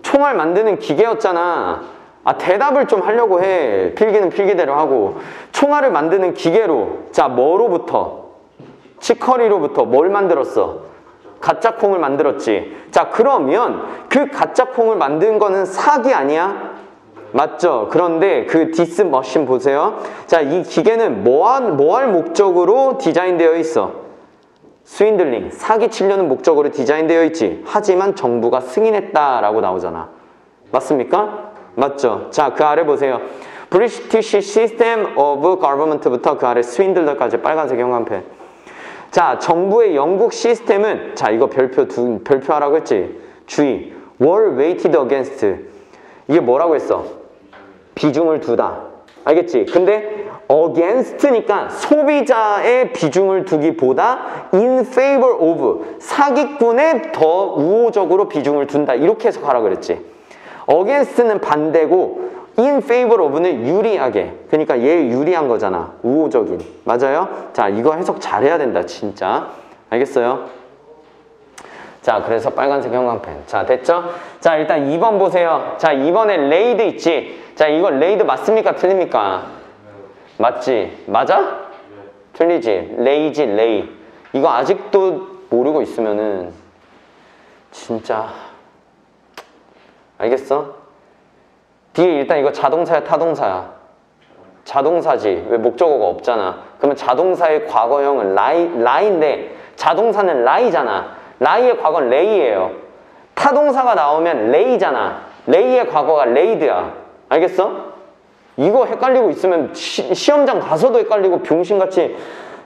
총알 만드는 기계였잖아. 아, 대답을 좀 하려고 해. 필기는 필기대로 하고. 총알을 만드는 기계로. 자, 뭐로부터? 치커리로부터 뭘 만들었어? 가짜 콩을 만들었지. 자, 그러면 그 가짜 콩을 만든 거는 사기 아니야? 맞죠? 그런데 그 this machine 보세요. 자, 이 기계는 뭐할, 뭐할 목적으로 디자인되어 있어? swindling, 사기 치려는 목적으로 디자인되어 있지. 하지만 정부가 승인했다라고 나오잖아. 맞습니까? 맞죠? 자, 그 아래 보세요. British System of Government부터 그 아래 스윈들러까지 빨간색 형광펜. 자, 정부의 영국 시스템은 자, 이거 별표 두 별표하라고 했지. 주의. were weighted against. 이게 뭐라고 했어? 비중을 두다. 알겠지? 근데 against니까 소비자의 비중을 두기보다 in favor of 사기꾼에 더 우호적으로 비중을 둔다. 이렇게 해석하라 그랬지. against는 반대고 in favor of는 유리하게. 그러니까 얘 유리한 거잖아. 우호적인. 맞아요? 자, 이거 해석 잘해야 된다. 진짜. 알겠어요? 자, 그래서 빨간색 형광펜. 자, 됐죠? 자, 일단 2번 보세요. 자, 2번에 laid 있지? 자, 이거 laid 맞습니까? 틀립니까? 맞지? 맞아? 틀리지? lay지, lay. 이거 아직도 모르고 있으면은 진짜 알겠어? 뒤에 일단 이거 자동사야 타동사야? 자동사지. 왜 목적어가 없잖아. 그러면 자동사의 과거형은 lie, lie인데 자동사는 lie잖아. lie의 과거는 lay예요. 타동사가 나오면 lay잖아. lay의 과거가 laid야. 알겠어? 이거 헷갈리고 있으면 시, 험장 가서도 헷갈리고 병신같이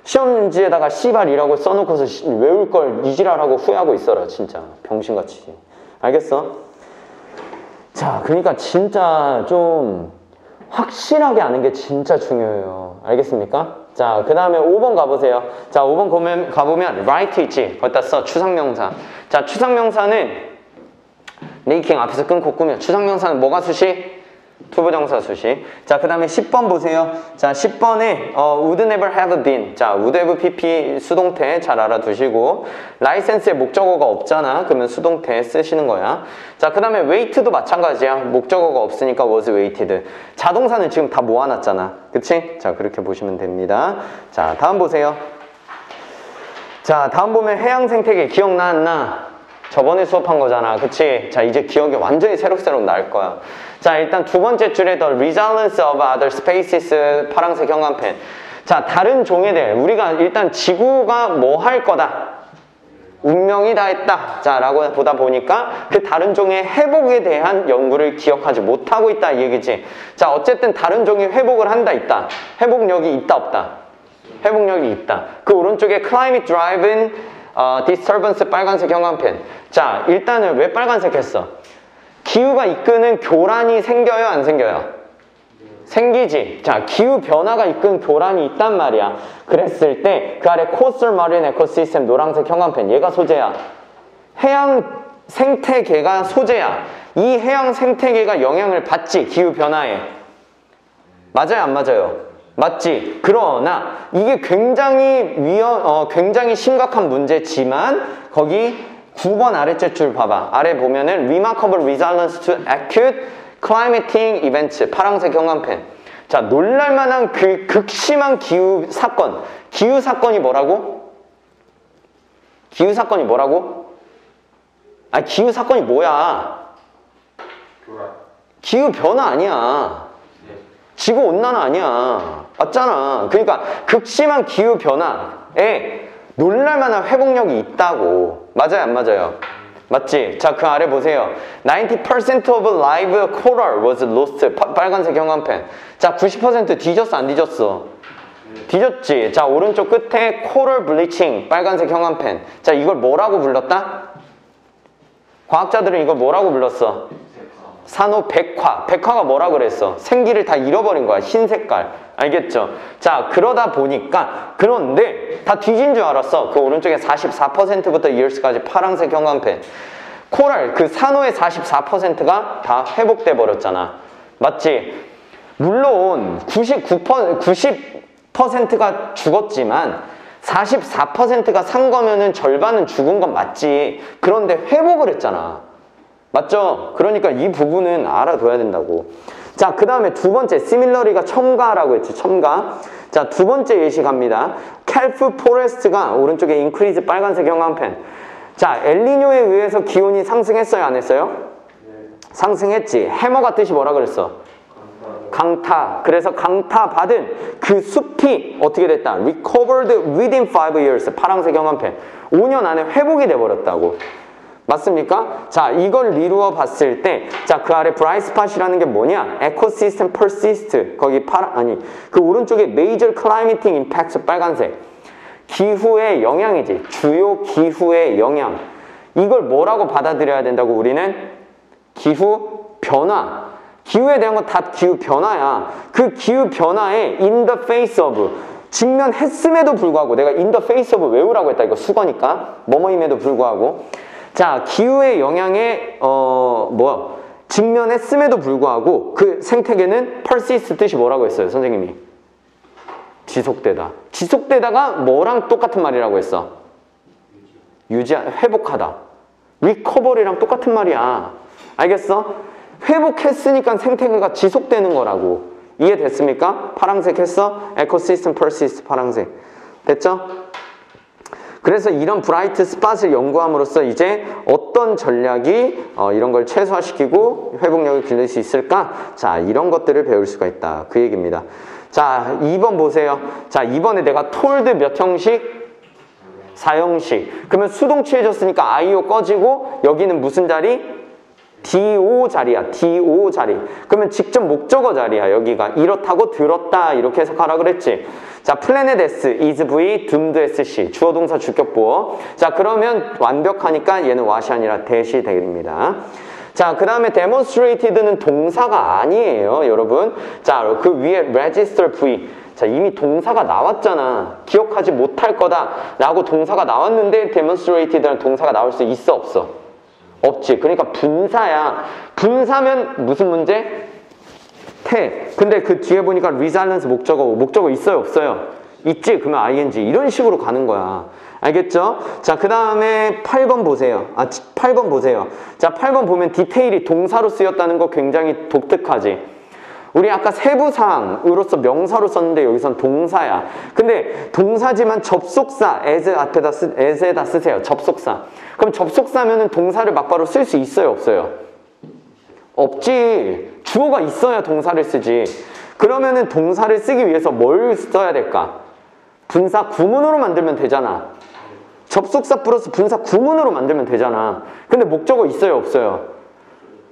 시험지에다가 씨발이라고 써놓고서 시- 외울 걸 이지랄하고 후회하고 있어라 진짜 병신같이 알겠어? 자 그러니까 진짜 좀 확실하게 아는 게 진짜 중요해요. 알겠습니까? 자 그 다음에 5번 가보세요. 자 5번 가보면, 가보면 right 있지? 거기다 써 추상명사. 자 추상명사는 making 앞에서 끊고 꾸며. 추상명사는 뭐가 수식? to부정사 수식. 자, 그 다음에 10번 보세요. 자, 10번에 어, would never have been. 자, would have pp 수동태 잘 알아두시고 라이센스에 목적어가 없잖아. 그러면 수동태 쓰시는 거야. 자, 그 다음에 wait도 마찬가지야. 목적어가 없으니까 was waited. 자동사는 지금 다 모아놨잖아. 그치? 자, 그렇게 보시면 됩니다. 자, 다음 보세요. 자, 다음 보면 해양 생태계 기억나 안 나? 저번에 수업한 거잖아. 그치? 자, 이제 기억이 완전히 새록새록 날 거야. 자, 일단 두 번째 줄에 the resilience of other species 파란색 형광펜. 자, 다른 종에 대해 우리가 일단 지구가 뭐 할 거다. 운명이 다 했다. 자, 라고 보다 보니까 그 다른 종의 회복에 대한 연구를 기억하지 못하고 있다. 이 얘기지. 자, 어쨌든 다른 종이 회복을 한다, 있다. 회복력이 있다, 없다. 회복력이 있다. 그 오른쪽에 climate driven 어, disturbance 빨간색 형광펜. 자, 일단은 왜 빨간색 했어? 기후가 이끄는 교란이 생겨요, 안 생겨요? 생기지. 자, 기후 변화가 이끈 교란이 있단 말이야. 그랬을 때 그 아래 코스털 마린 에코시스템 노란색 형광펜 얘가 소재야. 해양 생태계가 소재야. 이 해양 생태계가 영향을 받지 기후 변화에. 맞아요, 안 맞아요? 맞지. 그러나 이게 굉장히 위험, 어, 굉장히 심각한 문제지만 거기 9번 아래쪽 줄 봐봐. 아래 보면은 remarkable resilience to acute climatic events 파란색 형광펜. 자, 놀랄만한 그 극심한 기후 사건. 기후 사건이 뭐라고? 기후 사건이 뭐라고? 아, 기후 사건이 뭐야? 기후 변화 아니야. 네. 지구 온난화 아니야. 맞잖아. 그러니까 극심한 기후 변화에 놀랄만한 회복력이 있다고. 맞아요, 안 맞아요? 맞지? 자, 그 아래 보세요. 90% of live coral was lost. 파- 빨간색 형광펜. 자, 90% 뒤졌어, 안 뒤졌어? 뒤졌지? 자, 오른쪽 끝에 coral bleaching. 빨간색 형광펜. 자, 이걸 뭐라고 불렀다? 과학자들은 이걸 뭐라고 불렀어? 산호 백화. 백화가 뭐라 그랬어? 생기를 다 잃어버린 거야. 흰 색깔. 알겠죠? 자, 그러다 보니까, 그런데 다 뒤진 줄 알았어. 그 오른쪽에 44%부터 years까지 파란색 형광펜. coral, 그 산호의 44%가 다 회복돼 버렸잖아. 맞지? 물론 99% 90%가 죽었지만 44%가 산 거면은 절반은 죽은 건 맞지. 그런데 회복을 했잖아. 맞죠? 그러니까 이 부분은 알아둬야 된다고. 자, 그 다음에 두 번째, similarly가 첨가라고 했지, 첨가. 자, 두 번째 예시 갑니다. kelp forest가 오른쪽에 increase 빨간색 형광펜. 자, 엘니뇨에 의해서 기온이 상승했어요, 안 했어요? 상승했지. hammer가 뜻이 뭐라 그랬어? 강타. 그래서 강타 받은 그 숲이 어떻게 됐다? recovered within 5 years. 파란색 형광펜. 5년 안에 회복이 돼버렸다고. 맞습니까? 자, 이걸 미루어 봤을 때, 자, 그 아래 bright spot이라는 게 뭐냐? ecosystem persist. 거기 파란, 아니, 그 오른쪽에 major climatic impact 빨간색. 기후의 영향이지. 주요 기후의 영향. 이걸 뭐라고 받아들여야 된다고 우리는? 기후 변화. 기후에 대한 건 다 기후 변화야. 그 기후 변화에 in the face of 직면했음에도 불구하고 내가 in the face of 외우라고 했다. 이거 수거니까. 뭐뭐임에도 불구하고. 자, 기후의 영향에 어 뭐야? 직면했음에도 불구하고 그 생태계는 persist 뜻이 뭐라고 했어요, 선생님이? 지속되다. 지속되다가 뭐랑 똑같은 말이라고 했어? 유지, 회복하다. recovery랑 똑같은 말이야. 알겠어? 회복했으니까 생태계가 지속되는 거라고. 이해됐습니까? 파란색 했어? 에코시스템 persist 파란색. 됐죠? 그래서 이런 브라이트 스팟을 연구함으로써 이제 어떤 전략이 어, 이런 걸 최소화시키고 회복력을 길릴 수 있을까? 자, 이런 것들을 배울 수가 있다. 그 얘기입니다. 자, 2번 보세요. 자, 2번에 내가 told 몇 형식? 4형식. 그러면 수동치해졌으니까 IO 꺼지고 여기는 무슨 자리? DO 자리야. DO 자리. 그러면 직접 목적어 자리야. 여기가 이렇다고 들었다 이렇게 해석하라 그랬지. 자, planet S, is V, doomed SC. 주어 동사 주격 보어. 자, 그러면 완벽하니까 얘는 what이 아니라 that이 되립니다. 자, 그 다음에 demonstrated는 동사가 아니에요, 여러분. 자, 그 위에 register V. 자, 이미 동사가 나왔잖아. 기억하지 못할 거다. 라고 동사가 나왔는데 demonstrated라는 동사가 나올 수 있어, 없어? 없지. 그러니까 분사야. 분사면 무슨 문제? 태. 근데 그 뒤에 보니까 resilience 목적어. 목적어 있어요, 없어요? 있지. 그러면 ing. 이런 식으로 가는 거야. 알겠죠? 자, 그 다음에 8번 보세요. 아, 8번 보세요. 자, 8번 보면 디테일이 동사로 쓰였다는 거 굉장히 독특하지. 우리 아까 세부사항으로서 명사로 썼는데 여기선 동사야. 근데 동사지만 접속사 as 앞에다 쓰, as에다 쓰세요. 접속사. 그럼 접속사면은 동사를 막바로 쓸 수 있어요, 없어요? 없지. 주어가 있어야 동사를 쓰지. 그러면은 동사를 쓰기 위해서 뭘 써야 될까? 분사 구문으로 만들면 되잖아. 접속사 플러스 분사 구문으로 만들면 되잖아. 근데 목적어 있어요, 없어요?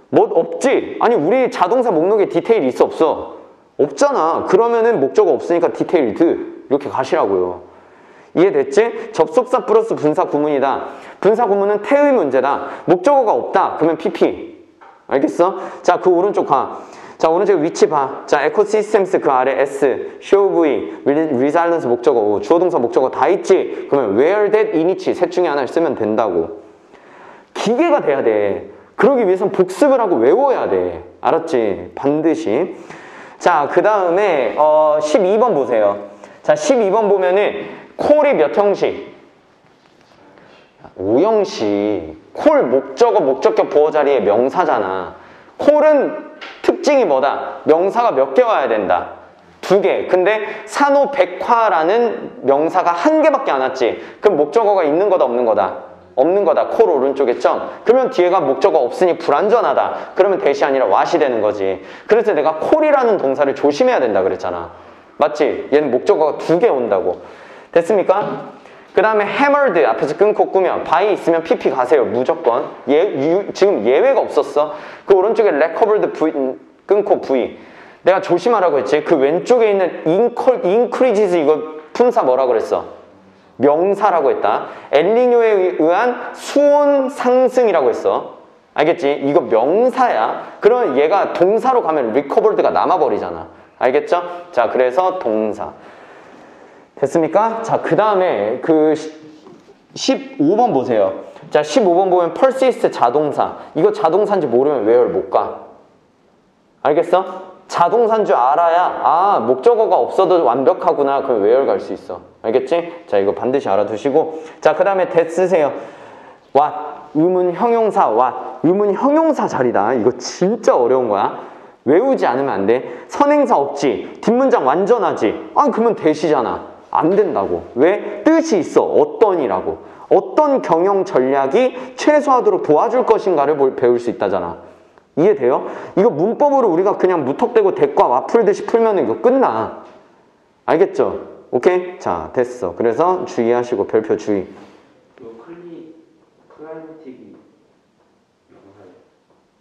뭐 없지? 아니 우리 자동사 목록에 detail이 있어 없어? 없잖아. 그러면은 목적어 없으니까 detailed 이렇게 가시라고요. 이해됐지? 접속사 플러스 분사 구문이다. 분사 구문은 태의 문제다. 목적어가 없다. 그러면 PP. 알겠어? 자, 그 오른쪽 가. 자, 오른쪽 위치 봐. 자, ecosystems 그 아래 S, show V, resilience 목적어, 주어 동사 목적어 다 있지? 그러면 where that in which 셋 중에 하나를 쓰면 된다고. 기계가 돼야 돼. 그러기 위해선 복습을 하고 외워야 돼. 알았지? 반드시. 자, 그 다음에 어, 12번 보세요. 자, 12번 보면은 콜이 몇 형식? 5형식. 콜 목적어 목적격 보호 자리에 명사잖아. 콜은 특징이 뭐다? 명사가 몇 개 와야 된다. 두 개. 근데 산호백화라는 명사가 한 개밖에 안 왔지. 그럼 목적어가 있는 거다 없는 거다? 없는 거다. 콜 오른쪽에 점. 그러면 뒤에가 목적어 없으니 불완전하다. 그러면 대시 아니라 왓이 되는 거지. 그래서 내가 콜이라는 동사를 조심해야 된다 그랬잖아. 맞지? 얘는 목적어가 두 개 온다고. 됐습니까? 그 다음에 hammered 앞에서 끊고 꾸며 by 있으면 pp 가세요. 무조건. 예, 유, 지금 예외가 없었어. 그 오른쪽에 recovered v, 끊고 v. 내가 조심하라고 했지. 그 왼쪽에 있는 increases 이거 품사 뭐라 그랬어? 명사라고 했다. 엘리뇨에 의한 수온 상승이라고 했어. 알겠지? 이거 명사야. 그러면 얘가 동사로 가면 recovered가 남아버리잖아. 알겠죠? 자, 그래서 동사. 됐습니까? 자, 그 다음에 그 15번 보세요. 자, 15번 보면 persist 자동사. 이거 자동사인지 모르면 where 못 가. 알겠어? 자동사인 줄 알아야 아 목적어가 없어도 완벽하구나 그럼 where 갈 수 있어 알겠지? 자 이거 반드시 알아두시고 자 그 다음에 that 쓰세요 what 의문 형용사 what 의문 형용사 자리다 이거 진짜 어려운 거야 외우지 않으면 안돼 선행사 없지 뒷문장 완전하지 아 그러면 대시잖아 안 된다고 왜? 뜻이 있어 어떤이라고 어떤 경영 전략이 최소화하도록 도와줄 것인가를 볼- 배울 수 있다잖아 이해돼요? 이거 문법으로 우리가 그냥 무턱대고 대과 와풀듯이 풀면 이거 끝나. 알겠죠? 오케이? 자, 됐어. 그래서 주의하시고 별표 주의.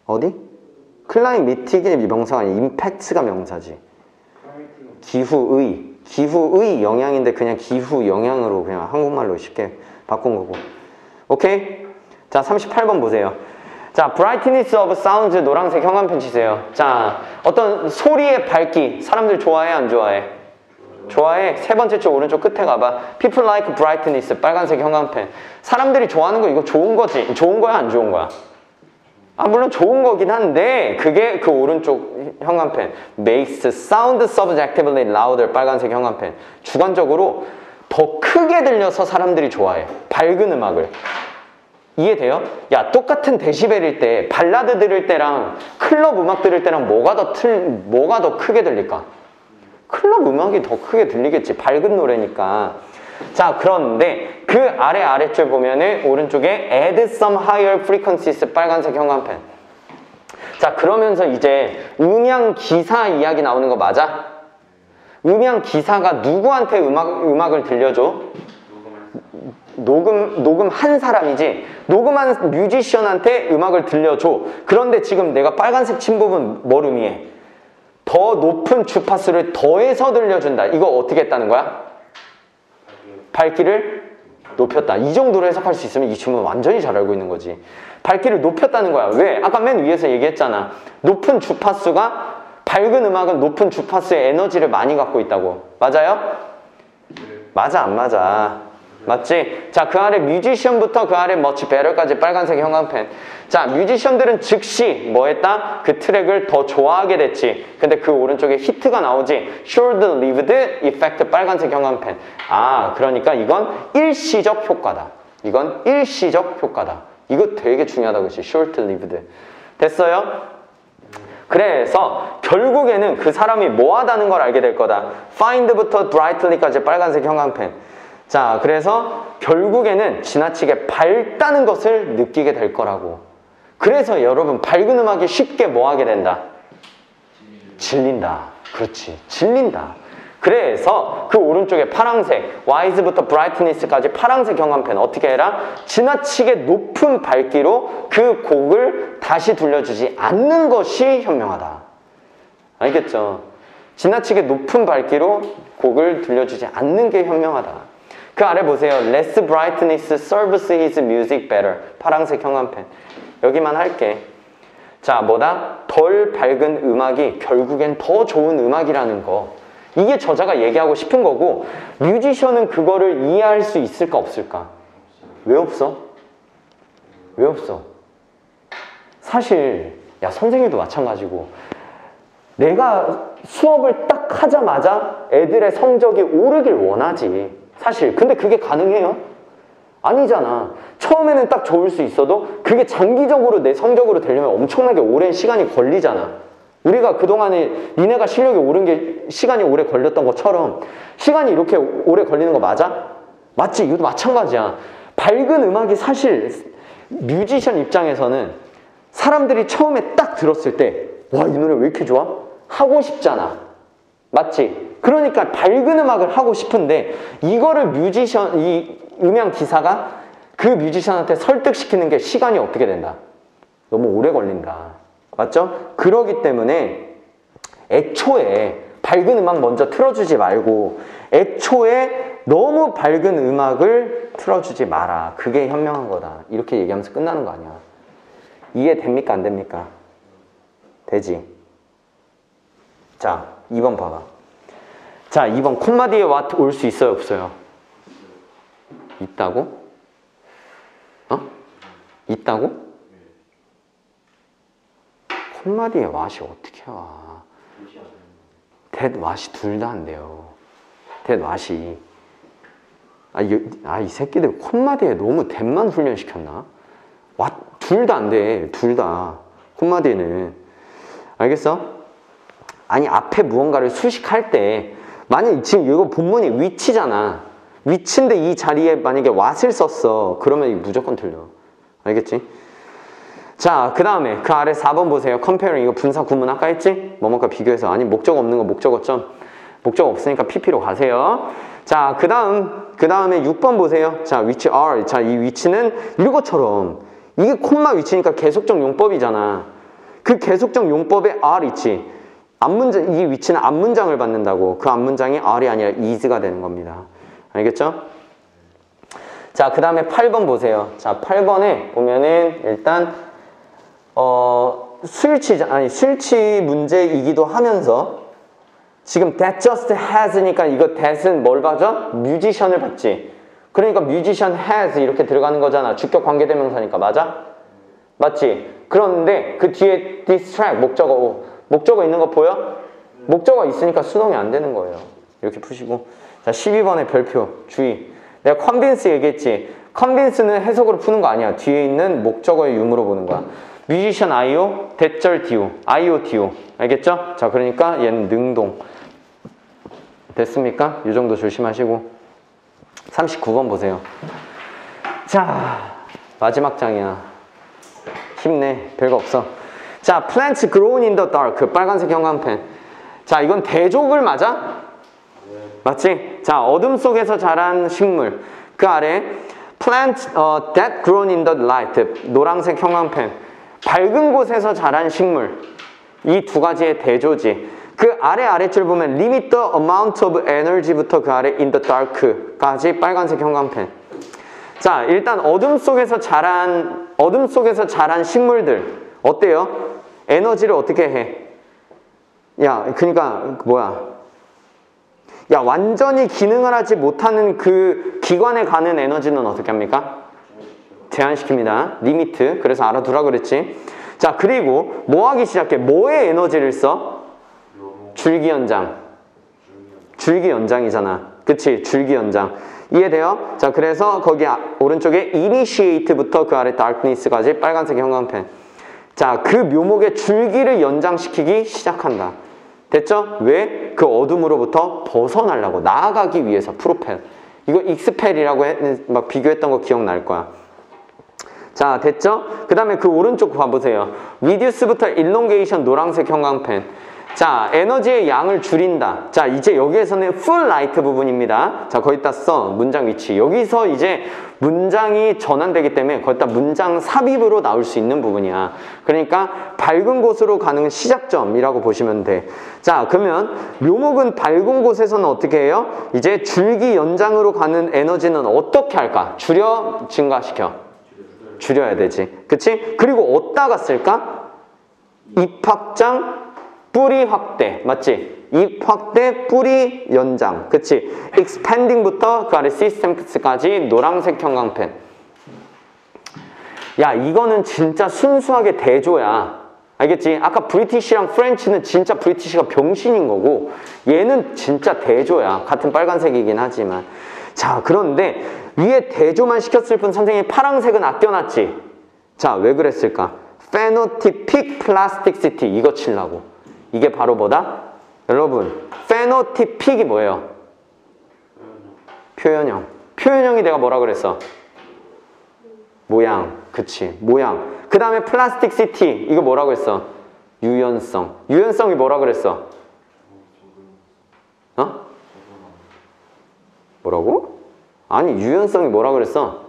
어디? 클라이미틱이 명사가 아니야. 임팩트가 명사지. 기후의. 기후의 영향인데 그냥 기후 영향으로 그냥 한국말로 쉽게 바꾼 거고. 오케이? 자, 38번 보세요. 자, brightness of sounds 노란색 형광펜 치세요. 자, 어떤 소리의 밝기. 사람들 좋아해, 안 좋아해? 좋아해. 세 번째 줄 오른쪽 끝에 가봐. People like brightness. 빨간색 형광펜. 사람들이 좋아하는 거 이거 좋은 거지. 좋은 거야, 안 좋은 거야? 아, 물론 좋은 거긴 한데, 그게 그 오른쪽 형광펜. Makes sound subjectively louder. 빨간색 형광펜. 주관적으로 더 크게 들려서 사람들이 좋아해. 밝은 음악을. 이해돼요? 야, 똑같은 데시벨일 때, 발라드 들을 때랑 클럽 음악 들을 때랑 뭐가 더 틀, 뭐가 더 크게 들릴까? 클럽 음악이 더 크게 들리겠지. 밝은 노래니까. 자, 그런데 그 아래 아래줄 보면은 오른쪽에 add some higher frequencies 빨간색 형광펜. 자, 그러면서 이제 음향 기사 이야기 나오는 거 맞아? 음향 기사가 누구한테 음악, 음악을 들려줘? 녹음, 녹음한 사람이지. 녹음한 뮤지션한테 음악을 들려줘. 그런데 지금 내가 빨간색 친 부분 뭘 의미해? 더 높은 주파수를 더해서 들려준다. 이거 어떻게 했다는 거야? 밝기를 높였다. 이 정도로 해석할 수 있으면 이 질문 완전히 잘 알고 있는 거지. 밝기를 높였다는 거야. 왜? 아까 맨 위에서 얘기했잖아. 높은 주파수가 밝은 음악은 높은 주파수의 에너지를 많이 갖고 있다고. 맞아요? 맞아, 안 맞아. 맞지? 자, 그 아래 뮤지션부터 그 아래 much better까지 빨간색 형광펜. 자, 뮤지션들은 즉시 뭐 했다? 그 트랙을 더 좋아하게 됐지. 근데 그 오른쪽에 히트가 나오지. short-lived effect 빨간색 형광펜. 아, 그러니까 이건 일시적 효과다. 이건 일시적 효과다. 이거 되게 중요하다, 그치? short-lived. 됐어요? 그래서 결국에는 그 사람이 뭐 하다는 걸 알게 될 거다. find부터 brightly까지 빨간색 형광펜. 자, 그래서 결국에는 지나치게 밝다는 것을 느끼게 될 거라고. 그래서 여러분, 밝은 음악이 쉽게 뭐 하게 된다? 질린다. 그렇지. 질린다. 그래서 그 오른쪽에 파랑색, wise부터 brightness까지 파랑색 형광펜 어떻게 해라? 지나치게 높은 밝기로 그 곡을 다시 들려주지 않는 것이 현명하다. 알겠죠? 지나치게 높은 밝기로 곡을 들려주지 않는 게 현명하다. 그 아래 보세요. Less brightness serves his music better. 파랑색 형광펜. 여기만 할게. 자, 뭐다? 덜 밝은 음악이 결국엔 더 좋은 음악이라는 거. 이게 저자가 얘기하고 싶은 거고, 뮤지션은 그거를 이해할 수 있을까, 없을까? 왜 없어? 왜 없어? 사실, 야, 선생님도 마찬가지고, 내가 수업을 딱 하자마자 애들의 성적이 오르길 원하지. 사실. 근데 그게 가능해요? 아니잖아. 처음에는 딱 좋을 수 있어도 그게 장기적으로 내 성적으로 되려면 엄청나게 오랜 시간이 걸리잖아. 우리가 그동안에 니네가 실력이 오른 게 시간이 오래 걸렸던 것처럼 시간이 이렇게 오래 걸리는 거 맞아? 맞지? 이것도 마찬가지야. 밝은 음악이 사실 뮤지션 입장에서는 사람들이 처음에 딱 들었을 때 와, 이 노래 왜 이렇게 좋아? 하고 싶잖아. 맞지? 그러니까 밝은 음악을 하고 싶은데 이거를 뮤지션 이 음향 기사가 그 뮤지션한테 설득시키는 게 시간이 어떻게 된다? 너무 오래 걸린다. 맞죠? 그러기 때문에 애초에 밝은 음악 먼저 틀어주지 말고 애초에 너무 밝은 음악을 틀어주지 마라. 그게 현명한 거다. 이렇게 얘기하면서 끝나는 거 아니야. 이해됩니까? 안 됩니까? 되지. 자, 2번 봐봐. 자, 2번 콤마 뒤에 what 올수 있어요, 없어요? 있다고? 어? 있다고? 콤마 뒤에 what이 어떻게 와? that, what이 둘다 안 돼요. that, what이. 아, 이, 아, 이 새끼들 콤마 뒤에 너무 that만 훈련시켰나? what, 둘다 안 돼. 둘 다. 콤마 뒤에는. 알겠어? 아니 앞에 무언가를 수식할 때 만약 지금 이거 본문이 위치잖아. 위치인데 이 자리에 만약에 what을 썼어. 그러면 무조건 틀려. 알겠지? 자 그 다음에 그 아래 4번 보세요. Comparing. 이거 분사 구문 아까 했지? 뭐뭐과 비교해서. 아니 목적 없는 거 목적어 점 목적 없으니까 pp로 가세요. 자 그 다음 그 다음에 6번 보세요. 자 위치 r. 자 이 위치는 이것처럼. 이게 콤마 위치니까 계속적 용법이잖아. 그 계속적 용법에 r 있지 앞문장, 이 위치는 앞문장을 받는다고. 그 앞문장이 R이 아니라 is가 되는 겁니다. 알겠죠? 자, 그 다음에 8번 보세요. 자, 8번에 보면은 일단, 어, 수일치, 아니, 수일치 문제이기도 하면서 지금 that just has니까 이거 that은 뭘 봐죠? 뮤지션을 받지. 그러니까 musician has 이렇게 들어가는 거잖아. 주격 관계대명사니까. 맞아? 맞지? 그런데 그 뒤에 distract, 목적어, 목적어 있는 거 보여? 목적어 있으니까 수동이 안 되는 거예요. 이렇게 푸시고. 자, 12번의 별표, 주의. 내가 convince 얘기했지. convince는 해석으로 푸는 거 아니야. 뒤에 있는 목적어의 유무로 보는 거야. musician IO, that절 DO, IO DO. 알겠죠? 자, 그러니까 얘는 능동. 됐습니까? 이 정도 조심하시고. 39번 보세요. 자, 마지막 장이야. 힘내. 별거 없어. 자, plants grown in the dark. 빨간색 형광펜. 자, 이건 대족을 맞아? 맞지? 자, 어둠 속에서 자란 식물. 그 아래 plant 어, that grown in the light. 노란색 형광펜. 밝은 곳에서 자란 식물. 이 두 가지의 대조지. 그 아래 아래줄 보면 limit the amount of energy부터 그 아래 in the dark까지 빨간색 형광펜. 자, 일단 어둠 속에서 자란 어둠 속에서 자란 식물들 어때요? 에너지를 어떻게 해? 야, 그러니까 뭐야? 야, 완전히 기능을 하지 못하는 그 기관에 가는 에너지는 어떻게 합니까? 제한시킵니다. limit. 그래서 알아두라 그랬지. 자, 그리고 뭐 하기 시작해? 뭐에 에너지를 써? 줄기 연장. 줄기 연장이잖아. 그치? 줄기 연장. 이해돼요? 자, 그래서 거기 아- 오른쪽에 initiate부터 그 아래 darkness까지 빨간색 형광펜. 자, 그 묘목의 줄기를 연장시키기 시작한다. 됐죠? 왜? 그 어둠으로부터 벗어나려고 나아가기 위해서 propel. 이거 expel이라고 해, 막 비교했던 거 기억날 거야. 자, 됐죠? 그 다음에 그 오른쪽 봐보세요. reduce부터 elongation 노란색 형광펜. 자, 에너지의 양을 줄인다. 자, 이제 여기에서는 full light 부분입니다. 자, 거기다 써. 문장 위치. 여기서 이제 문장이 전환되기 때문에 거기다 문장 삽입으로 나올 수 있는 부분이야. 그러니까 밝은 곳으로 가는 시작점이라고 보시면 돼. 자, 그러면 묘목은 밝은 곳에서는 어떻게 해요? 이제 줄기 연장으로 가는 에너지는 어떻게 할까? 줄여, 증가시켜. 줄여야 되지. 그치? 그리고 어디다가 쓸까? 잎 확장, 뿌리 확대. 맞지? 잎 확대, 뿌리 연장. 그치? expanding부터 그 아래 systems까지 노란색 형광펜. 야, 이거는 진짜 순수하게 대조야. 알겠지? 아까 British랑 French는 진짜 British가 병신인 거고 얘는 진짜 대조야. 같은 빨간색이긴 하지만. 자, 그런데 위에 대조만 시켰을 뿐 선생님이 파란색은 아껴놨지. 자, 왜 그랬을까? phenotypic plasticity 이거 치려고. 이게 바로 뭐다? 여러분, phenotypic이 뭐예요? 표현형. 표현형이 내가 뭐라 그랬어? 모양. 그치. 모양. 그 다음에 plasticity. 이거 뭐라고 했어? 유연성. 유연성이 뭐라 그랬어? 어? 뭐라고? 아니, 유연성이 뭐라 그랬어?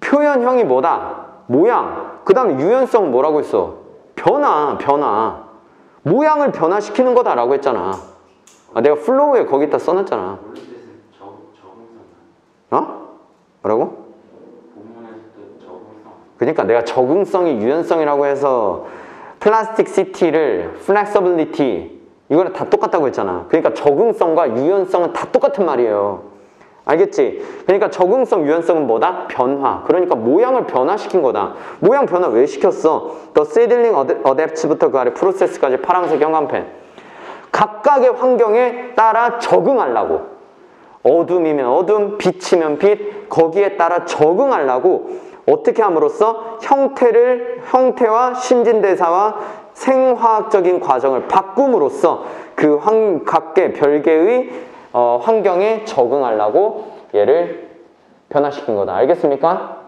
표현형이 뭐다? 모양. 그 다음에 유연성은 뭐라고 했어? 변화, 변화. 모양을 변화시키는 거다라고 했잖아. 아, 내가 플로우에 거기다 써놨잖아. 어? 뭐라고? 그러니까 내가 적응성이 유연성이라고 해서 plasticity를 flexibility 이거는 다 똑같다고 했잖아. 그러니까 적응성과 유연성은 다 똑같은 말이에요. 알겠지? 그러니까 적응성, 유연성은 뭐다? 변화. 그러니까 모양을 변화시킨 거다. 모양 변화 왜 시켰어? The seedling adapt부터 그 아래 process까지 파란색 형광펜. 각각의 환경에 따라 적응하려고. 어둠이면 어둠, 빛이면 빛, 거기에 따라 적응하려고 어떻게 함으로써 형태를, 형태와 신진대사와 생화학적인 과정을 바꿈으로써 그 환, 각계 별개의 어, 환경에 적응하려고 얘를 변화시킨 거다. 알겠습니까?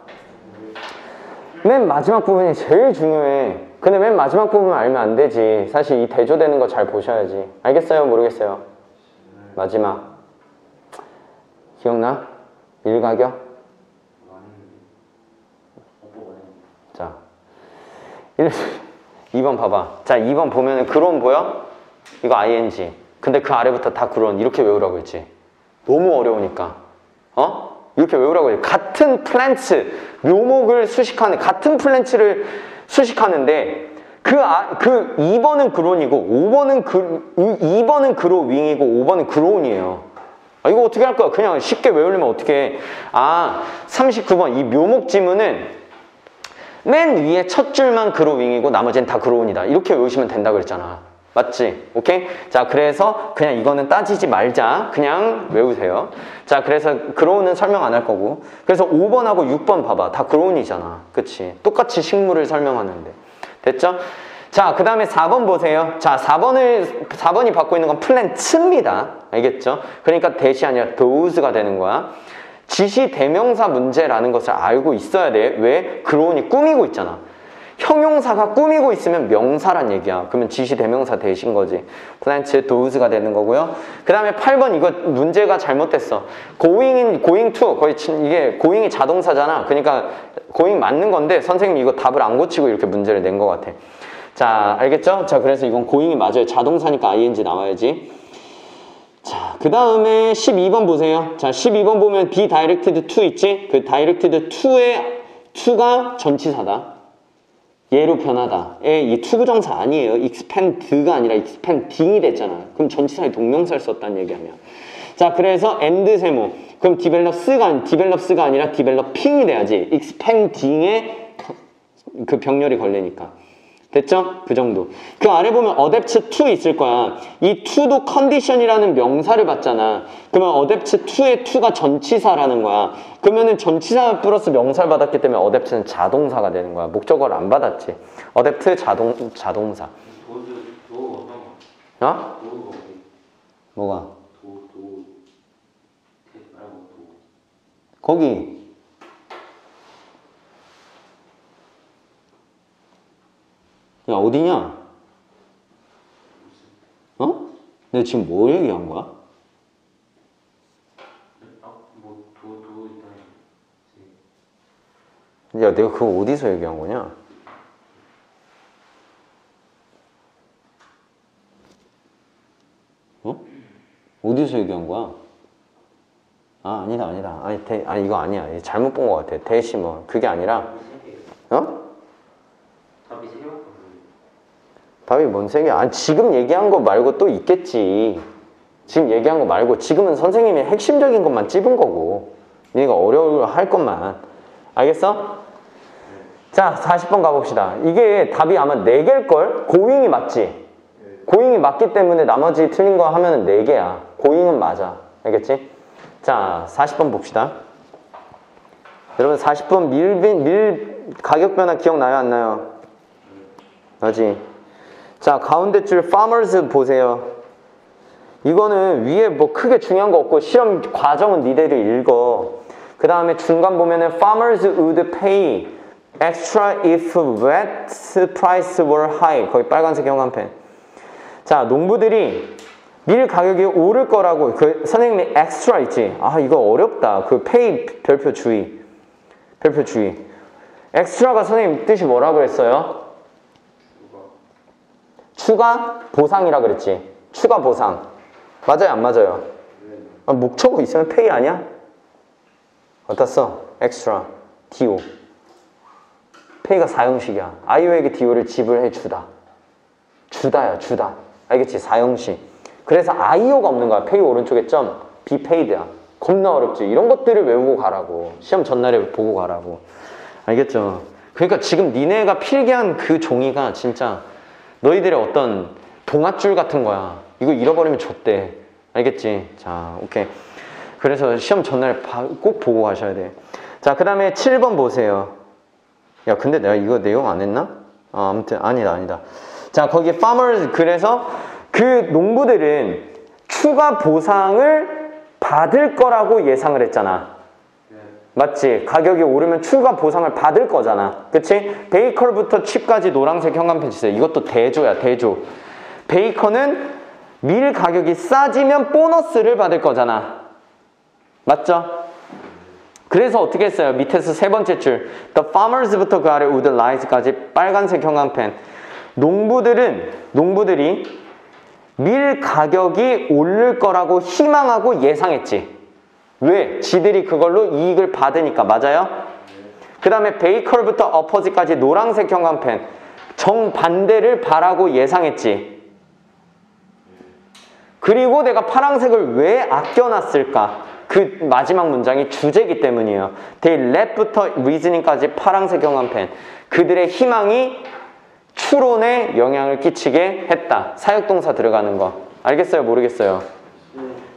맨 마지막 부분이 제일 중요해. 근데 맨 마지막 부분 알면 안 되지. 사실 이 대조되는 거 잘 보셔야지. 알겠어요? 모르겠어요? 마지막. 기억나? 일가격? 자, 1, 2번 봐봐. 자, 2번 보면 그론 보여? 이거 ing. 근데 그 아래부터 다 그론 이렇게 외우라고 했지. 너무 어려우니까. 어? 이렇게 외우라고 했지. 같은 플랜츠, 묘목을 수식하는, 같은 플랜츠를 수식하는데 그, 아, 그 2번은 그론이고 5번은 그, 2번은 그로 윙이고 5번은 그론이에요. 아, 이거 어떻게 할 거야? 그냥 쉽게 외우려면 어떻게 해? 아, 39번. 이 묘목 지문은 맨 위에 첫 줄만 그로 윙이고 나머지는 다 그로운이다. 이렇게 외우시면 된다 그랬잖아. 맞지? 오케이? 자, 그래서 그냥 이거는 따지지 말자. 그냥 외우세요. 자, 그래서 그로운은 설명 안 할 거고. 그래서 5번하고 6번 봐봐. 다 그로운이잖아. 그치? 똑같이 식물을 설명하는데. 됐죠? 자, 그 다음에 4번 보세요. 자, 4번을, 4번이 받고 있는 건 플랜츠입니다. 알겠죠? 그러니까 대시 아니라 those가 되는 거야. 지시 대명사 문제라는 것을 알고 있어야 돼. 왜? grown이 꾸미고 있잖아. 형용사가 꾸미고 있으면 명사란 얘기야. 그러면 지시 대명사 대신 거지. plants those가 되는 거고요. 그 다음에 8번 이거 문제가 잘못됐어. going인 going to 거의 진- 이게 going이 자동사잖아. 그러니까 going 맞는 건데 선생님이 이거 답을 안 고치고 이렇게 문제를 낸 것 같아. 자 알겠죠? 자 그래서 이건 going이 맞아요. 자동사니까 ing 나와야지. 자, 그 다음에 12번 보세요. 자, 12번 보면 be directed to 있지? 그 directed to의 to가 전치사다. 얘로 변하다. 이 투부정사 아니에요. expand가 아니라 expanding이 됐잖아. 그럼 전치사의 동명사를 썼다는 얘기하면. 자, 그래서 and 세모. 그럼 develops가, develops가 아니라 developing이 돼야지. expanding에 그 병렬이 걸리니까. 됐죠? 그 정도. 그 아래 보면 어댑츠 2 있을 거야. 이 2도 컨디션이라는 명사를 받잖아. 그러면 어댑츠 2의 2가 전치사라는 거야. 그러면은 전치사 플러스 명사를 받았기 때문에 어댑츠는 자동사가 되는 거야. 목적어를 안 받았지. 어댑트 자동 자동사. 어? 뭐가? 거기 야 어디냐? 어? 내가 지금 뭐 얘기한 거야? 야 내가 그거 어디서 얘기한 거냐? 어? 어디서 얘기한 거야? 아 아니다 아니다 아니 대, 아니 이거 아니야 잘못 본거 같아 대시 뭐 그게 아니라 어? 답이 세 개밖에 답이 뭔 세계? 아니 지금 얘기한 거 말고 또 있겠지. 지금 얘기한 거 말고 지금은 선생님이 핵심적인 것만 찝은 거고 얘가 어려워할 것만 알겠어? 자 40번 가봅시다. 이게 답이 아마 4개일걸? 고잉이 맞지? 고잉이 맞기 때문에 나머지 틀린 거 하면은 4개야. 고잉은 맞아. 알겠지? 자 40번 봅시다. 여러분 40번 밀, 밀 가격 변화 기억나요 안 나요? 나지? 자 가운데 줄 farmers 보세요. 이거는 위에 뭐 크게 중요한 거 없고 시험 과정은 니들이 읽어. 그 다음에 중간 보면은 farmers would pay extra if wheat price were high. 거기 빨간색 형광펜. 자 농부들이 밀 가격이 오를 거라고 그 선생님이 extra 있지. 아 이거 어렵다. 그 pay 별표 주의. 별표 주의. extra가 선생님 뜻이 뭐라고 했어요? 추가 보상이라 그랬지. 추가 보상. 맞아요, 안 맞아요? 아, 목적어 있으면 pay 아니야? 써? extra, DO. pay가 사형식이야. IO에게 DO를 지불해 주다. 주다야, 주다. 알겠지? 사형식. 그래서 IO가 없는 거야. pay 오른쪽에 점. be paid야. 겁나 어렵지. 이런 것들을 외우고 가라고. 시험 전날에 보고 가라고. 알겠죠? 그러니까 지금 니네가 필기한 그 종이가 진짜 너희들의 어떤 동아줄 같은 거야. 이거 잃어버리면 좆대. 알겠지? 자, 오케이. 그래서 시험 전날 바- 꼭 보고 가셔야 돼. 자, 그 다음에 7번 보세요. 야, 근데 내가 이거 내용 안 했나? 아, 아무튼, 아니다, 아니다. 자, 거기 farmers, 그래서 그 농부들은 추가 보상을 받을 거라고 예상을 했잖아. 맞지? 가격이 오르면 추가 보상을 받을 거잖아. 그치? 베이커부터 칩까지 노란색 현관펜 치세요. 이것도 대조야, 대조. 베이커는 밀 가격이 싸지면 보너스를 받을 거잖아. 맞죠? 그래서 어떻게 했어요? 밑에서 세 번째 줄. The farmers부터 그 아래 would like까지 빨간색 현관펜. 농부들은, 농부들이 밀 가격이 오를 거라고 희망하고 예상했지. 왜? 지들이 그걸로 이익을 받으니까 맞아요? 그 다음에 베이컬부터 어퍼지까지 노란색 형광펜 정반대를 바라고 예상했지 그리고 내가 파란색을 왜 아껴놨을까? 그 마지막 문장이 주제이기 때문이에요 They let부터 reasoning까지 파란색 형광펜 그들의 희망이 추론에 영향을 끼치게 했다 사역동사 들어가는 거 알겠어요? 모르겠어요?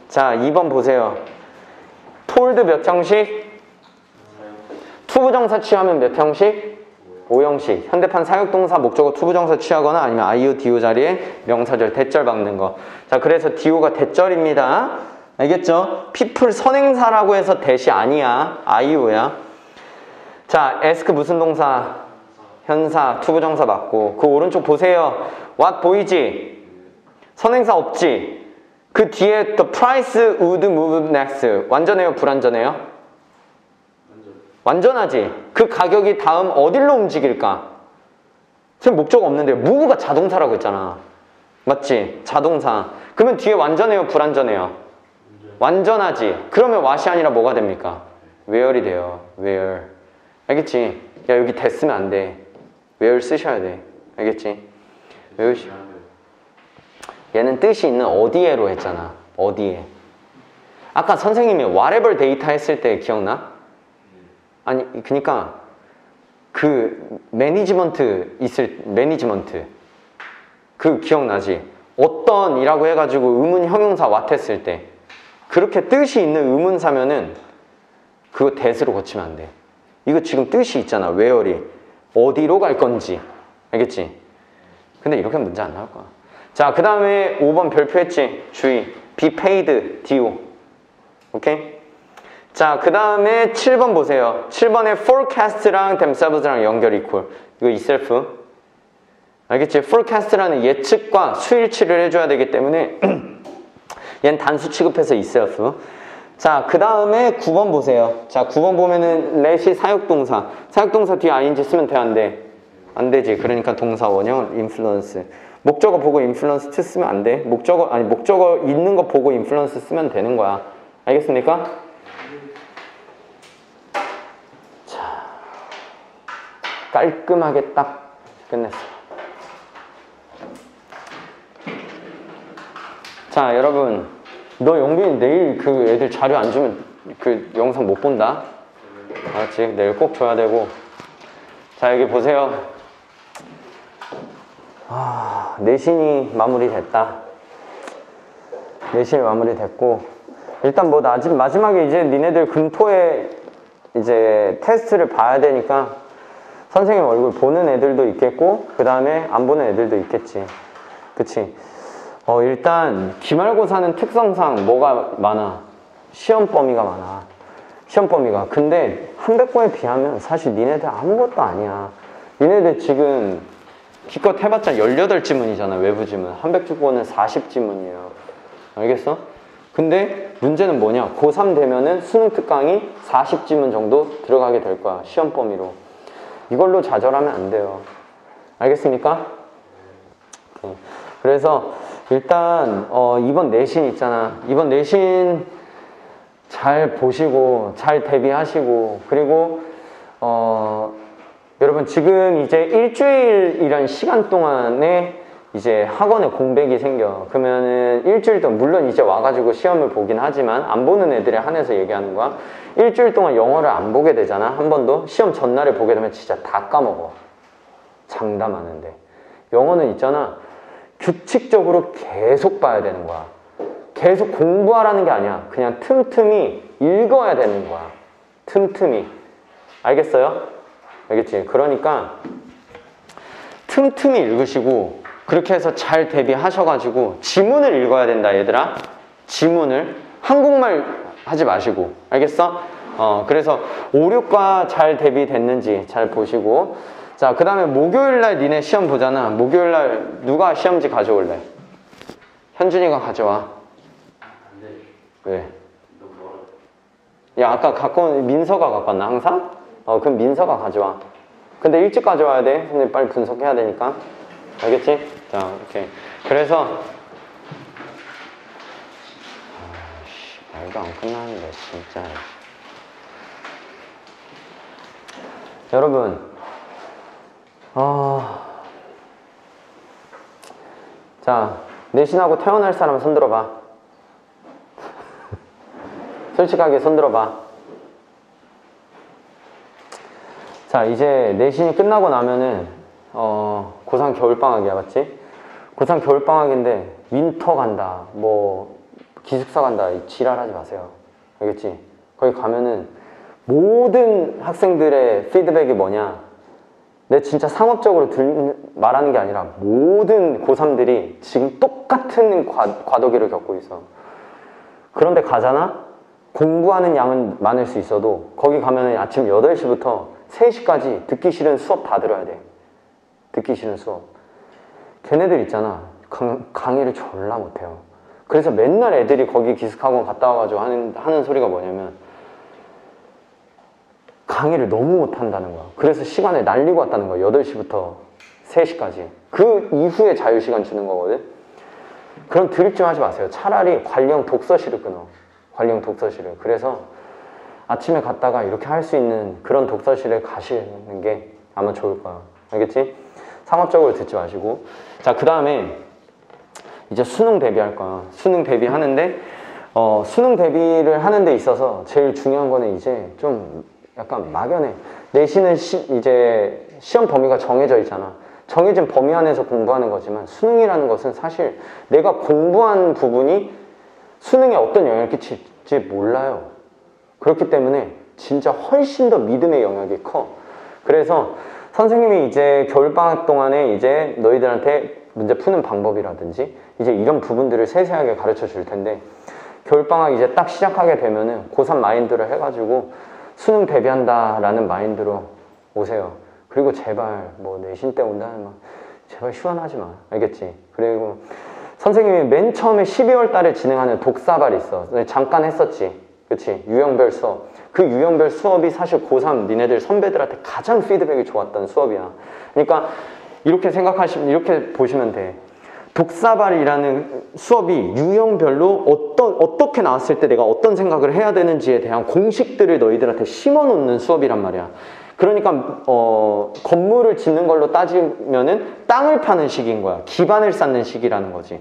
자 2번 보세요 told 몇 형식? 투부정사 취하면 몇 형식? 5형식. 현대판 사역동사 목적어 투부정사 취하거나 아니면 IO DO 자리에 명사절 that절 박는 거. 자, 그래서 DO가 that절입니다. 알겠죠? people 선행사라고 해서 대시 아니야. IO야. 자, ask 무슨 동사? 현사, 투부정사 맞고 그 오른쪽 보세요. what 보이지? 선행사 없지? 그 뒤에 the price would move next 완전해요? 불완전해요? 완전 완전하지? 그 가격이 다음 어디로 움직일까? 지금 목적 없는데 move가 자동사라고 했잖아. 맞지? 자동사. 그러면 뒤에 완전해요? 불완전해요? 완전 완전 하지? 그러면 what이 아니라 뭐가 됩니까? where이 돼요. where. 알겠지? 야 여기 that 쓰면 안 돼. where 쓰셔야 돼. 알겠지? where. 얘는 뜻이 있는 어디에로 했잖아. 어디에. 아까 선생님이 whatever data 했을 때 기억나? 아니, 그니까 그 management 있을 management 그 기억나지? 어떤이라고 해가지고 의문 형용사 what 했을 때 그렇게 뜻이 있는 의문사면은 그거 대수로 고치면 안 돼. 이거 지금 뜻이 있잖아. where이 어디로 갈 건지 알겠지? 근데 이렇게 문제 안 나올 거야. 자, 그 다음에 5번 별표 했지? 주의. be paid, do. 오케이? 자, 그 다음에 7번 보세요. 7번에 forecast랑 themselves랑 연결 equal. 이거 itself. 알겠지? forecast라는 예측과 수일치를 해줘야 되기 때문에 얘는 단수 취급해서 itself. 자, 그 다음에 9번 보세요. 자, 9번 보면은 let이 사역동사. 사역동사 뒤에 ing 쓰면 돼, 안 돼? 안 되지. 그러니까 동사 원형 influence. 목적어 보고 to 쓰면 안 돼. 목적어, 아니, 목적어 있는 거 보고 influence 쓰면 되는 거야. 알겠습니까? 자, 깔끔하게 딱 끝냈어. 자, 여러분. 너 영빈이 내일 그 애들 자료 안 주면 그 영상 못 본다. 알았지? 내일 꼭 줘야 되고. 자, 여기 보세요. 아, 내신이 마무리됐다. 내신이 마무리됐고. 일단 뭐 나지, 마지막에 이제 니네들 금토에 이제 테스트를 봐야 되니까 선생님 얼굴 보는 애들도 있겠고, 그 다음에 안 보는 애들도 있겠지. 그치? 어, 일단 기말고사는 특성상 뭐가 많아? 시험 범위가 많아. 시험 범위가. 근데 한백고에 비하면 사실 니네들 아무것도 아니야. 니네들 지금 기껏 해봤자 18지문이잖아, 외부 지문. 한백주고는 40지문이에요. 알겠어? 근데 문제는 뭐냐? 고3 되면은 수능 특강이 40지문 정도 들어가게 될 거야, 시험 범위로. 이걸로 좌절하면 안 돼요. 알겠습니까? 오케이. 그래서 일단 어, 이번 내신 있잖아. 이번 내신 잘 보시고 잘 대비하시고 그리고 어, 여러분 지금 이제 일주일이란 시간 동안에 이제 학원에 공백이 생겨. 그러면은 일주일 동안 물론 이제 와가지고 시험을 보긴 하지만 안 보는 애들에 한해서 얘기하는 거야. 일주일 동안 영어를 안 보게 되잖아. 한 번도 시험 전날에 보게 되면 진짜 다 까먹어. 장담하는데 영어는 있잖아. 규칙적으로 계속 봐야 되는 거야. 계속 공부하라는 게 아니야. 그냥 틈틈이 읽어야 되는 거야. 틈틈이. 알겠어요? 알겠지? 그러니까 틈틈이 읽으시고 그렇게 해서 잘 대비하셔가지고 지문을 읽어야 된다, 얘들아. 지문을. 한국말 하지 마시고. 알겠어? 어, 그래서 5, 6과 잘 대비됐는지 잘 보시고. 자, 그 다음에 목요일 날 니네 시험 보잖아. 목요일 날 누가 시험지 가져올래? 현준이가 가져와. 안 돼. 왜? 야, 아까 갖고 온 민서가 갖고 왔나, 항상? 어, 그럼 민서가 가져와. 근데 일찍 가져와야 돼. 근데 빨리 분석해야 되니까. 알겠지? 자, 이렇게. 그래서. 아씨, 말도 안 끝나는데, 진짜. 여러분, 어... 자, 내신하고 태어날 사람 손 들어봐. 솔직하게 손 들어봐. 자, 이제 내신이 끝나고 나면은, 어, 고3 겨울방학이야, 맞지? 고3 겨울방학인데, winter 간다, 뭐, 기숙사 간다, 이 지랄하지 마세요. 알겠지? 거기 가면은, 모든 학생들의 피드백이 뭐냐? 내 진짜 상업적으로 들, 말하는 게 아니라, 모든 고3들이 지금 똑같은 과, 과도기를 겪고 있어. 그런데 가잖아? 공부하는 양은 많을 수 있어도 거기 가면 아침 8시부터 3시까지 듣기 싫은 수업 다 들어야 돼. 듣기 싫은 수업. 걔네들 있잖아. 강, 강의를 졸라 못해요. 그래서 맨날 애들이 거기 기숙학원 갔다 와가지고 하는, 하는 소리가 뭐냐면 강의를 너무 못한다는 거야. 그래서 시간을 날리고 왔다는 거야. 8시부터 3시까지. 그 이후에 자유시간 주는 거거든. 그럼 드립 좀 하지 마세요. 차라리 관련 독서실을 끊어. 관련 독서실을. 그래서 아침에 갔다가 이렇게 할 수 있는 그런 독서실에 가시는 게 아마 좋을 거야. 알겠지? 상업적으로 듣지 마시고. 자, 그 다음에 이제 수능 대비할 거야. 수능 대비하는데, 어, 수능 대비를 하는 데 있어서 제일 중요한 거는 이제 좀 약간 막연해. 내신은 시, 이제 시험 범위가 정해져 있잖아. 정해진 범위 안에서 공부하는 거지만 수능이라는 것은 사실 내가 공부한 부분이 수능에 어떤 영향을 끼칠지 몰라요. 그렇기 때문에 진짜 훨씬 더 믿음의 영역이 커. 그래서 선생님이 이제 겨울방학 동안에 이제 너희들한테 문제 푸는 방법이라든지 이제 이런 부분들을 세세하게 가르쳐 줄 텐데 겨울방학 이제 딱 시작하게 되면은 고3 마인드를 해가지고 수능 대비한다 라는 마인드로 오세요. 그리고 제발 뭐 내신 때 온다는 막 제발 휴환하지 마. 알겠지? 그리고 선생님이 맨 처음에 12월 달에 진행하는 독사발 있어. 잠깐 했었지. 그치? 유형별 수업. 그 유형별 수업이 사실 고3 니네들 선배들한테 가장 피드백이 좋았던 수업이야. 그러니까 이렇게 생각하시면, 이렇게 보시면 돼. 독사발이라는 수업이 유형별로 어떤, 어떻게 나왔을 때 내가 어떤 생각을 해야 되는지에 대한 공식들을 너희들한테 심어 놓는 수업이란 말이야. 그러니까, 어, 건물을 짓는 걸로 따지면은 땅을 파는 시기인 거야. 기반을 쌓는 시기라는 거지.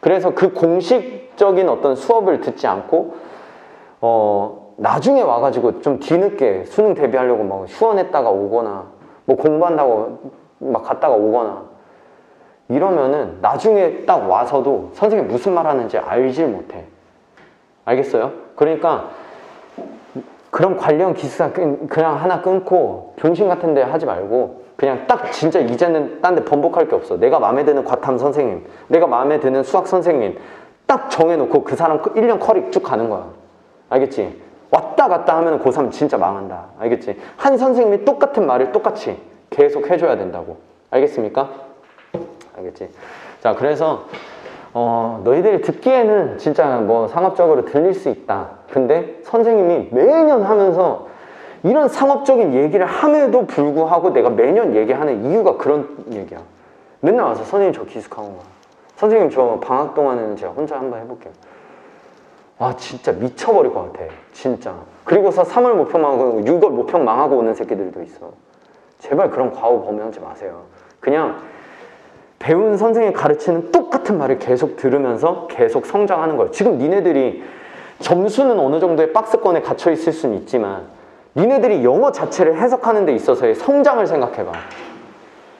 그래서 그 공식적인 어떤 수업을 듣지 않고, 어, 나중에 와가지고 좀 뒤늦게 수능 대비하려고 막 휴원했다가 오거나, 뭐 공부한다고 막 갔다가 오거나, 이러면은 나중에 딱 와서도 선생님이 무슨 말 하는지 알질 못해. 알겠어요? 그러니까 그런 관련 기숙사 끈- 그냥 하나 끊고 병신 같은 데 하지 말고 그냥 딱 진짜 이제는 딴 데 번복할 게 없어. 내가 마음에 드는 과탐 선생님, 내가 마음에 드는 수학 선생님 딱 정해놓고 그 사람 1년 커리 쭉 가는 거야. 알겠지? 왔다 갔다 하면 고3 진짜 망한다. 알겠지? 한 선생님이 똑같은 말을 똑같이 계속 해줘야 된다고. 알겠습니까? 알겠지? 자, 그래서 어, 너희들이 듣기에는 진짜 뭐 상업적으로 들릴 수 있다. 근데 선생님이 매년 하면서 이런 상업적인 얘기를 함에도 불구하고 내가 매년 얘기하는 이유가 그런 얘기야. 맨날 와서 선생님 저 기숙하고 가. 선생님 저 방학 동안에는 제가 혼자 한번 해볼게요. 와 진짜 미쳐버릴 것 같아. 진짜. 그리고서 3월 모평 망하고 6월 모평 망하고 오는 새끼들도 있어. 제발 그런 과오 범용하지 마세요. 그냥 배운 선생님이 가르치는 똑같은 말을 계속 들으면서 계속 성장하는 거예요. 지금 니네들이 점수는 어느 정도의 박스권에 갇혀 있을 수는 있지만 니네들이 영어 자체를 해석하는 데 있어서의 성장을 생각해봐.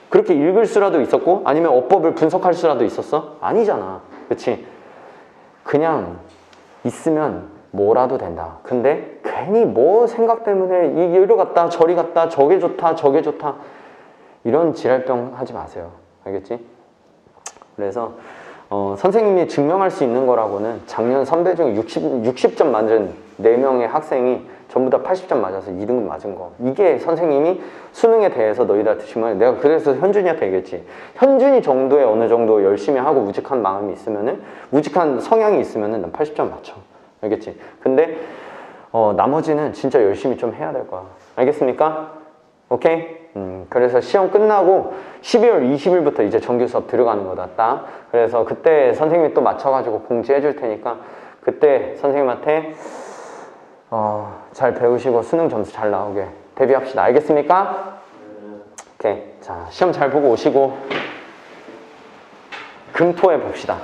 그렇게 읽을 수라도 있었고 아니면 어법을 분석할 수라도 있었어? 아니잖아. 그렇지? 그냥 있으면 뭐라도 된다. 근데 괜히 뭐 생각 때문에 이 이리 갔다 저리 갔다 저게 좋다 저게 좋다 이런 지랄병 하지 마세요. 알겠지? 그래서 어, 선생님이 증명할 수 있는 거라고는 작년 선배 중에 60, 60점 맞은 4명의 학생이 전부 다 80점 맞아서 2등급 맞은 거. 이게 선생님이 수능에 대해서 너희들한테 증명해. 내가 그래서 현준이한테 얘기했지. 현준이 정도의 어느 정도 열심히 하고 우직한 마음이 있으면은, 우직한 성향이 있으면은 난 80점 맞춰. 알겠지? 근데, 어, 나머지는 진짜 열심히 좀 해야 될 거야. 알겠습니까? 오케이? 음, 그래서 시험 끝나고 12월 20일부터 이제 정규 수업 들어가는 거다, 딱. 그래서 그때 선생님이 또 맞춰가지고 공지해 줄 테니까 그때 선생님한테 어, 잘 배우시고 수능 점수 잘 나오게 데뷔합시다. 알겠습니까? 오케이. 자, 시험 잘 보고 오시고 금토해 봅시다.